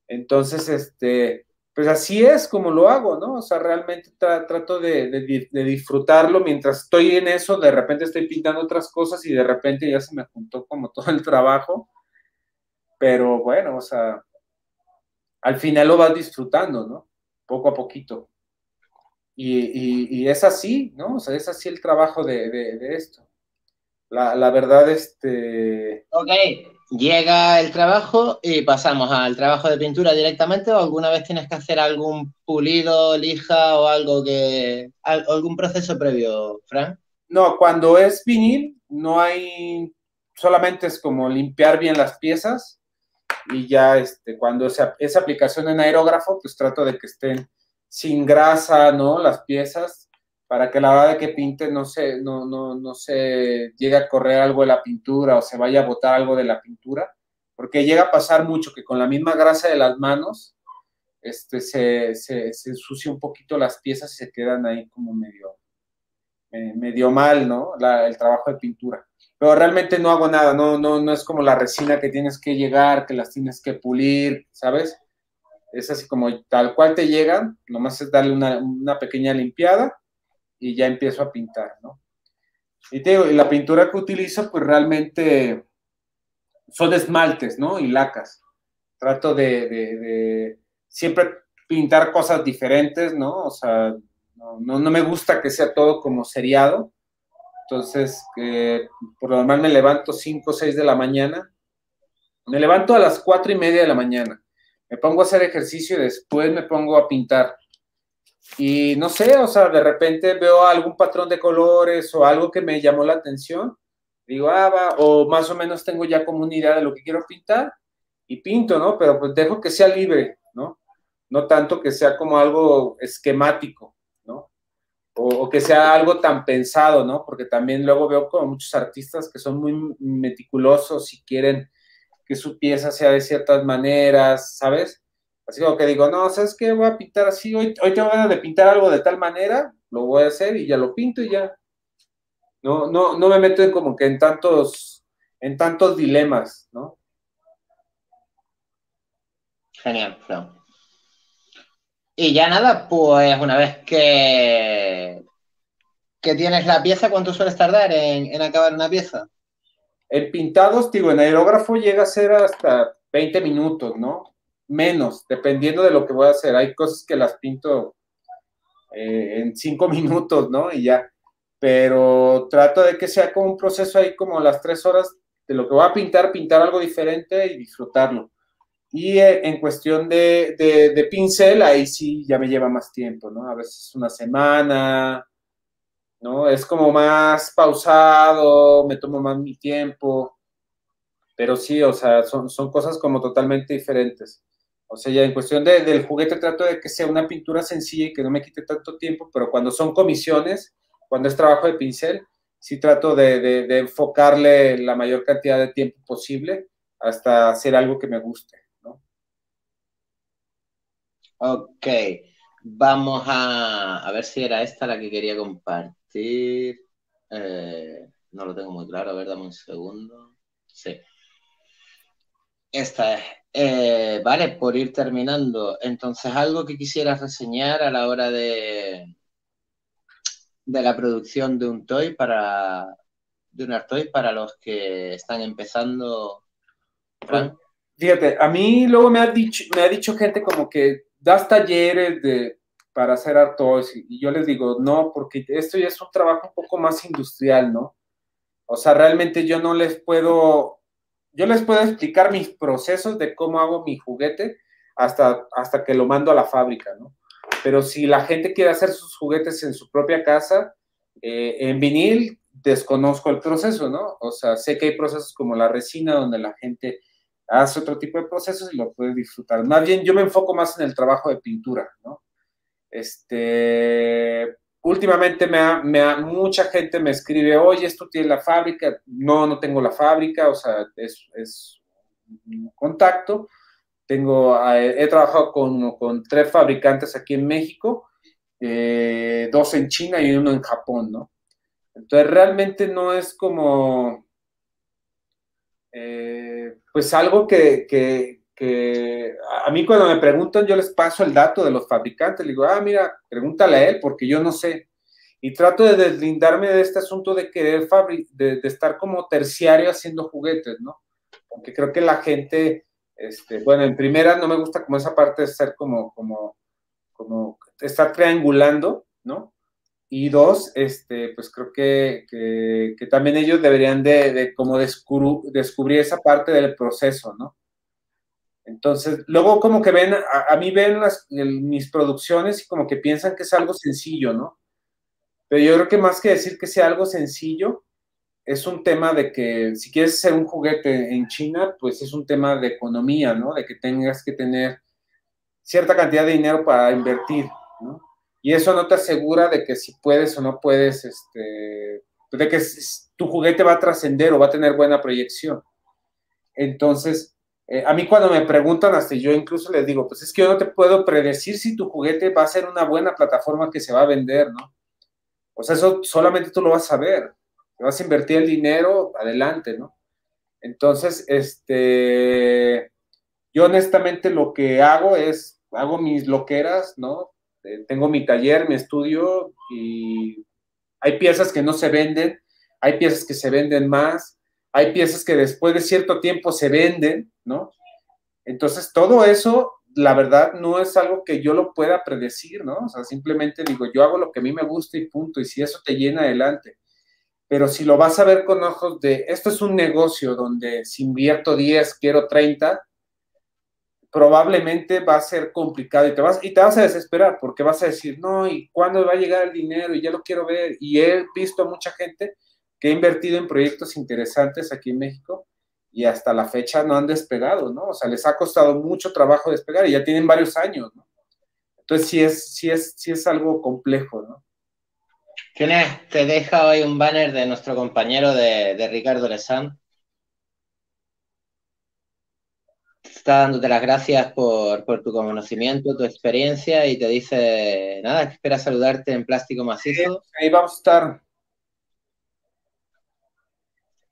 Entonces, este, pues así es como lo hago, ¿no? O sea, realmente trato de, disfrutarlo mientras estoy en eso, de repente estoy pintando otras cosas y de repente ya se me juntó como todo el trabajo, pero bueno, o sea, al final lo vas disfrutando, ¿no? Poco a poquito. Y, es así, ¿no? O sea, es así el trabajo de, esto. La, la verdad, este... Ok, llega el trabajo y pasamos al trabajo de pintura directamente o alguna vez tienes que hacer algún pulido, lija o algo que algún proceso previo, Frank? No, cuando es vinil no hay solamente es como limpiar bien las piezas y ya este cuando esa, esa aplicación en aerógrafo pues trato de que estén sin grasa, ¿no? Las piezas para que la hora de que pinte no se, no, no, no se llegue a correr algo de la pintura o se vaya a botar algo de la pintura, porque llega a pasar mucho que con la misma grasa de las manos este, se, se, se ensucia un poquito las piezas y se quedan ahí como medio, medio mal, ¿no? el trabajo de pintura. Pero realmente no hago nada, no, no, no es como la resina que tienes que llegar, que las tienes que pulir, ¿sabes? Es así como tal cual te llegan, nomás es darle una, una pequeña limpiada y ya empiezo a pintar, ¿no? Y te la pintura que utilizo, pues realmente son esmaltes, ¿no? Y lacas. Trato de, siempre pintar cosas diferentes, ¿no? O sea, no, me gusta que sea todo como seriado. Entonces, por lo normal me levanto 5 o 6 de la mañana. Me levanto a las 4 y media de la mañana. Me pongo a hacer ejercicio y después me pongo a pintar. Y no sé, o sea, de repente veo algún patrón de colores o algo que me llamó la atención, digo, ah, va, o más o menos tengo ya como una idea de lo que quiero pintar y pinto, ¿no? Pero pues dejo que sea libre, ¿no? No tanto que sea como algo esquemático, ¿no? O, que sea algo tan pensado, ¿no? Porque también luego veo como muchos artistas que son muy meticulosos y quieren que su pieza sea de ciertas maneras, ¿sabes? Así como que digo, no, ¿sabes qué? Voy a pintar así, hoy, hoy tengo ganas de pintar algo de tal manera, lo voy a hacer y ya lo pinto y ya. No, no, no me meto en como que en tantos, en tantos dilemas, ¿no? Genial, Y ya nada, pues una vez que, que tienes la pieza, ¿cuánto sueles tardar en, en acabar una pieza? En pintados, digo, en aerógrafo llega a ser hasta 20 minutos, ¿no? menos, dependiendo de lo que voy a hacer. Hay cosas que las pinto eh, en cinco minutos, ¿no? Y ya. Pero trato de que sea como un proceso ahí como las tres horas de lo que voy a pintar, pintar algo diferente y disfrutarlo. Y eh, en cuestión de, de, pincel, ahí sí ya me lleva más tiempo, ¿no? A veces una semana, ¿no? Es como más pausado, me tomo más mi tiempo, pero sí, o sea, son, son cosas como totalmente diferentes. O sea, ya en cuestión del juguete trato de que sea una pintura sencilla y que no me quite tanto tiempo, pero cuando son comisiones, cuando es trabajo de pincel, sí trato de, enfocarle la mayor cantidad de tiempo posible hasta hacer algo que me guste, ¿no? Ok, vamos a, ver si era esta la que quería compartir. Eh, no lo tengo muy claro, a ver, dame un segundo. Sí. Esta es. Eh, vale, por ir terminando. Entonces, algo que quisieras reseñar a la hora de, de la producción de un toy para de un toy para los que están empezando. Fíjate, a mí luego me ha dicho, me ha dicho gente como que das talleres de para hacer art toys y yo les digo, no, porque esto ya es un trabajo un poco más industrial, ¿no? O sea, realmente yo no les puedo yo les puedo explicar mis procesos de cómo hago mi juguete hasta, hasta que lo mando a la fábrica, ¿no? Pero si la gente quiere hacer sus juguetes en su propia casa, eh, en vinil desconozco el proceso, ¿no? O sea, sé que hay procesos como la resina donde la gente hace otro tipo de procesos y lo puedes disfrutar. Más bien, yo me enfoco más en el trabajo de pintura, ¿no? Este, últimamente me me mucha gente me escribe, oye, ¿esto tiene la fábrica? No, no tengo la fábrica, o sea, es, es un contacto. Tengo, he trabajado con, con, tres fabricantes aquí en México, eh, dos en China y uno en Japón, ¿no? Entonces realmente no es como, eh, pues algo que, que, que, a mí cuando me preguntan yo les paso el dato de los fabricantes, le digo, ah, mira, pregúntale a él porque yo no sé. Y trato de deslindarme de este asunto de querer de, de estar como terciario haciendo juguetes, ¿no? Porque creo que la gente, este, bueno, en primera no me gusta como esa parte de ser como, como, como estar triangulando, ¿no? Y dos, este, pues creo que, que, también ellos deberían de, como descubrir esa parte del proceso, ¿no? Entonces, luego como que ven, a, mí ven las, mis producciones y como que piensan que es algo sencillo, ¿no? Pero yo creo que más que decir que sea algo sencillo, es un tema de que si quieres hacer un juguete en China, pues es un tema de economía, ¿no? De que tengas que tener cierta cantidad de dinero para invertir, ¿no? Y eso no te asegura de que si puedes o no puedes, este, de que tu juguete va a trascender o va a tener buena proyección. Entonces, eh, a mí cuando me preguntan, hasta yo incluso les digo, pues es que yo no te puedo predecir si tu juguete va a ser una buena plataforma que se va a vender, ¿no? O sea, eso solamente tú lo vas a ver. Te vas a invertir el dinero, adelante, ¿no? Entonces, este, yo honestamente lo que hago es, hago mis loqueras, ¿no? Eh, tengo mi taller, mi estudio y hay piezas que no se venden, hay piezas que se venden más, hay piezas que después de cierto tiempo se venden, ¿no? Entonces, todo eso, la verdad, no es algo que yo lo pueda predecir, ¿no? O sea, simplemente digo, yo hago lo que a mí me gusta y punto, y si eso te llena adelante. Pero si lo vas a ver con ojos de, esto es un negocio donde si invierto 10, quiero 30, probablemente va a ser complicado y te, vas, y te vas a desesperar porque vas a decir, no, ¿y cuándo va a llegar el dinero? Y ya lo quiero ver. Y he visto a mucha gente que ha invertido en proyectos interesantes aquí en México y hasta la fecha no han despegado, ¿no? O sea, les ha costado mucho trabajo despegar y ya tienen varios años, ¿no? Entonces sí es, sí es, sí es algo complejo, ¿no? Tienes, te deja hoy un banner de nuestro compañero de, de Ricardo Lezán, está dándote las gracias por, tu conocimiento, tu experiencia y te dice, nada, espera saludarte en plástico macizo. ahí vamos a estar.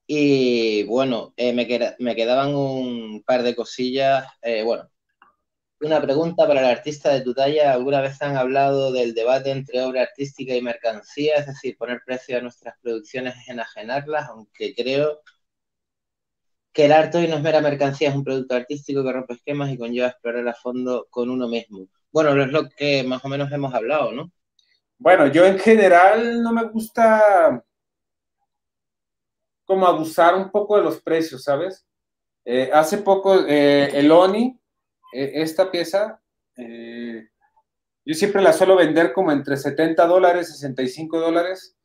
Y bueno, eh, me, me, quedaban un par de cosillas. Eh, bueno, una pregunta para el artista de tu talla. ¿Alguna vez han hablado del debate entre obra artística y mercancía? Es decir, poner precio a nuestras producciones es enajenarlas, aunque creo que el arte hoy no es mera mercancía, es un producto artístico que rompe esquemas y conlleva explorar a fondo con uno mismo. Bueno, es lo que más o menos hemos hablado, ¿no? Bueno, yo en general no me gusta como abusar un poco de los precios, ¿sabes? Eh, hace poco eh, el ONI, eh, esta pieza, yo siempre la suelo vender como entre 70 dólares, 65 dólares.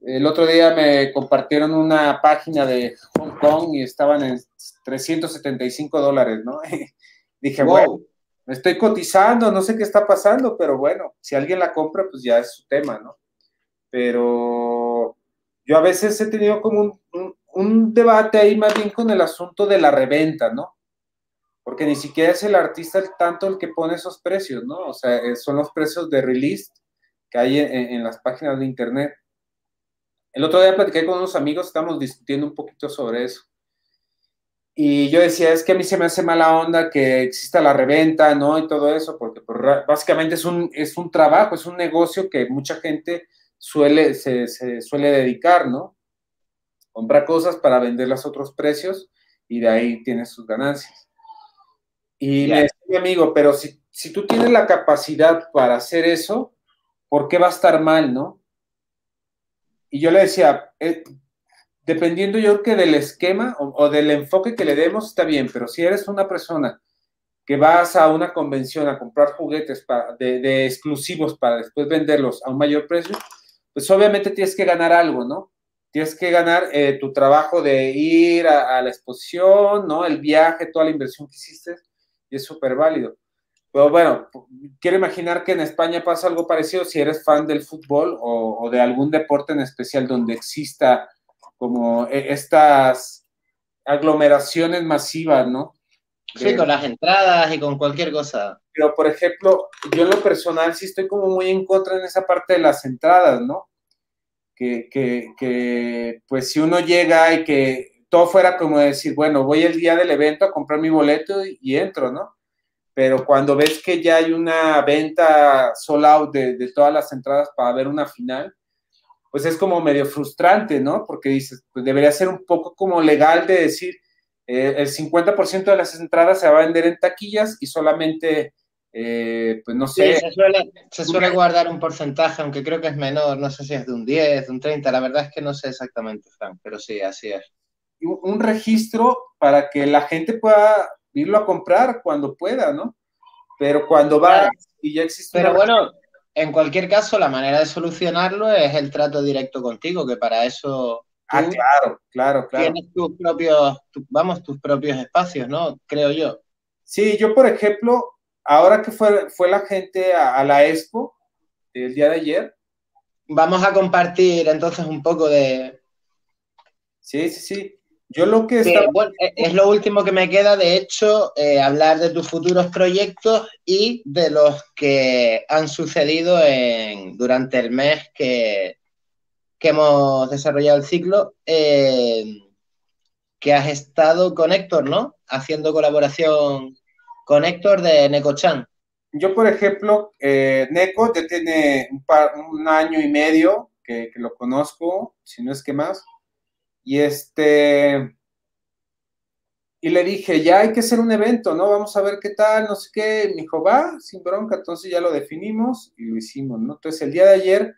El otro día me compartieron una página de Hong Kong y estaban en 375 dólares, ¿no? dije, bueno, me estoy cotizando, no sé qué está pasando, pero bueno, si alguien la compra, pues ya es su tema, ¿no? Pero yo a veces he tenido como un, debate ahí más bien con el asunto de la reventa, ¿no? Porque ni siquiera es el artista tanto el que pone esos precios, ¿no? O sea, eh, son los precios de release que hay en las páginas de internet. El otro día platicé con unos amigos, estamos discutiendo un poquito sobre eso. Y yo decía, es que a mí se me hace mala onda que exista la reventa, ¿no? Y todo eso, porque pues, básicamente es un, es un trabajo, es un negocio que mucha gente suele, se, suele dedicar, ¿no? Compra cosas para venderlas a otros precios y de ahí tienes sus ganancias. Y me decía mi amigo, pero si, si tú tienes la capacidad para hacer eso, ¿por qué va a estar mal, no? Y yo le decía, eh, dependiendo yo que del esquema o, del enfoque que le demos, está bien, pero si eres una persona que vas a una convención a comprar juguetes de, exclusivos para después venderlos a un mayor precio, pues obviamente tienes que ganar algo, ¿no? tienes que ganar eh, tu trabajo de ir a, la exposición, ¿no? El viaje, toda la inversión que hiciste, y es súper válido. Pero bueno, quiero imaginar que en España pasa algo parecido si eres fan del fútbol o, de algún deporte en especial donde exista como e, estas aglomeraciones masivas, ¿no? Sí, con las entradas y con cualquier cosa. Pero, por ejemplo, yo en lo personal sí estoy como muy en contra en esa parte de las entradas, ¿no? Que, que, que pues si uno llega y que todo fuera como decir, bueno, voy el día del evento a comprar mi boleto y, entro, ¿no? Pero cuando ves que ya hay una venta sold out de, de todas las entradas para ver una final, pues es como medio frustrante, ¿no? Porque dices, pues debería ser un poco como legal de decir, eh, el 50% de las entradas se va a vender en taquillas y solamente, eh, pues no sé. se, suele, guardar un porcentaje, aunque creo que es menor, no sé si es de un 10, de un 30, la verdad es que no sé exactamente, Frank, pero sí, así es. Un registro para que la gente pueda irlo a comprar cuando pueda, ¿no? Pero cuando va y ya existe. Pero bueno, en cualquier caso, la manera de solucionarlo es el trato directo contigo, que para eso Ah, claro, claro, claro. Tienes tus propios, vamos, tus propios espacios, ¿no? Creo yo. Sí, yo, por ejemplo, ahora que fue, fue la gente a, la expo el día de ayer. Vamos a compartir entonces un poco de. Sí, sí, sí. Yo lo que. E, es lo último que me queda, de hecho, eh, hablar de tus futuros proyectos y de los que han sucedido en, durante el mes que, que hemos desarrollado el ciclo, eh, que has estado con Héctor, ¿no? Haciendo colaboración con Héctor de Necochan. Yo, por ejemplo, eh, Neco ya tiene un, un, año y medio que, lo conozco, si no es que más. Y este. Y le dije, ya hay que hacer un evento, ¿no? Vamos a ver qué tal, no sé qué. Me dijo, va, sin bronca. Entonces ya lo definimos y lo hicimos, ¿no? Entonces el día de ayer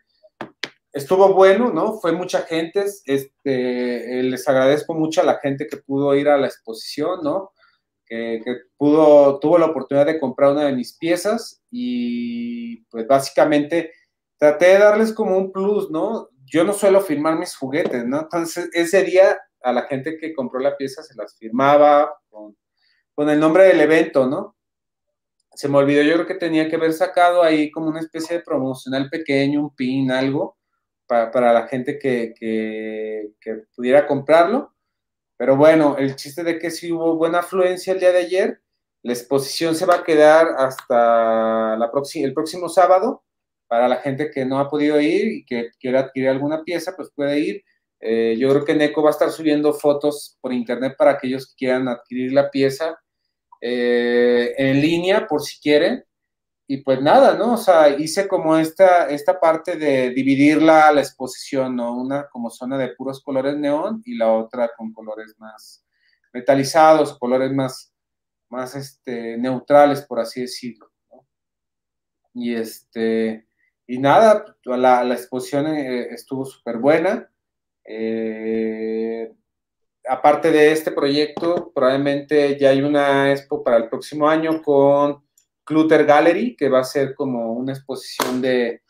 estuvo bueno, ¿no? Fue mucha gente, este, eh, les agradezco mucho a la gente que pudo ir a la exposición, ¿no? Que, pudo, tuvo la oportunidad de comprar una de mis piezas y pues básicamente traté de darles como un plus, ¿no? Yo no suelo firmar mis juguetes, ¿no? Entonces ese día a la gente que compró la pieza se las firmaba con, el nombre del evento, ¿no? Se me olvidó, yo creo que tenía que haber sacado ahí como una especie de promocional pequeño, un pin, algo, para, la gente que, pudiera comprarlo. Pero bueno, el chiste de que si hubo buena afluencia el día de ayer, la exposición se va a quedar hasta la el próximo sábado. Para la gente que no ha podido ir y que quiera adquirir alguna pieza, pues puede ir. Eh, yo creo que Neco va a estar subiendo fotos por internet para aquellos que quieran adquirir la pieza eh, en línea, por si quieren y pues nada, ¿no? O sea, hice como esta, esta parte de dividirla la exposición, ¿no? Una como zona de puros colores neón y la otra con colores más metalizados, colores más, más este, neutrales, por así decirlo. Y este, y nada, la, exposición eh, estuvo súper buena. Eh, aparte de este proyecto, probablemente ya hay una expo para el próximo año con Clutter Gallery, que va a ser como una exposición de,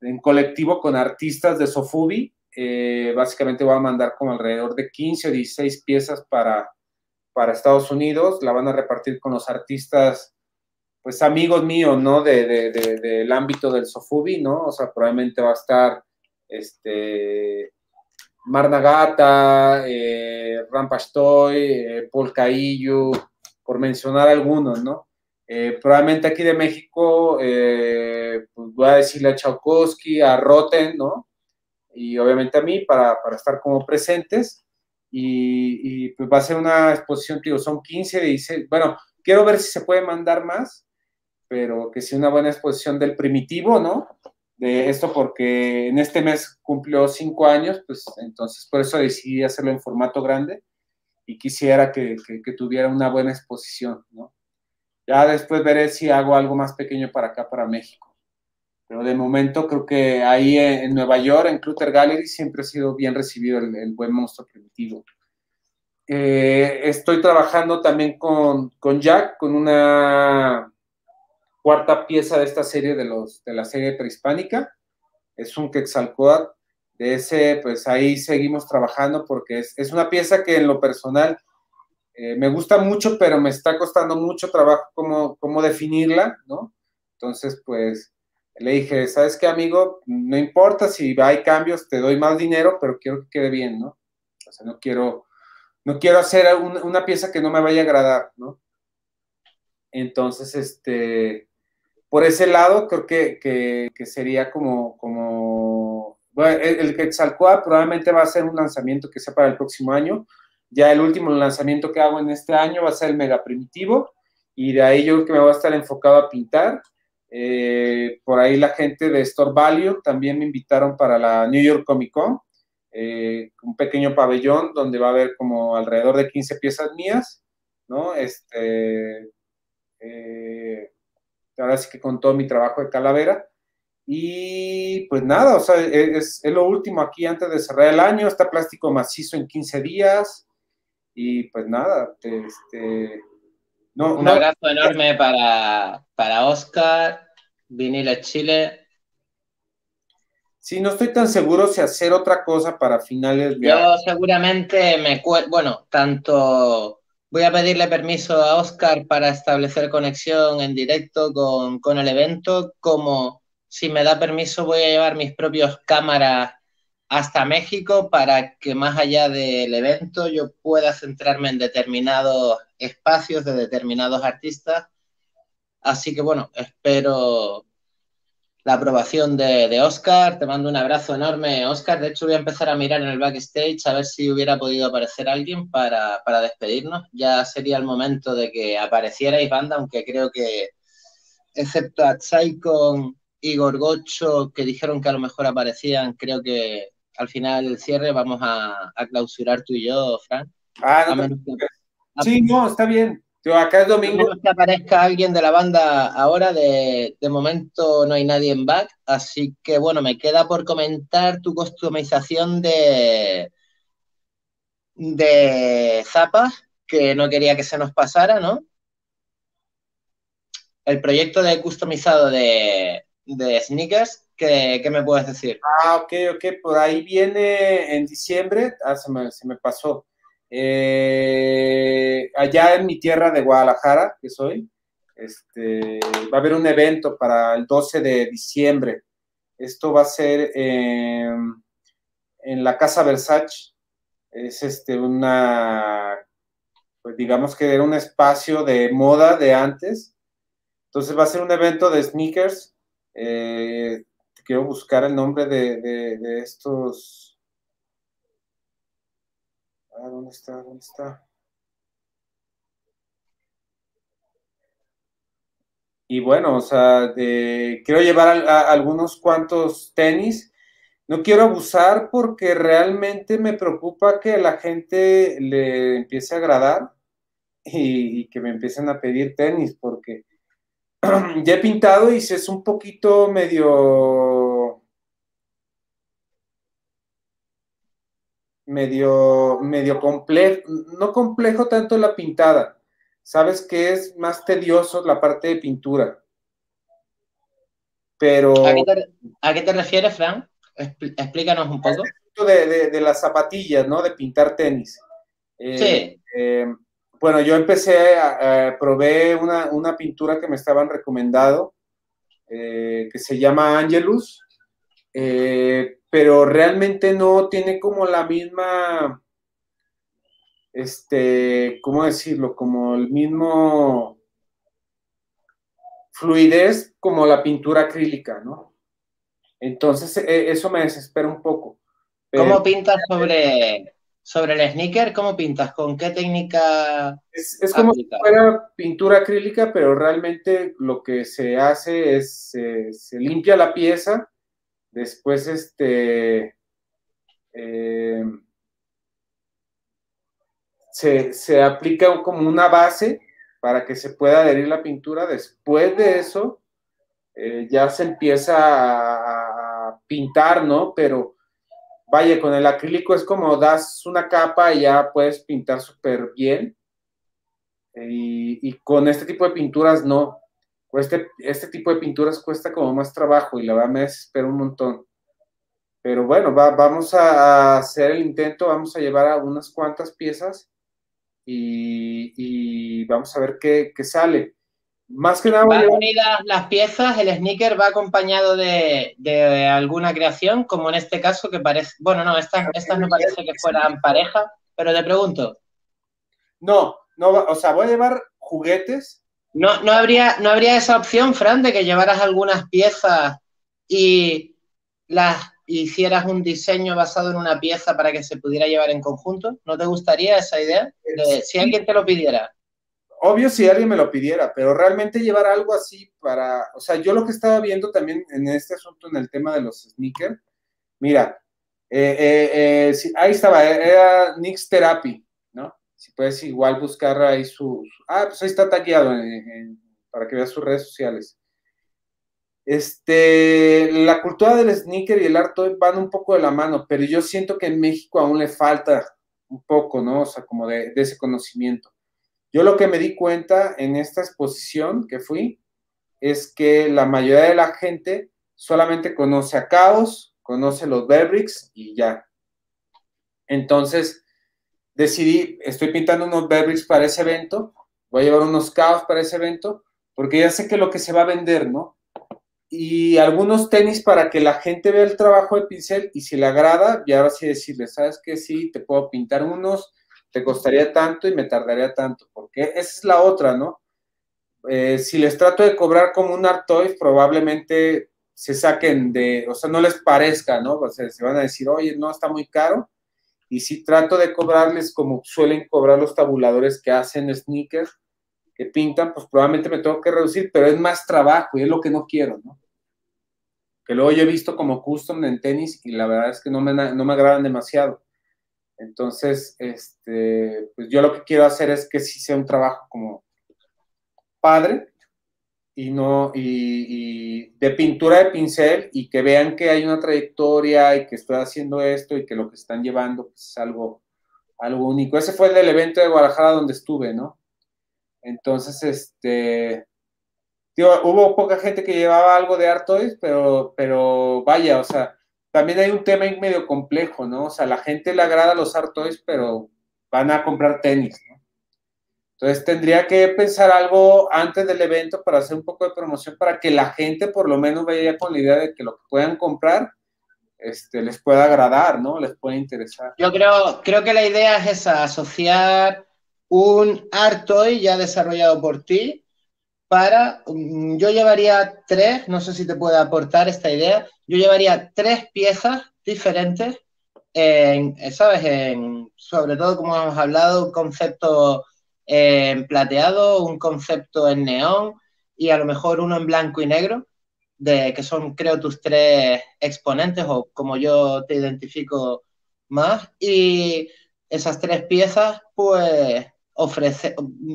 en colectivo con artistas de Sofubi. Eh, básicamente va a mandar como alrededor de 15 o 16 piezas para, para Estados Unidos. La van a repartir con los artistas, pues amigos míos, ¿no? De, del ámbito del Sofubi, ¿no? O sea, probablemente va a estar este, Marnagata, eh, Rampastoy, eh, Paul por mencionar algunos, ¿no? Eh, probablemente aquí de México, eh, pues voy a decirle a Chaukowski, a Roten, ¿no? Y obviamente a mí para, para estar como presentes. Y, pues va a ser una exposición, digo, son 15, 16. Bueno, quiero ver si se puede mandar más, pero que sea una buena exposición del primitivo, ¿no? De esto porque en este mes cumplió cinco años, pues entonces por eso decidí hacerlo en formato grande y quisiera que, que, que tuviera una buena exposición, ¿no? Ya después veré si hago algo más pequeño para acá, para México. Pero de momento creo que ahí en Nueva York, en Clutter Gallery, siempre ha sido bien recibido el, buen monstruo primitivo. Eh, estoy trabajando también con, con, Jack, con una cuarta pieza de esta serie de, los, de la serie prehispánica. Es un Quetzalcoatl de ese, pues ahí seguimos trabajando porque es, una pieza que en lo personal eh, me gusta mucho, pero me está costando mucho trabajo cómo, cómo definirla, ¿no? Entonces, pues le dije, ¿sabes qué, amigo? No importa si hay cambios, te doy más dinero, pero quiero que quede bien, ¿no? O sea, no quiero, no quiero hacer una pieza que no me vaya a agradar, ¿no? Entonces, este, por ese lado, creo que, sería como, como, bueno, el Quetzalcoatl probablemente va a ser un lanzamiento que sea para el próximo año. Ya el último lanzamiento que hago en este año va a ser el Mega Primitivo, y de ahí yo creo que me voy a estar enfocado a pintar. Eh, por ahí la gente de Store Value también me invitaron para la New York Comic Con, eh, un pequeño pabellón donde va a haber como alrededor de 15 piezas mías, ¿no? Este, eh, ahora sí que con todo mi trabajo de calavera. Y pues nada, o sea, e, es, es, lo último aquí antes de cerrar el año, está plástico macizo en 15 días. Y pues nada, este, un abrazo enorme para, para Oscar, vinilo Chile. Sí, no estoy tan seguro si hacer otra cosa para finales de Yo seguramente me bueno, tanto voy a pedirle permiso a Oscar para establecer conexión en directo con, con el evento, como si me da permiso voy a llevar mis propios cámaras hasta México para que más allá del evento yo pueda centrarme en determinados espacios de determinados artistas. Así que bueno, espero la aprobación de, Oscar. Te mando un abrazo enorme, Oscar. De hecho, voy a empezar a mirar en el backstage a ver si hubiera podido aparecer alguien para, para despedirnos. Ya sería el momento de que aparecierais, banda, aunque creo que, excepto a Psycon y Gorgocho, que dijeron que a lo mejor aparecían, creo que al final del cierre vamos a, clausurar tú y yo, Fran. Ah, no, sí, no, está bien. Acá es domingo. que aparezca alguien de la banda ahora, de, momento no hay nadie en back, así que bueno, me queda por comentar tu customización de, de zapas, que no quería que se nos pasara, ¿no? El proyecto de customizado de, de sneakers ¿Qué, me puedes decir? Ah, ok, ok, por ahí viene en diciembre, ah, se me, pasó. Eh, allá en mi tierra de Guadalajara, que soy, este, va a haber un evento para el 12 de diciembre. Esto va a ser en la Casa Versace. Es este, una, pues digamos que era un espacio de moda de antes. Entonces va a ser un evento de sneakers. Eh, quiero buscar el nombre de, estos. Ah, ¿dónde está? ¿Dónde está? Y bueno, o sea, quiero llevar algunos cuantos tenis. No quiero abusar porque realmente me preocupa que la gente le empiece a agradar y, y que me empiecen a pedir tenis porque ya he pintado y si es un poquito medio. Medio, medio complejo, no complejo tanto la pintada. Sabes que es más tedioso la parte de pintura. Pero. ¿A qué te, refieres, Fran? Explícanos un poco. De, de, las zapatillas, ¿no? De pintar tenis. Eh, sí. Eh, bueno, yo empecé, a, probé una, pintura que me estaban recomendado, eh, que se llama Angelus, eh, pero realmente no tiene como la misma, este, ¿cómo decirlo? Como el mismo fluidez como la pintura acrílica, ¿no? Entonces, e, eso me desespera un poco. ¿Cómo pintas sobre, sobre el sneaker, ¿cómo pintas? ¿Con qué técnica? Es, como si fuera pintura acrílica, pero realmente lo que se hace es se limpia la pieza, después este eh, se, aplica como una base para que se pueda adherir la pintura. Después de eso, eh, ya se empieza a pintar, ¿no? Pero vaya, con el acrílico es como das una capa y ya puedes pintar súper bien. Y, con este tipo de pinturas no. Este, este tipo de pinturas cuesta como más trabajo y la verdad me desespera un montón. pero bueno, vamos a hacer el intento, vamos a llevar a unas cuantas piezas y, vamos a ver qué, sale. Más que nada... Van unidas las piezas, el sneaker va acompañado de, alguna creación, como en este caso que parece... Bueno, no, estas, estas no parece que fueran pareja, pero te pregunto. No, no, o sea, voy a llevar juguetes. No, no, habría, no habría esa opción, Fran, de que llevaras algunas piezas y las hicieras un diseño basado en una pieza para que se pudiera llevar en conjunto? ¿No te gustaría esa idea? si alguien te lo pidiera. Obvio si alguien me lo pidiera, pero realmente llevar algo así para, o sea, yo lo que estaba viendo también en este asunto, en el tema de los sneakers, mira, eh, eh, eh, ahí estaba, era Nix Therapy. Si puedes igual buscar ahí su, ah, pues ahí está taqueado para que veas sus redes sociales. Este, la cultura del sneaker y el arte van un poco de la mano, pero yo siento que en México aún le falta un poco, ¿no? O sea, como de, ese conocimiento. Yo lo que me di cuenta en esta exposición que fui es que la mayoría de la gente solamente conoce a Caos, conoce los Bebricks y ya. Entonces, decidí, estoy pintando unos Bebricks para ese evento, voy a llevar unos Caos para ese evento, porque ya sé que lo que se va a vender, ¿no? y algunos tenis para que la gente vea el trabajo de pincel y si le agrada, y ahora sí decirle, ¿sabes qué? Sí, te puedo pintar unos, te costaría tanto y me tardaría tanto, porque esa es la otra, ¿no? Eh, si les trato de cobrar como un Artois, probablemente se saquen de, o sea, no les parezca, ¿no? O sea, se van a decir, oye, no, está muy caro. Y si trato de cobrarles como suelen cobrar los tabuladores que hacen sneakers, que pintan, pues probablemente me tengo que reducir, pero es más trabajo y es lo que no quiero, ¿no? Que luego yo he visto como custom en tenis y la verdad es que no me, no me agradan demasiado. Entonces, este, pues yo lo que quiero hacer es que sí sea un trabajo como padre y no y, de pintura de pincel y que vean que hay una trayectoria y que estoy haciendo esto y que lo que están llevando pues, es algo algo único. Ese fue el del evento de Guadalajara donde estuve, ¿no? Entonces, este, hubo poca gente que llevaba algo de Artois, pero, pero vaya, o sea, también hay un tema medio complejo, ¿no? O sea, la gente le agrada los Artois, pero van a comprar tenis, ¿no? Entonces tendría que pensar algo antes del evento para hacer un poco de promoción para que la gente por lo menos vaya con la idea de que lo que puedan comprar este, les pueda agradar, ¿no? Les pueda interesar. Yo creo, creo que la idea es esa, asociar un Artoy ya desarrollado por ti para, mm, yo llevaría tres, no sé si te puede aportar esta idea, yo llevaría tres piezas diferentes, en, ¿sabes? En, sobre todo, como hemos hablado, un concepto en plateado, un concepto en neón y a lo mejor uno en blanco y negro, de, que son, creo, tus tres exponentes o como yo te identifico más. Y esas tres piezas, pues ofrecer,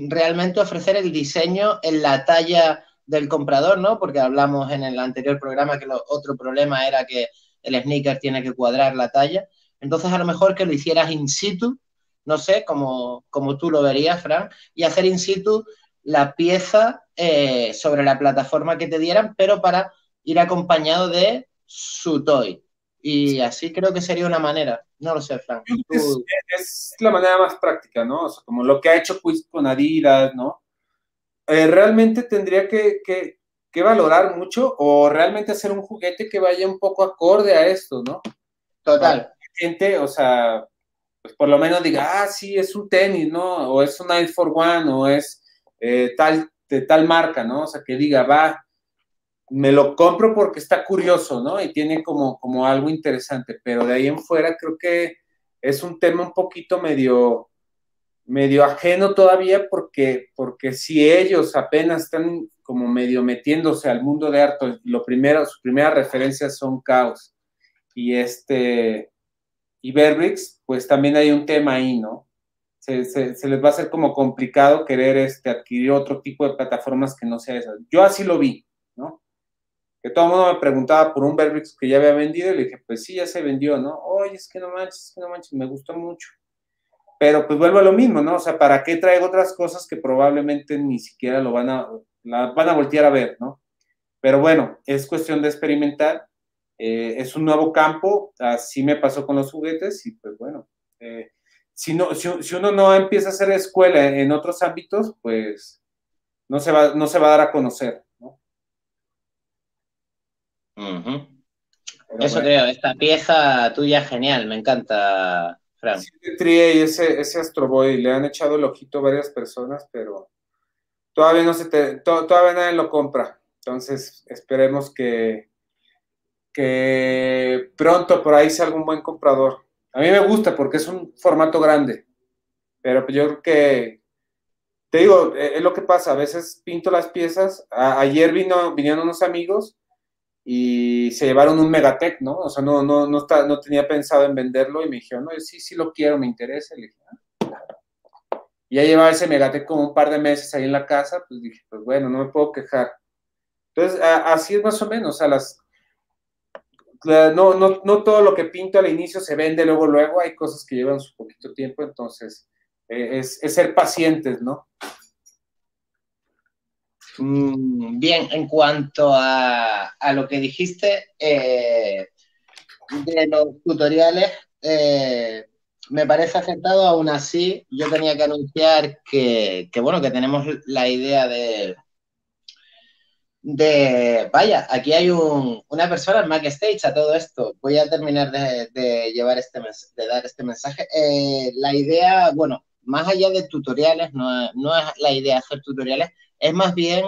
realmente ofrecer el diseño en la talla del comprador, ¿no? Porque hablamos en el anterior programa que lo, otro problema era que el sneaker tiene que cuadrar la talla. Entonces, a lo mejor que lo hicieras in situ, no sé, como, como tú lo verías, Fran, y hacer in situ la pieza eh, sobre la plataforma que te dieran, pero para ir acompañado de su toy. Y así creo que sería una manera. No lo sé, Frank. Es, la manera más práctica, ¿no? O sea, como lo que ha hecho Quiz con Adidas, ¿no? Eh, realmente tendría que, valorar mucho o realmente hacer un juguete que vaya un poco acorde a esto, ¿no? Total. gente, o sea, pues por lo menos diga, ah, sí, es un tenis, ¿no? O es un Air for One, o es eh, tal, de tal marca, ¿no? O sea, que diga, va, me lo compro porque está curioso, ¿no? Y tiene como, como algo interesante, pero de ahí en fuera creo que es un tema un poquito medio, medio ajeno todavía porque, porque si ellos apenas están como medio metiéndose al mundo de arte, lo primero, sus primeras referencias son Caos y este, y Berbrix, pues también hay un tema ahí, ¿no? Se, les va a hacer como complicado querer este, adquirir otro tipo de plataformas que no sea esas. Yo así lo vi, ¿no? que todo el mundo me preguntaba por un Berbrix que ya había vendido y le dije, pues sí, ya se vendió, ¿no? Oye, es que no manches, es que no manches, me gustó mucho. Pero pues vuelvo a lo mismo, ¿no? O sea, ¿para qué traigo otras cosas que probablemente ni siquiera lo van a, van a voltear a ver, ¿no? Pero bueno, es cuestión de experimentar. Eh, es un nuevo campo, así me pasó con los juguetes y pues bueno, eh, si, no, si, uno no empieza a hacer escuela en otros ámbitos, pues no se va, no se va a dar a conocer. ¿no? Eso creo, esta pieza tuya genial, me encanta, Frank. Sí, ese, ese Astro Boy, le han echado el ojito a varias personas, pero todavía no se te, todavía nadie lo compra. Entonces, esperemos que, que pronto por ahí salga un buen comprador. A mí me gusta porque es un formato grande, pero yo creo que, te digo, e, es lo que pasa, a veces pinto las piezas. ayer vino, vinieron unos amigos y se llevaron un Megatech, ¿no? O sea, no, no, no, no tenía pensado en venderlo y me dijeron, no, sí, sí lo quiero, me interesa. Le dije, ah". Y ya llevaba ese Megatech como un par de meses ahí en la casa, pues dije, pues bueno, no me puedo quejar. Entonces, así es más o menos, o sea, las, no, no, no, todo lo que pinto al inicio se vende luego, luego, hay cosas que llevan su poquito tiempo, entonces eh, es, ser pacientes, ¿no? Mm, bien, en cuanto a, a lo que dijiste eh, de los tutoriales, eh, me parece acertado, aún así yo tenía que anunciar que, que bueno, que tenemos la idea de, de, vaya, aquí hay una persona en MacStage a todo esto. Voy a terminar de, llevar este, de dar este mensaje. Eh, la idea, bueno, más allá de tutoriales, no, es la idea hacer tutoriales, es más bien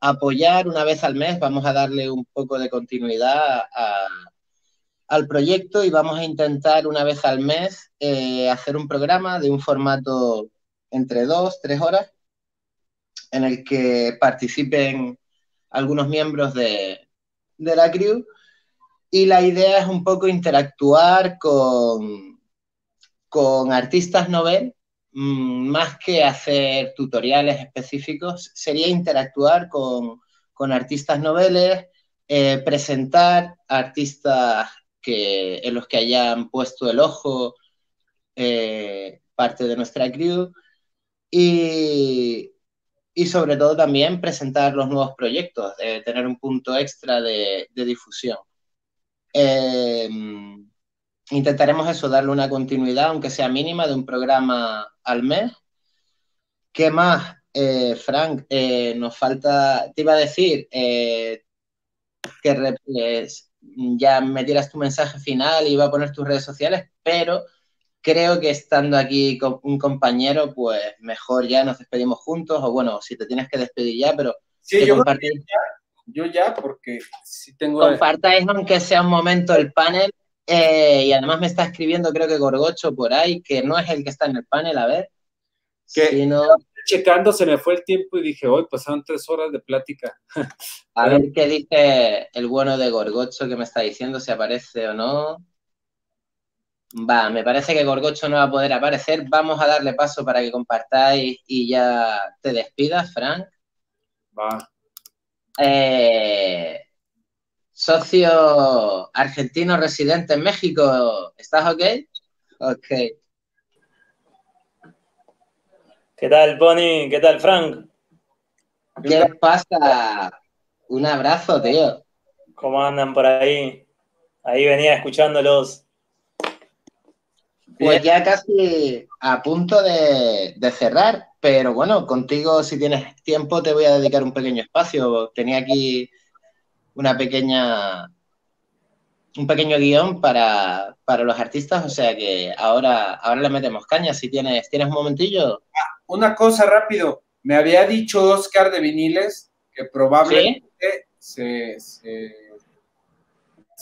apoyar una vez al mes, vamos a darle un poco de continuidad al proyecto y vamos a intentar una vez al mes eh, hacer un programa de un formato entre dos, tres horas, en el que participen algunos miembros de, la crew. Y la idea es un poco interactuar con, con artistas novel, mm, más que hacer tutoriales específicos, sería interactuar con, artistas noveles, eh, presentar artistas que, en los que hayan puesto el ojo eh, parte de nuestra crew y, y sobre todo también presentar los nuevos proyectos, tener un punto extra de, difusión. Em, intentaremos eso, darle una continuidad, aunque sea mínima, de un programa al mes. ¿Qué más, eh, Frank? Eh, nos falta, te iba a decir eh, que ya metieras tu mensaje final y iba a poner tus redes sociales, pero creo que estando aquí con un compañero, pues mejor ya nos despedimos juntos, o bueno, si te tienes que despedir ya, pero... Sí, yo, ya, yo ya, porque si tengo... Compartáis aunque sea un momento el panel, eh, y además me está escribiendo creo que Gorgocho por ahí, que no es el que está en el panel, a ver. Que checando se me fue el tiempo y dije, hoy pasaron tres horas de plática. a ver qué dice el bueno de Gorgocho que me está diciendo, si aparece o no. Va, me parece que Gorgocho no va a poder aparecer. Vamos a darle paso para que compartáis y ya te despidas, Frank. Va. Eh, socio argentino residente en México, ¿estás ok? Ok. ¿Qué tal, Pony? ¿Qué tal, Frank? ¿Qué pasa? Un abrazo, tío. ¿Cómo andan por ahí? Ahí venía escuchándolos pues ya casi a punto de, cerrar, pero bueno, contigo si tienes tiempo te voy a dedicar un pequeño espacio. Tenía aquí una pequeña, un pequeño guion para, los artistas, o sea que ahora, ahora le metemos caña. Si tienes, tienes un momentillo. una cosa rápido, me había dicho Oscar de Viniles que probablemente se,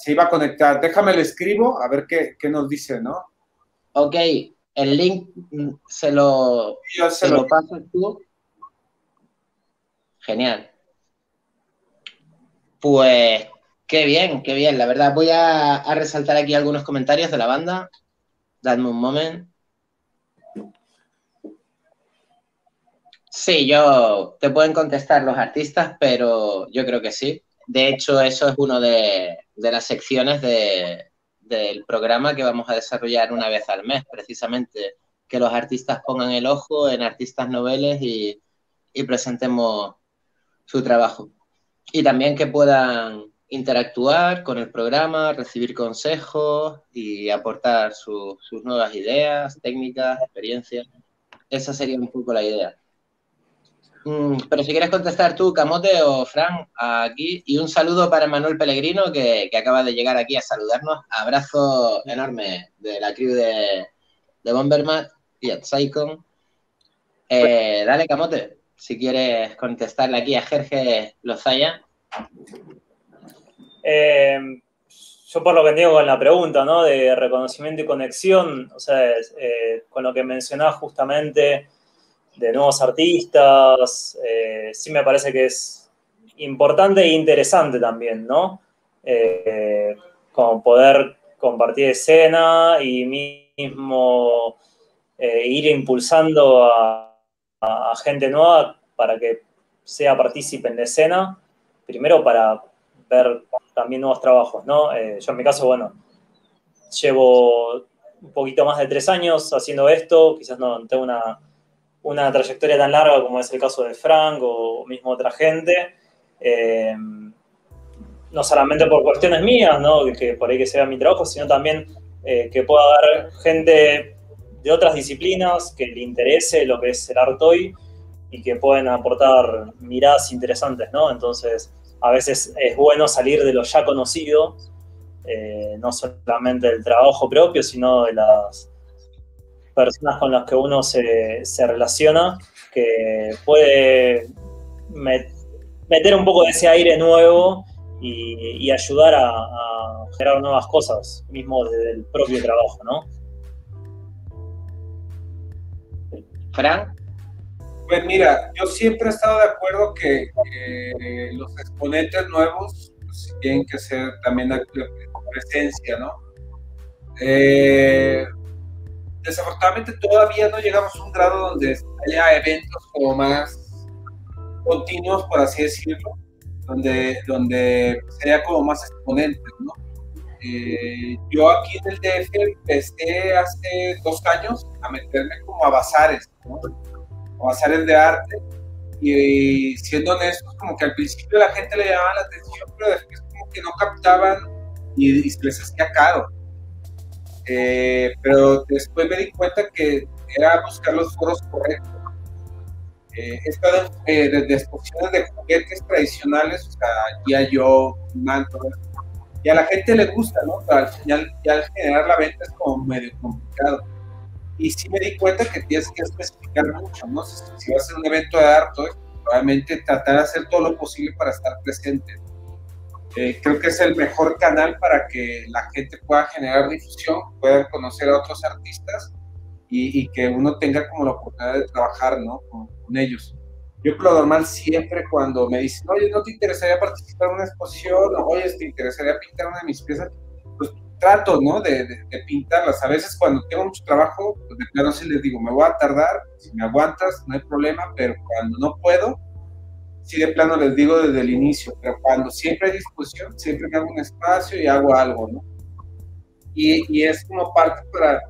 iba a conectar. Déjame le escribo a ver qué, qué nos dice, ¿no? Ok, el link mm, se lo, se, lo, pasas tú. Genial. Pues qué bien, qué bien. La verdad, voy a, resaltar aquí algunos comentarios de la banda. Dadme un momento. Sí, yo te pueden contestar los artistas, pero yo creo que sí. De hecho, eso es una de las secciones de, del programa que vamos a desarrollar una vez al mes, precisamente, que los artistas pongan el ojo en artistas noveles y, presentemos su trabajo. Y también que puedan, interactuar con el programa, recibir consejos y aportar sus nuevas ideas, técnicas, experiencias. Esa sería un poco la idea. Mm, pero si quieres contestar tú, Camote o Fran, aquí. Y un saludo para Manuel Pellegrino, que, acaba de llegar aquí a saludarnos. Abrazo enorme de la crew de, de Bomberman y a Psycon. Eh, dale, Camote, si quieres contestarle aquí a Jerge Lozaya. Eh, yo por lo que digo con la pregunta, ¿no? De reconocimiento y conexión, o sea, eh, con lo que mencionás justamente de nuevos artistas, eh, sí me parece que es importante e interesante también, ¿no? como poder compartir escena y mismo ir impulsando a, a gente nueva para que sea partícipe en la escena, primero para ver también nuevos trabajos, ¿no? Eh, yo en mi caso, bueno, llevo un poquito más de tres años haciendo esto, quizás no tengo una, una trayectoria tan larga como es el caso de Frank o mismo otra gente, eh, no solamente por cuestiones mías, ¿no? que por ahí que sea mi trabajo, sino también eh, que pueda haber gente de otras disciplinas que le interese lo que es el art hoy y que pueden aportar miradas interesantes, ¿no? Entonces, a veces es bueno salir de lo ya conocido, eh, no solamente del trabajo propio, sino de las personas con las que uno se, relaciona, que puede meter un poco de ese aire nuevo y, ayudar a, a, generar nuevas cosas, mismo desde el propio trabajo, ¿no? Fran. Pues mira, yo siempre he estado de acuerdo que, los exponentes nuevos pues, tienen que ser también de presencia, ¿no? Eh, desafortunadamente todavía no llegamos a un grado donde haya eventos como más continuos, por así decirlo, donde, donde sería como más exponentes, ¿no? Eh, yo aquí en el DF empecé hace dos años a meterme como a bazares, ¿no? o áreas de arte. Y, siendo honestos, como que al principio la gente le llamaba la atención, pero después como que no captaban y, se les hacía caro. Eh, pero después me di cuenta que era buscar los foros correctos. Eh, he estado eh, desde exposiciones de juguetes tradicionales, o sea, ya yo, manto, y a la gente le gusta, ¿no? Pero al final, ya al generar la venta es como medio complicado y sí me di cuenta que tienes que especificar mucho, ¿no? Si, si vas a hacer un evento de arte, probablemente tratar de hacer todo lo posible para estar presente. Eh, creo que es el mejor canal para que la gente pueda generar difusión, pueda conocer a otros artistas y, que uno tenga como la oportunidad de trabajar, ¿no? Con, ellos. Yo por lo normal siempre cuando me dicen, oye, ¿no te interesaría participar en una exposición? O, oye, ¿te interesaría pintar una de mis piezas? trato, ¿no? De, pintarlas. A veces cuando tengo mucho trabajo, pues de plano sí les digo, me voy a tardar, si me aguantas, no hay problema, pero cuando no puedo, sí de plano les digo desde el inicio, pero cuando siempre hay disposición, siempre me hago un espacio y hago algo, ¿no? Y, es como parte para,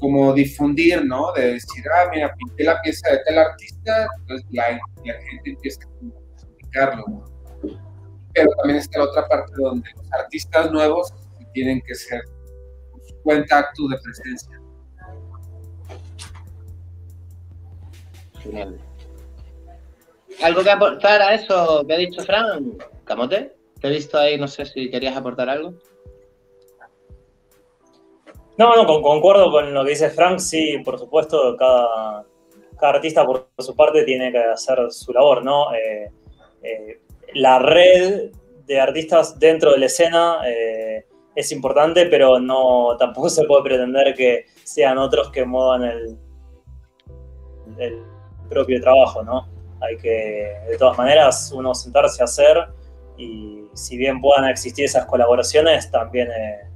como, difundir, ¿no? De decir, ah, mira, pinté la pieza de tal artista, entonces la, gente empieza a publicarlo, ¿no? Pero también está la otra parte donde los artistas nuevos tienen que ser buen tacto de presencia. Genial. ¿Algo que aportar a eso que ha dicho Fran? Camote, te he visto ahí, no sé si querías aportar algo. No, no, concuerdo con lo que dice Frank, sí, por supuesto, cada, artista por, su parte tiene que hacer su labor, ¿no? Eh, eh, la red de artistas dentro de la escena eh, es importante, pero no tampoco se puede pretender que sean otros que muevan el propio trabajo, ¿no? Hay que, de todas maneras, uno sentarse a hacer y si bien puedan existir esas colaboraciones, también eh,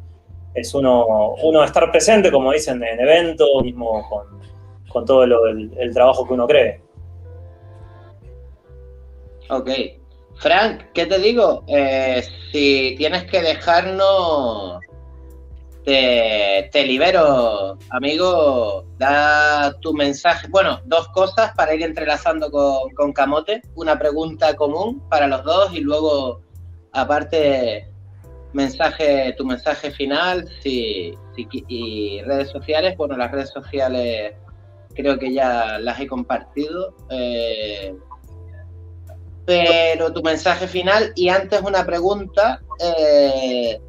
es uno, uno estar presente, como dicen, en eventos, mismo con, todo el trabajo que uno cree. Ok, Frank, ¿qué te digo? Eh, si tienes que dejarnos, te, libero, amigo. Da tu mensaje. Bueno, dos cosas para ir entrelazando con, Camote. Una pregunta común para los dos y luego aparte, mensaje, tu mensaje final si, y redes sociales. Bueno, las redes sociales creo que ya las he compartido. Eh, pero tu mensaje final y antes una pregunta. Eh,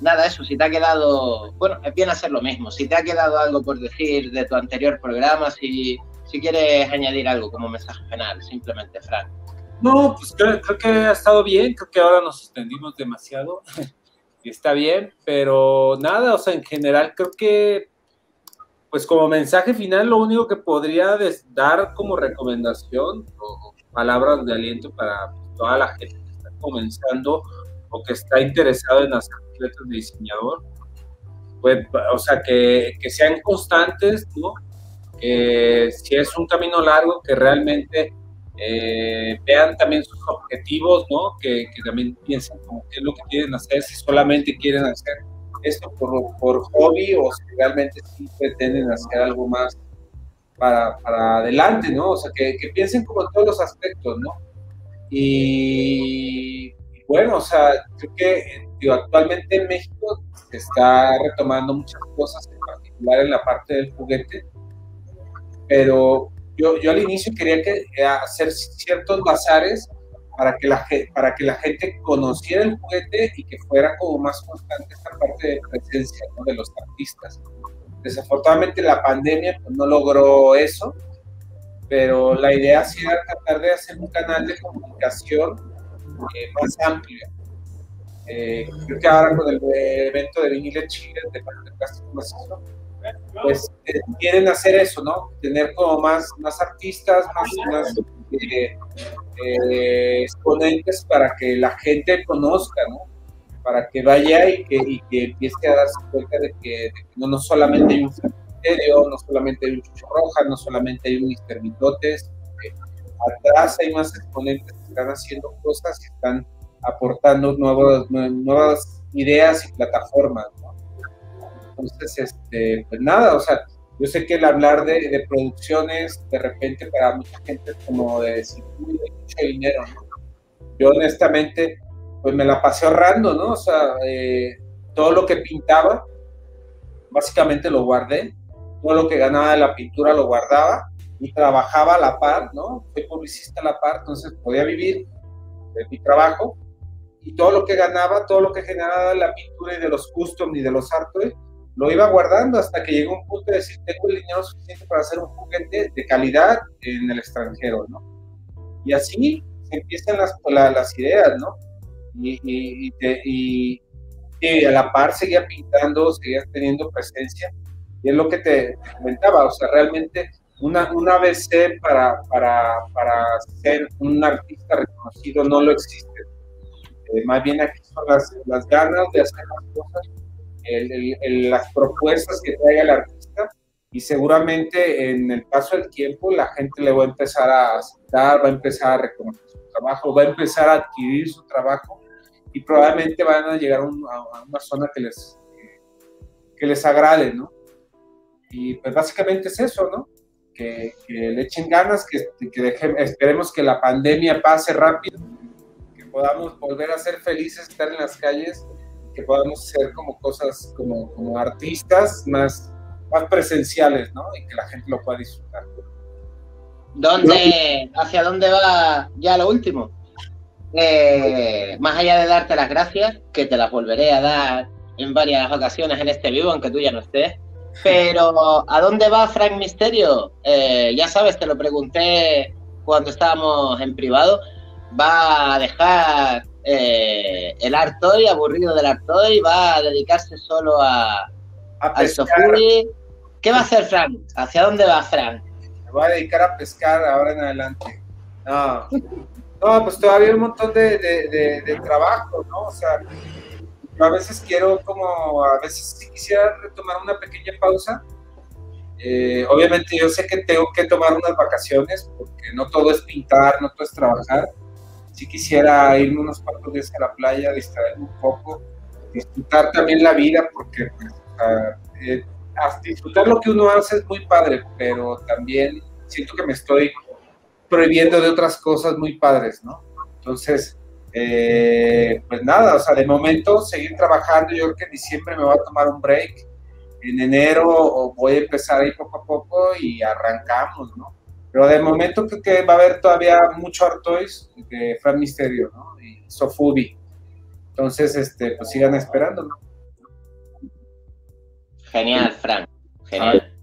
nada, eso, si te ha quedado, bueno, viene a ser lo mismo, si te ha quedado algo por decir de tu anterior programa, si, si quieres añadir algo como mensaje final, simplemente, Frank. No, pues creo, que ha estado bien, creo que ahora nos extendimos demasiado y está bien, pero nada, o sea, en general creo que, pues como mensaje final, lo único que podría dar como recomendación o palabras de aliento para toda la gente que está comenzando o que está interesado en hacer de diseñador, pues, o sea, que, que sean constantes, ¿no? Que si es un camino largo, que realmente eh, vean también sus objetivos, ¿no? Que, que, también piensen como qué es lo que quieren hacer, si solamente quieren hacer esto por, por hobby o si realmente sí pretenden hacer algo más para, para adelante, ¿no? O sea, que, que, piensen como en todos los aspectos, ¿no? Y, bueno, o sea, creo que actualmente en México se está retomando muchas cosas, en particular en la parte del juguete, pero yo, yo al inicio quería que, eh, hacer ciertos bazares para que, la, para que la gente conociera el juguete y que fuera como más constante esta parte de presencia de los artistas. Desafortunadamente la pandemia pues, no logró eso, pero la idea sí era tratar de hacer un canal de comunicación eh, más amplio. Eh, creo que ahora con el evento de vinil Chile de plástico macizo, pues eh, quieren hacer eso, ¿no? Tener como más, más artistas, más, exponentes para que la gente conozca, ¿no? Para que vaya y que, que empiece a darse cuenta de que, no, no, solamente hay un cementerio, no solamente hay un Chucho Roja, no solamente hay un Mister Mitotes, atrás hay más exponentes que están haciendo cosas y están aportando nuevas, nuevas ideas y plataformas. Entonces, este, pues nada, o sea, yo sé que el hablar de, producciones de repente para mucha gente es como de decir, uy, mucho dinero. Yo honestamente, pues me la pasé ahorrando, ¿no? O sea, eh, todo lo que pintaba, básicamente lo guardé, todo lo que ganaba de la pintura lo guardaba y trabajaba a la par, ¿no? Soy publicista a la par, entonces podía vivir de mi trabajo y todo lo que ganaba, todo lo que generaba la pintura y de los custom y de los artes, lo iba guardando hasta que llegó un punto de decir, tengo el dinero suficiente para hacer un juguete de calidad en el extranjero, ¿no? Y así se empiezan las, las ideas, ¿no? Y, y, a la par seguía pintando, seguía teniendo presencia, y es lo que te, comentaba, o sea, realmente una, una ABC para, para, para ser un artista reconocido no lo existe. Eh, más bien aquí son las, las ganas de hacer las cosas las propuestas que traiga el artista y seguramente en el paso del tiempo la gente le va a empezar a aceptar, va a empezar a reconocer su trabajo, va a empezar a adquirir su trabajo y probablemente van a llegar a, una zona que les, que les agrade, ¿no? Y pues básicamente es eso, ¿no? Que, le echen ganas, que, que esperemos que la pandemia pase rápido, que podamos volver a ser felices, estar en las calles que podamos hacer como cosas como, como artistas más, más presenciales, ¿no? Y que la gente lo pueda disfrutar. ¿Dónde, ¿Hacia dónde va ya lo último? Eh, más allá de darte las gracias, que te las volveré a dar en varias ocasiones en este vivo, aunque tú ya no estés. Pero, ¿a dónde va Frank Misterio? Eh, ya sabes, te lo pregunté cuando estábamos en privado. ¿Va a dejar eh, el Artoy, aburrido del Artoy, va a dedicarse solo a, al Sofuri. ¿Qué va a hacer Frank? ¿Hacia dónde va Frank? Me voy a dedicar a pescar ahora en adelante. No, no pues todavía hay un montón de, de, trabajo, ¿no? O sea, a veces quiero como, a veces sí quisiera retomar una pequeña pausa. Eh, obviamente yo sé que tengo que tomar unas vacaciones porque no todo es pintar, no todo es trabajar si quisiera irme unos cuantos días a la playa, distraerme un poco, disfrutar también la vida, porque pues, eh, disfrutar lo que uno hace es muy padre, pero también siento que me estoy prohibiendo de otras cosas muy padres, ¿no? Entonces, eh, pues nada, o sea, de momento seguir trabajando. Yo creo que en diciembre me voy a tomar un break. En enero voy a empezar ahí poco a poco y arrancamos, ¿no? Pero de momento creo que va a haber todavía mucho Artois de Fran Misterio, ¿no? Y Sofudi. Entonces, este, pues sigan esperando, ¿no? Genial, Fran. Genial.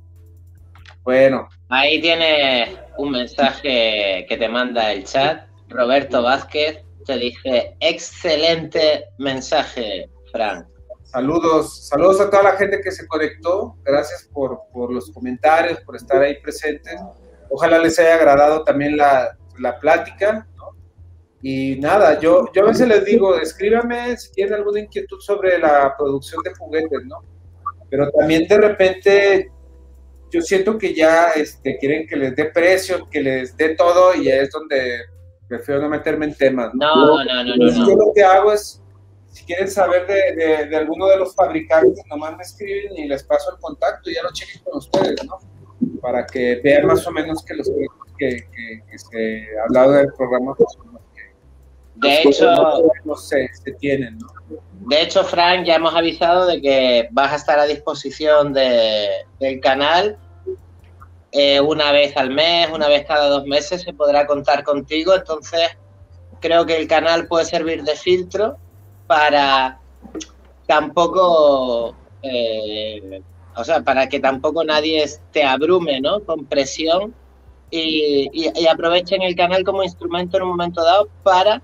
Bueno. Ahí tiene un mensaje que te manda el chat. Roberto Vázquez te dice, excelente mensaje, Fran. Saludos, saludos a toda la gente que se conectó. Gracias por, por los comentarios, por estar ahí presentes. Ojalá les haya agradado también la, la plática. Y nada, yo, yo a veces les digo, escríbame si tienen alguna inquietud sobre la producción de juguetes, ¿no? Pero también de repente yo siento que ya este, quieren que les dé precio, que les dé todo y es donde prefiero no meterme en temas. No, no, no, no. no, Yo lo que hago es, si quieren saber de, de, alguno de los fabricantes, nomás me escriben y les paso el contacto y ya lo chequen con ustedes, ¿no? Para que vean más o menos que los que, que, se ha hablado del programa pues, de hecho, no se, se tienen, ¿no? De hecho, Frank, ya hemos avisado de que vas a estar a disposición de, del canal eh, una vez al mes, una vez cada dos meses se podrá contar contigo. Entonces, creo que el canal puede servir de filtro para tampoco, eh, o sea, para que tampoco nadie te abrume, ¿no? Con presión y, aprovechen el canal como instrumento en un momento dado para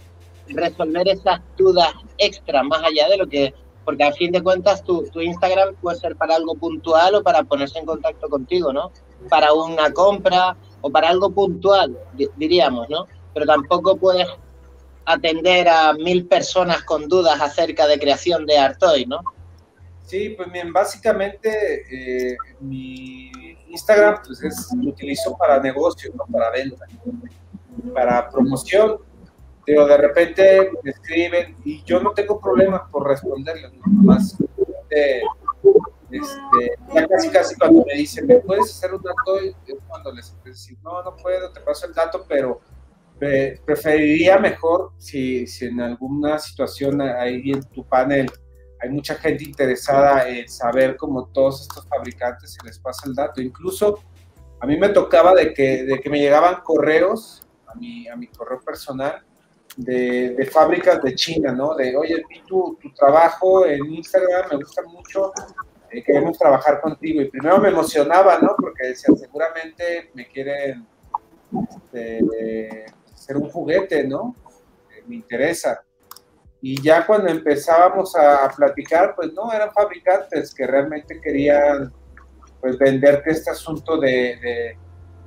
resolver esas dudas extra más allá de lo que, porque a fin de cuentas tu, tu, Instagram puede ser para algo puntual o para ponerse en contacto contigo, ¿no? Para una compra o para algo puntual, diríamos, ¿no? Pero tampoco puedes atender a mil personas con dudas acerca de creación de Artoy, ¿no? Sí, pues bien, básicamente eh, mi Instagram pues es, lo utilizo para negocio, no para venta, para promoción pero de repente me escriben y yo no tengo problemas por responderles, ¿no? Más, este, ya casi casi cuando me dicen, ¿me puedes hacer un dato? Es cuando les decir, no, no puedo, te paso el dato, pero preferiría mejor si, si en alguna situación ahí en tu panel hay mucha gente interesada en saber cómo todos estos fabricantes se les pasa el dato. Incluso a mí me tocaba de que, de que me llegaban correos a mi, a mi correo personal de, fábricas de China, ¿no? De, oye, vi tu, tu trabajo en Instagram, me gusta mucho, eh, queremos trabajar contigo. Y primero me emocionaba, ¿no? Porque decían, seguramente me quieren este, hacer un juguete, ¿no? Me interesa. Y ya cuando empezábamos a, platicar, pues no, eran fabricantes que realmente querían pues venderte este asunto de,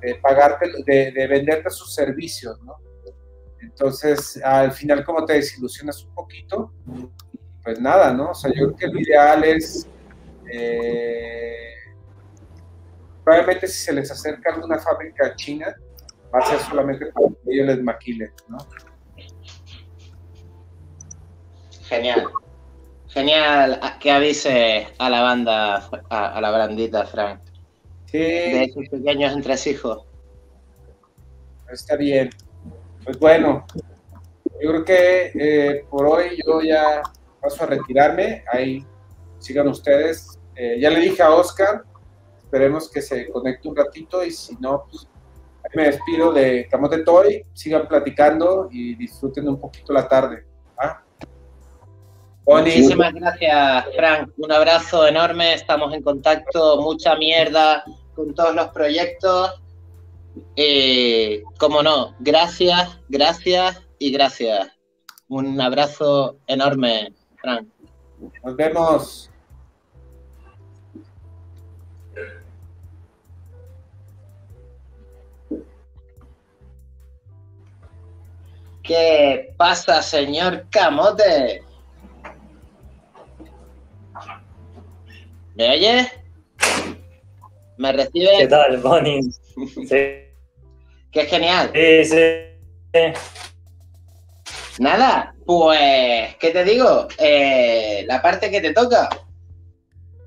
de, pagarte, de venderte sus servicios, ¿no? Entonces, al final, como te desilusionas un poquito, pues nada, ¿no? O sea, yo creo que lo ideal es, eh, probablemente si se les acerca alguna fábrica china, va a ser solamente para que ellos les maquilen, ¿no? Genial. Genial que avise a la banda, a, la brandita, Frank. Sí. De esos pequeños entresijos. Está bien. Pues bueno, yo creo que eh, por hoy yo ya paso a retirarme. Ahí sigan ustedes. Eh, ya le dije a Oscar, esperemos que se conecte un ratito y si no, pues me despido de Camote Toy. Sigan platicando y disfruten un poquito la tarde. Muchísimas gracias, Frank. Un abrazo enorme. Estamos en contacto. Mucha mierda con todos los proyectos eh, como no, gracias, gracias y gracias. Un abrazo enorme, Frank. Nos vemos. ¿Qué pasa, señor Camote? ¿Me oye? ¿Me recibe? ¿Qué tal, Bonnie? Sí. Qué genial. Sí, sí. Nada, pues, ¿qué te digo? Eh, la parte que te toca.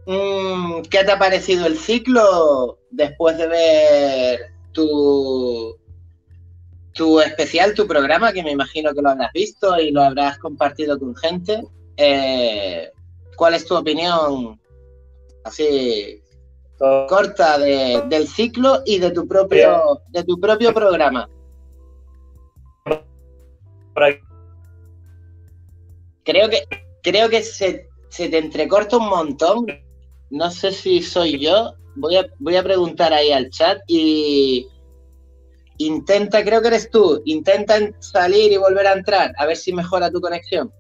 Mm, ¿Qué te ha parecido el ciclo después de ver tu, tu especial, tu programa, que me imagino que lo habrás visto y lo habrás compartido con gente. Eh, ¿Cuál es tu opinión así corta del ciclo y de tu propio, de tu propio programa? Creo que, creo que se, se te entrecorta un montón. No sé si soy yo. Voy a, voy a preguntar ahí al chat y intenta, creo que eres tú, intenta salir y volver a entrar, a ver si mejora tu conexión.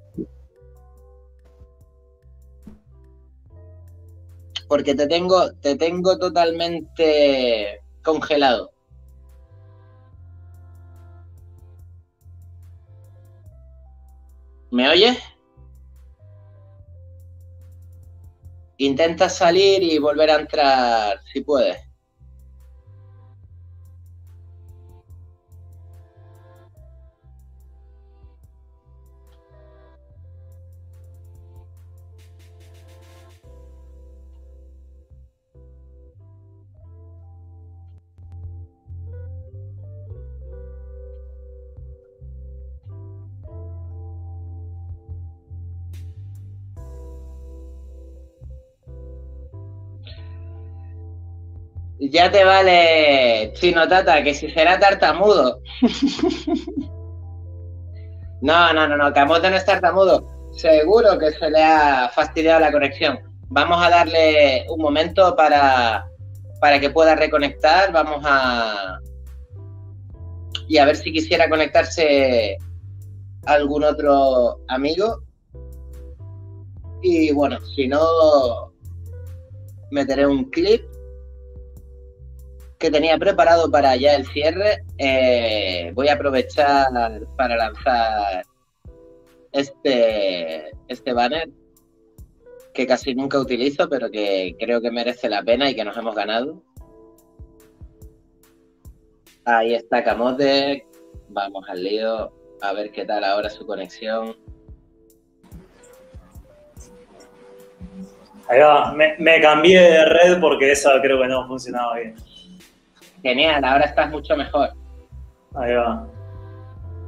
Porque te tengo, te tengo totalmente congelado. ¿Me oyes? Intenta salir y volver a entrar si puedes. Ya te vale, Chino Tata, que si será tartamudo. no, no, no, no, Camote no es tartamudo. Seguro que se le ha fastidiado la conexión. Vamos a darle un momento para, para que pueda reconectar. Vamos a. Y a ver si quisiera conectarse algún otro amigo. Y bueno, si no, meteré un clip que tenía preparado para ya el cierre, eh, voy a aprovechar para lanzar este, este banner que casi nunca utilizo, pero que creo que merece la pena y que nos hemos ganado. Ahí está Camote. Vamos al lío. A ver qué tal ahora su conexión. Me, me cambié de red porque esa creo que no funcionaba bien. Genial, ahora estás mucho mejor. Ahí va.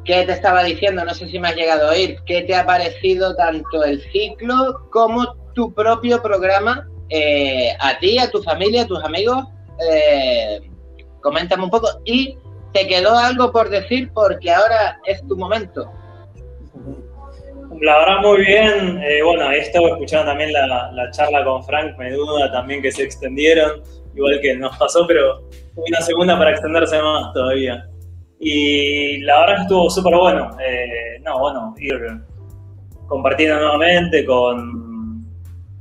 ¿Qué te estaba diciendo? No sé si me has llegado a oír. ¿Qué te ha parecido tanto el ciclo como tu propio programa? Eh, a ti, a tu familia, a tus amigos. Eh, coméntame un poco. Y te quedó algo por decir porque ahora es tu momento. La verdad, muy bien. Eh, bueno, he estado escuchando también la, la charla con Frank Meduda, también que se extendieron, igual que nos pasó, pero una segunda para extenderse más todavía. Y la verdad que estuvo súper bueno. Eh, no, bueno, ir compartiendo nuevamente con,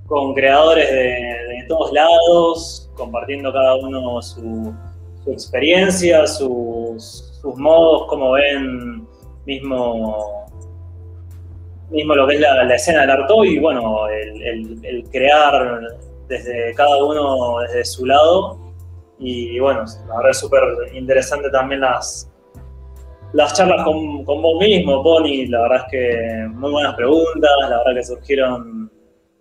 con creadores de, todos lados, compartiendo cada uno su, experiencia, sus, modos, como ven mismo, mismo lo que es la, escena del arte y bueno, el crear desde cada uno desde su lado y bueno, la verdad es súper interesante también las, las charlas con, con, vos mismo, Pony. La verdad es que muy buenas preguntas, la verdad que surgieron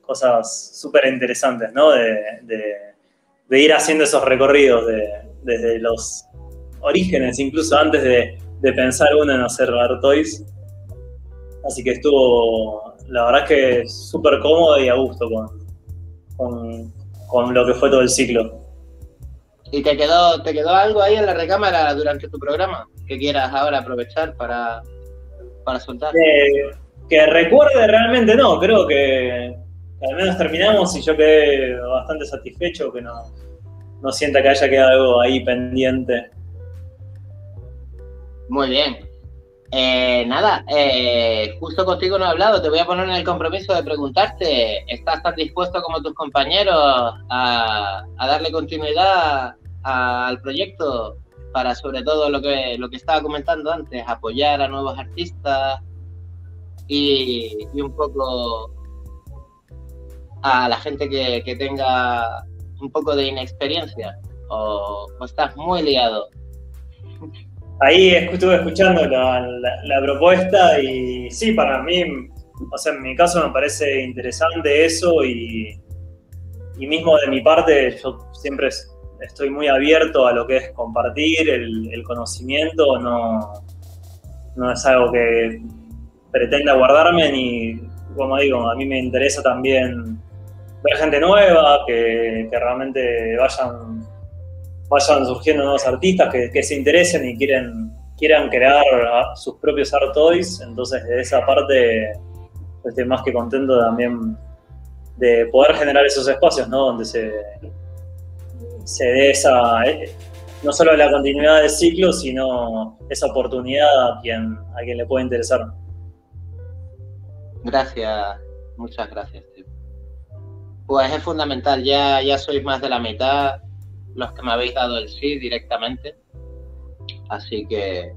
cosas súper interesantes, ¿no? De, de, ir haciendo esos recorridos desde los orígenes, incluso antes de, pensar uno en hacer Toys. Así que estuvo, la verdad es que súper cómodo y a gusto con lo que fue todo el ciclo. ¿Y te quedó, te quedó algo ahí en la recámara durante tu programa que quieras ahora aprovechar para, para soltar? que recuerde realmente no, creo que, al menos terminamos y yo quedé bastante satisfecho, que no, no sienta que haya quedado algo ahí pendiente. Muy bien. Eh, nada, eh, justo contigo no he hablado, te voy a poner en el compromiso de preguntarte, ¿estás tan dispuesto como tus compañeros a, darle continuidad al proyecto para sobre todo lo que, lo que estaba comentando antes, apoyar a nuevos artistas y, un poco a la gente que, tenga un poco de inexperiencia o estás muy liado? Ahí estuve escuchando la, propuesta y sí, para mí, o sea, en mi caso me parece interesante eso y, y mismo de mi parte yo siempre estoy muy abierto a lo que es compartir el, conocimiento, no, no es algo que pretenda guardarme ni, como digo, a mí me interesa también ver gente nueva, que, realmente vayan, vayan surgiendo nuevos artistas, que, se interesen y quieren, quieran crear sus propios art toys. Entonces, de esa parte, estoy más que contento también de poder generar esos espacios, ¿no? Donde se, se dé esa, eh, no solo la continuidad del ciclo, sino esa oportunidad a quien, a quien le pueda interesar. Gracias, muchas gracias. Pues es fundamental, ya, ya sois más de la mitad los que me habéis dado el sí directamente. Así que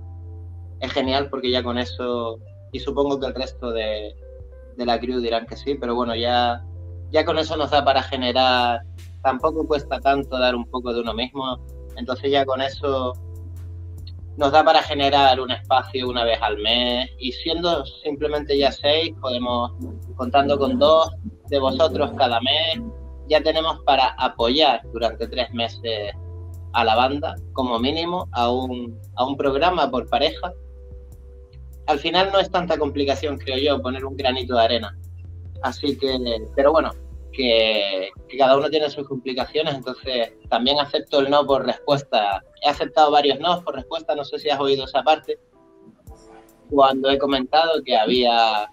es genial porque ya con eso, y supongo que el resto de, de la crew dirán que sí, pero bueno, ya, ya con eso nos da para generar, tampoco cuesta tanto dar un poco de uno mismo, entonces ya con eso nos da para generar un espacio una vez al mes y siendo simplemente ya seis, podemos, contando con dos de vosotros cada mes, ya tenemos para apoyar durante tres meses a la banda, como mínimo, a un, a un programa por pareja. Al final no es tanta complicación, creo yo, poner un granito de arena. Así que, pero bueno, que, cada uno tiene sus complicaciones, entonces también acepto el no por respuesta. He aceptado varios no por respuesta, no sé si has oído esa parte, cuando he comentado que había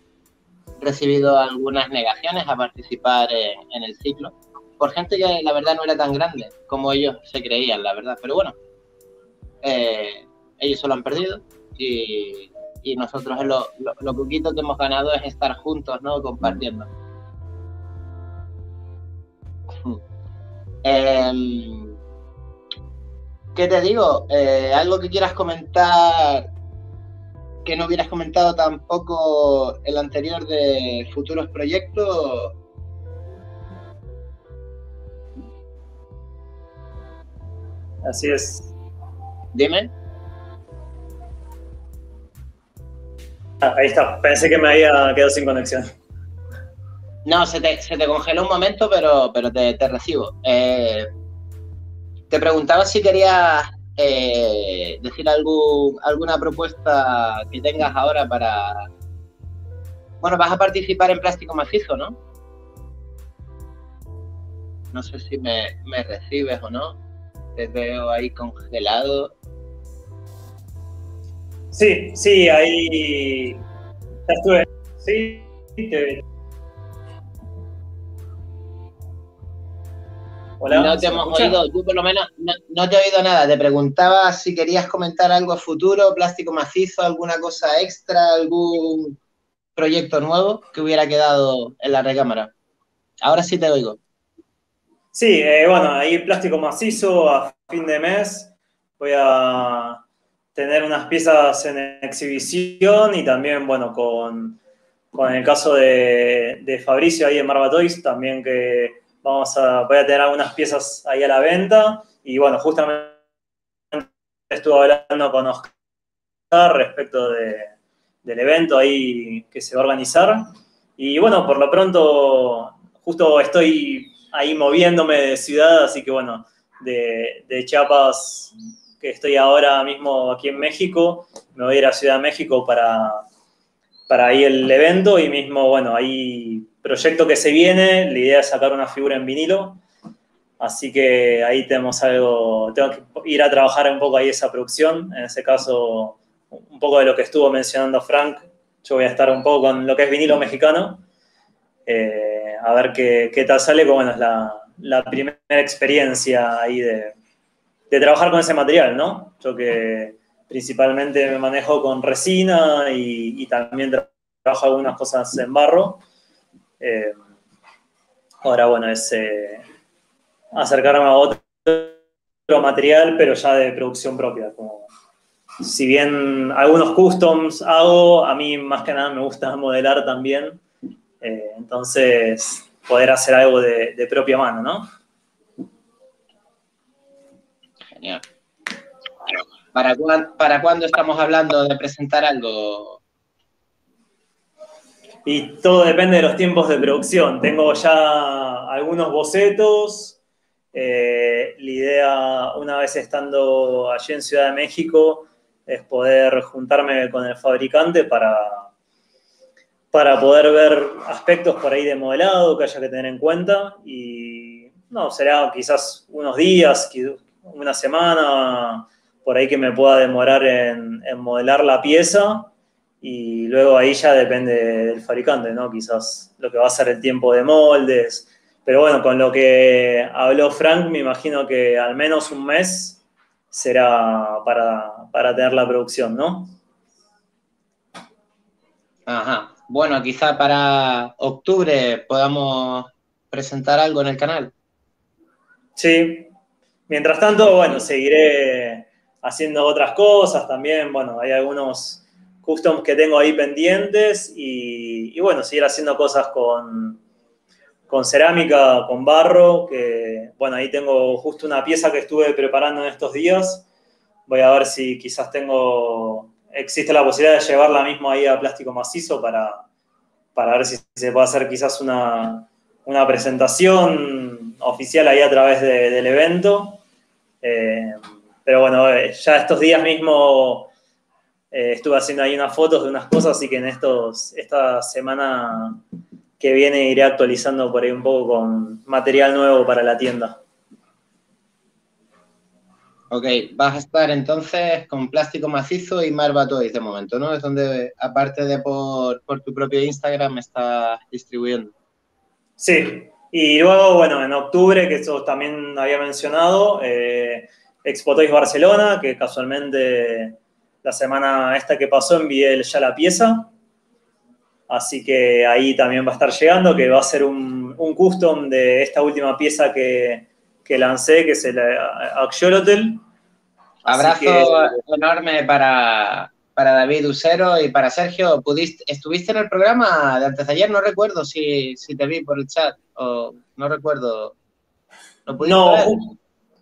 recibido algunas negaciones a participar en, el ciclo, por gente que la verdad no era tan grande como ellos se creían, la verdad, pero bueno, eh, ellos se lo han perdido y, nosotros lo, lo, lo poquito que hemos ganado es estar juntos, ¿no? Compartiendo. Em, ¿Qué te digo? Eh, ¿Algo que quieras comentar que no hubieras comentado tampoco el anterior de futuros proyectos? Así es. Dime. Ah, ahí está. Pensé que me había quedado sin conexión. No, se te, se te congeló un momento, pero, pero te, recibo. Eh, te preguntaba si querías eh, decir algún, alguna propuesta que tengas ahora para... Bueno, vas a participar en plástico macizo, ¿no? No sé si me, recibes o no. Te veo ahí congelado. Sí, sí, ahí ya estuve. Sí, te, no te hemos oído, tú por lo menos no, te he oído nada. Te preguntaba si querías comentar algo a futuro, plástico macizo, alguna cosa extra, algún proyecto nuevo que hubiera quedado en la recámara. Ahora sí te oigo. Sí, eh, bueno, ahí plástico macizo a fin de mes. Voy a tener unas piezas en exhibición y también, bueno, con, el caso de, de Fabricio ahí en Marva también que Vamos a, voy a tener algunas piezas ahí a la venta. Y bueno, justamente estuve hablando con Oscar respecto del evento ahí que se va a organizar. Y bueno, por lo pronto, justo estoy ahí moviéndome de ciudad, así que bueno, de, de Chiapas, que estoy ahora mismo aquí en México, me voy a ir a Ciudad de México para, para ahí el evento y mismo, bueno, ahí proyecto que se viene, la idea es sacar una figura en vinilo, así que ahí tenemos algo, tengo que ir a trabajar un poco ahí esa producción, en ese caso un poco de lo que estuvo mencionando Frank, yo voy a estar un poco con lo que es vinilo mexicano, eh, a ver qué, qué, tal sale, como bueno, es la, la primera experiencia ahí de, de, trabajar con ese material, ¿no? Yo que principalmente me manejo con resina y, y también trabajo algunas cosas en barro, eh, ahora, bueno, es eh, acercarme a otro material, pero ya de producción propia. si bien algunos customs hago, a mí más que nada me gusta modelar también. Eh, entonces, poder hacer algo de, propia mano, ¿no? Genial. ¿Para, ¿Para cuándo estamos hablando de presentar algo, y todo depende de los tiempos de producción. Tengo ya algunos bocetos. Eh, la idea, una vez estando allí en Ciudad de México, es poder juntarme con el fabricante para, para poder ver aspectos por ahí de modelado que haya que tener en cuenta y no, será quizás unos días, una semana, por ahí que me pueda demorar en, modelar la pieza y luego ahí ya depende del fabricante, ¿no? Quizás lo que va a ser el tiempo de moldes. Pero bueno, con lo que habló Frank, me imagino que al menos un mes será para, para tener la producción, ¿no? Ajá. Bueno, quizá para octubre podamos presentar algo en el canal. Sí. Mientras tanto, bueno, seguiré haciendo otras cosas también. Bueno, hay algunos customs que tengo ahí pendientes y, bueno, seguir haciendo cosas con, con cerámica, con barro, que bueno, ahí tengo justo una pieza que estuve preparando en estos días. Voy a ver si quizás tengo, existe la posibilidad de llevarla mismo ahí a plástico macizo para, para ver si se puede hacer quizás una, presentación oficial ahí a través del evento. Eh, pero bueno, eh, ya estos días mismo eh, estuve haciendo ahí unas fotos de unas cosas, así que en estos, esta semana que viene iré actualizando por ahí un poco con material nuevo para la tienda. Ok, vas a estar entonces con plástico macizo y Marva Toys de momento, ¿no? Es donde, aparte de por, tu propio Instagram, estás distribuyendo. Sí, y luego, bueno, en octubre, que eso también había mencionado, eh, Expo Toys Barcelona, que casualmente la semana esta que pasó envié ya la pieza. Así que ahí también va a estar llegando, que va a ser un, custom de esta última pieza que, lancé, que es el Axolotl. Abrazo enorme para, David Usero y para Sergio. ¿Pudiste, ¿Estuviste en el programa de antes de ayer? No recuerdo si, te vi por el chat o no recuerdo. ¿No,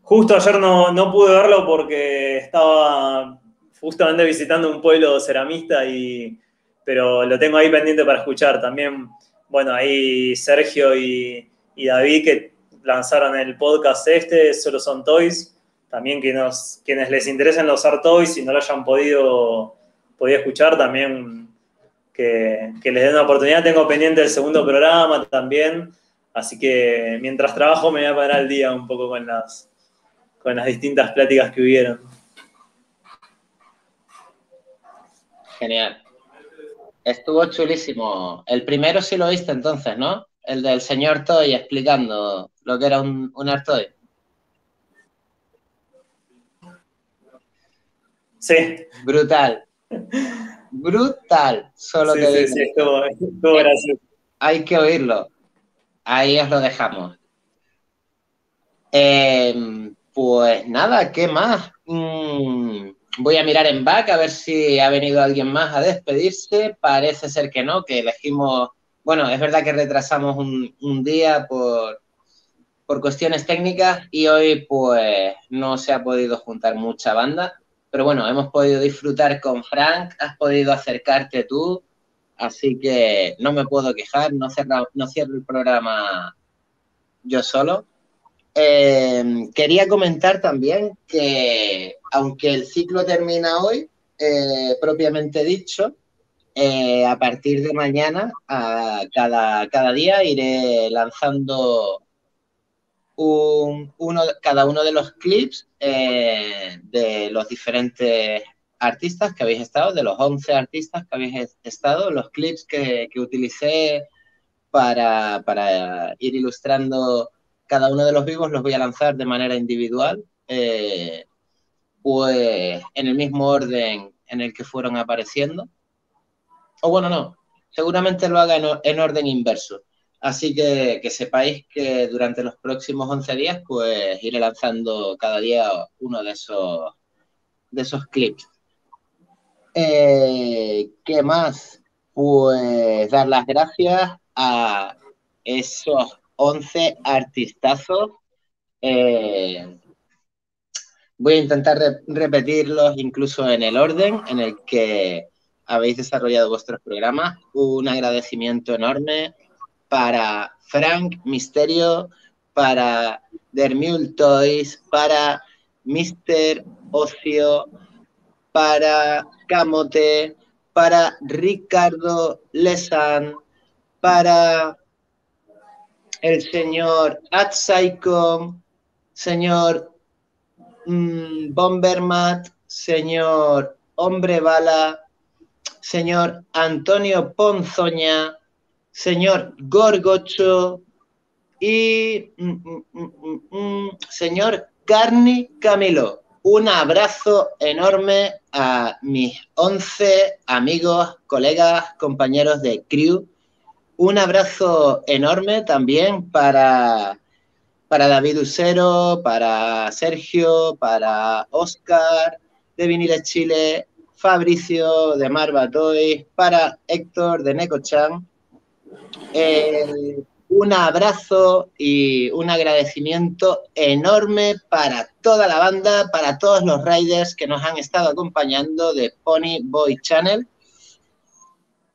justo ayer no, no pude verlo porque estaba justamente visitando un pueblo ceramista, y, pero lo tengo ahí pendiente para escuchar. También, bueno, ahí Sergio y, David que lanzaron el podcast este, Solo Son Toys, también que nos, quienes les interesen los Art Toys y no lo hayan podido, podido escuchar, también que, les den una oportunidad. Tengo pendiente el segundo programa también, así que mientras trabajo me voy a parar al día un poco con las, con las distintas pláticas que hubieron. Genial. Estuvo chulísimo. El primero sí lo viste entonces, ¿no? El del señor Toy explicando lo que era un, un Artoy. Sí. Brutal. Brutal. Solo sí, sí, sí, estuvo, estuvo gracioso. Hay que oírlo. Ahí os lo dejamos. Em, pues nada, ¿qué más? Mm, Voy a mirar en back a ver si ha venido alguien más a despedirse. Parece ser que no, que elegimos. Bueno, es verdad que retrasamos un, día por, por cuestiones técnicas y hoy pues no se ha podido juntar mucha banda. Pero bueno, hemos podido disfrutar con Frank, has podido acercarte tú, así que no me puedo quejar, no no cierro el programa yo solo. Em, quería comentar también que, aunque el ciclo termina hoy, eh, propiamente dicho, eh, a partir de mañana, a cada, cada día, iré lanzando un, uno, cada uno de los clips eh, de los diferentes artistas que habéis estado, de los 11 artistas que habéis estado, los clips que, que utilicé para, para ir ilustrando cada uno de los vivos los voy a lanzar de manera individual, eh, pues en el mismo orden en el que fueron apareciendo. Bueno, no, seguramente lo haga en, orden inverso. Así que, que sepáis que durante los próximos 11 días, pues iré lanzando cada día uno de esos, de esos clips. Eh, ¿Qué más? Pues dar las gracias a esos 11 artistazos. Eh, voy a intentar repetirlos incluso en el orden en el que habéis desarrollado vuestros programas. Un agradecimiento enorme para Frank Misterio, para Dermule Toys, para Mr. Ocio, para Camote, para Ricardo Lesan, para el señor Atsaikon, señor mm, Bombermat, señor Hombre Bala, señor Antonio Ponzoña, señor Gorgocho y mm, mm, mm, señor Carni Camilo. Un abrazo enorme a mis 11 amigos, colegas, compañeros de crew. Un abrazo enorme también para, para David Usero, para Sergio, para Oscar de Vinile Chile, Fabricio de Marva Toys, para Héctor de Necochan. Un abrazo y un agradecimiento enorme para toda la banda, para todos los riders que nos han estado acompañando de Pony Boy Channel.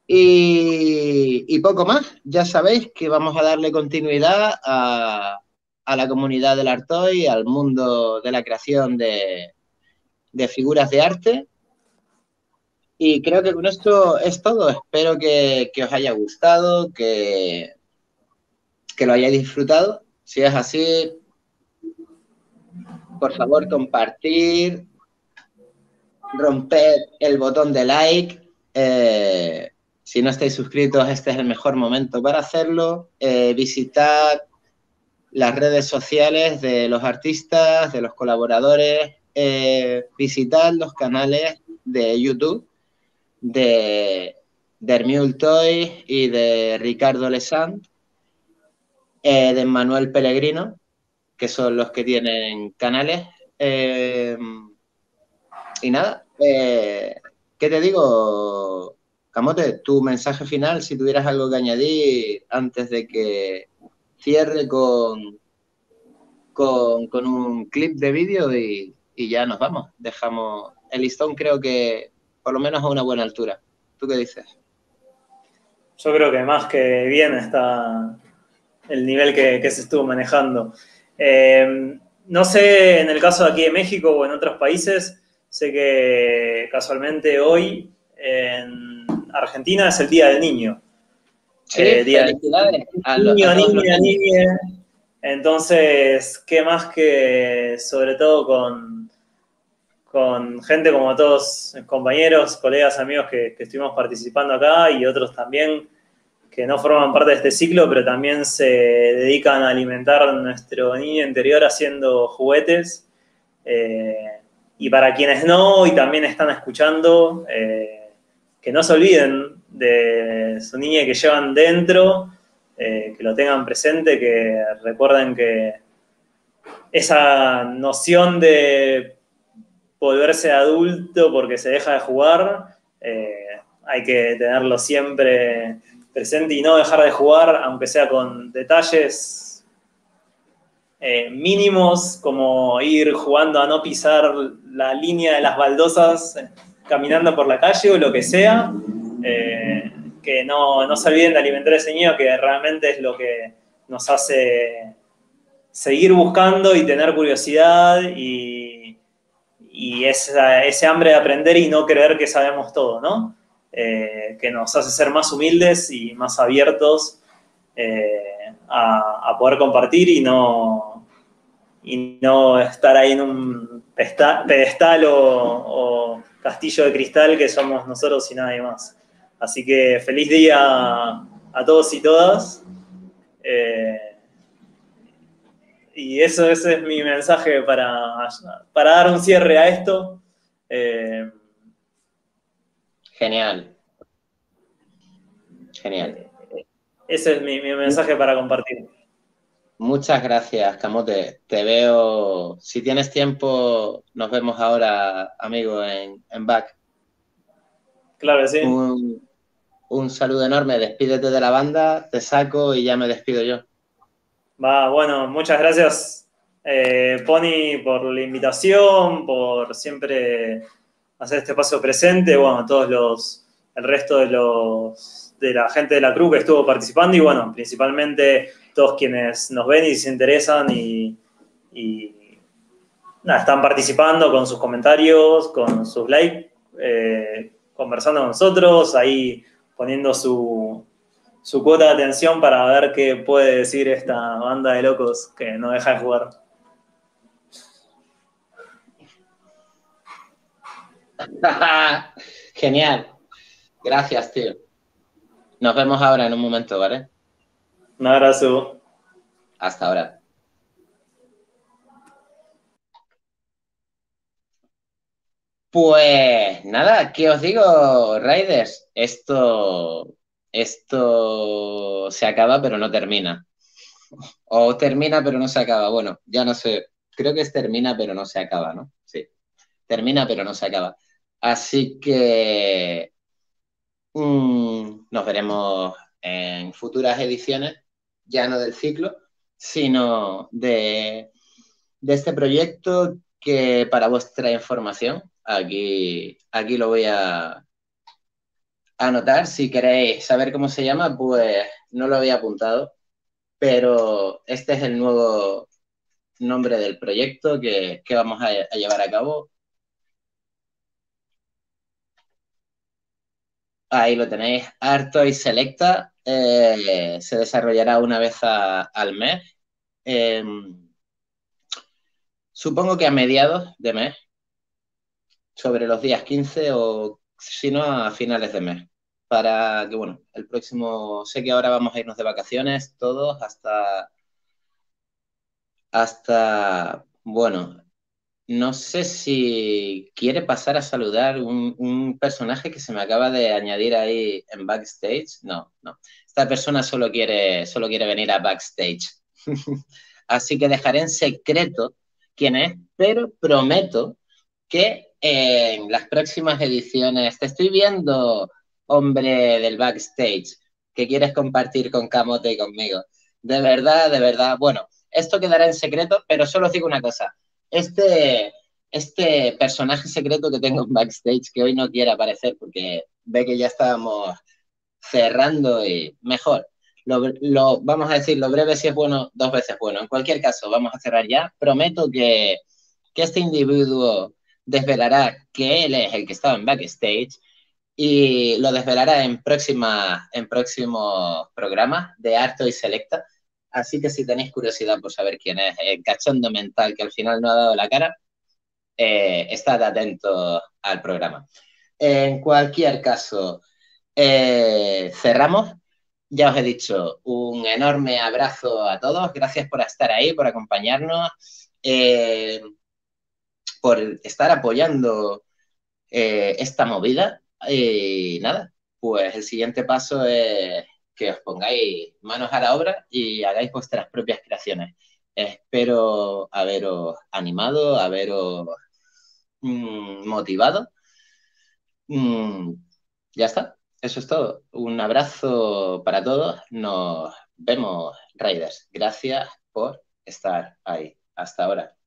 Y, poco más, ya sabéis que vamos a darle continuidad a, la comunidad del Artoy, al mundo de la creación de figuras de arte y creo que con esto es todo. Espero que, os haya gustado, que, que lo hayáis disfrutado. Si es así, por favor, compartir, romper el botón de like. Eh, si no estáis suscritos, este es el mejor momento para hacerlo. Eh, visitad las redes sociales de los artistas, de los colaboradores. Eh, visitad los canales de YouTube de, de Toy y de Ricardo Lesant, eh, de Manuel Pellegrino, que son los que tienen canales. Eh, y nada, eh, ¿qué te digo, Camote? Tu mensaje final, si tuvieras algo que añadir antes de que cierre con, con, un clip de vídeo y, y ya nos vamos. Dejamos el listón, creo que por lo menos a una buena altura. ¿Tú qué dices? Yo creo que más que bien está el nivel que, se estuvo manejando. Eh, no sé, en el caso de aquí de México o en otros países, sé que casualmente hoy en Argentina es el Día del Niño. Sí, eh, día del niño, niña, niña. Entonces, ¿qué más que sobre todo con con gente como todos compañeros, colegas, amigos que, estuvimos participando acá y otros también que no forman parte de este ciclo, pero también se dedican a alimentar nuestro niño interior haciendo juguetes. Eh, y para quienes no y también están escuchando, eh, que no se olviden de su niña que llevan dentro, eh, que lo tengan presente, que recuerden que esa noción de volverse adulto porque se deja de jugar, eh, hay que tenerlo siempre presente y no dejar de jugar, aunque sea con detalles eh, mínimos, como ir jugando a no pisar la línea de las baldosas eh, caminando por la calle o lo que sea. que no, no se olviden de alimentar ese niño, que realmente es lo que nos hace seguir buscando y tener curiosidad y y ese hambre de aprender y no creer que sabemos todo, ¿no? Eh, que nos hace ser más humildes y más abiertos eh, a, poder compartir y no, y no estar ahí en un pedestal o, castillo de cristal que somos nosotros y nadie más. Así que feliz día a todos y todas. Eh, y eso, ese es mi mensaje para, para dar un cierre a esto. Eh, Genial. Genial. Ese es mi, mensaje para compartir. Muchas gracias, Camote. Te veo, si tienes tiempo, nos vemos ahora, amigo, en, en back. Claro que sí. Un, un saludo enorme, despídete de la banda, te saco y ya me despido yo. Va, bueno, muchas gracias, eh, Pony, por la invitación, por siempre hacer este paso presente, bueno, a todos los, el resto de los, de la gente de la cruz que estuvo participando y bueno, principalmente todos quienes nos ven y se interesan y, están participando con sus comentarios, con sus likes eh, conversando con nosotros, ahí poniendo su, su cuota de atención para ver qué puede decir esta banda de locos que no deja de jugar. Genial. Gracias, tío. Nos vemos ahora en un momento, ¿vale? Un abrazo. Hasta ahora. Pues nada, ¿qué os digo, Raiders? Esto, esto se acaba, pero no termina. O termina, pero no se acaba. Bueno, ya no sé. Creo que es termina, pero no se acaba, ¿no? Sí. Termina, pero no se acaba. Así que mm, nos veremos en futuras ediciones, ya no del ciclo, sino de, este proyecto que para vuestra información, aquí, aquí lo voy a anotar. Si queréis saber cómo se llama, pues no lo había apuntado, pero este es el nuevo nombre del proyecto que, vamos a llevar a cabo Ahí lo tenéis, harto y selecta. Eh, se desarrollará una vez al mes. Em, supongo que a mediados de mes, sobre los días 15 o si no a finales de mes. Para que, bueno, el próximo, sé que ahora vamos a irnos de vacaciones todos hasta, hasta, bueno, no sé si quiere pasar a saludar un, personaje que se me acaba de añadir ahí en backstage. No, no. Esta persona solo quiere, solo quiere venir a backstage. Así que dejaré en secreto quién es, pero prometo que en las próximas ediciones te estoy viendo, hombre del backstage, que quieres compartir con Camote y conmigo. De verdad, de verdad. Bueno, esto quedará en secreto, pero solo os digo una cosa este, este personaje secreto que tengo en backstage, que hoy no quiere aparecer porque ve que ya estábamos cerrando y mejor. Lo, vamos a decir, lo breve si es bueno, dos veces bueno. En cualquier caso, vamos a cerrar ya. Prometo que, que este individuo desvelará que él es el que estaba en backstage y lo desvelará en, próxima, en próximos programas de Arto y Selecta Así que si tenéis curiosidad por saber quién es el cachondo mental que al final no ha dado la cara, eh, estad atentos al programa. En cualquier caso, eh, cerramos. Ya os he dicho un enorme abrazo a todos. Gracias por estar ahí, por acompañarnos, eh, por estar apoyando esta movida. Y nada, pues el siguiente paso es que os pongáis manos a la obra y hagáis vuestras propias creaciones. Espero haberos animado, haberos mm, motivado. Mm, ya está, eso es todo. Un abrazo para todos. Nos vemos, Raiders. Gracias por estar ahí. Hasta ahora.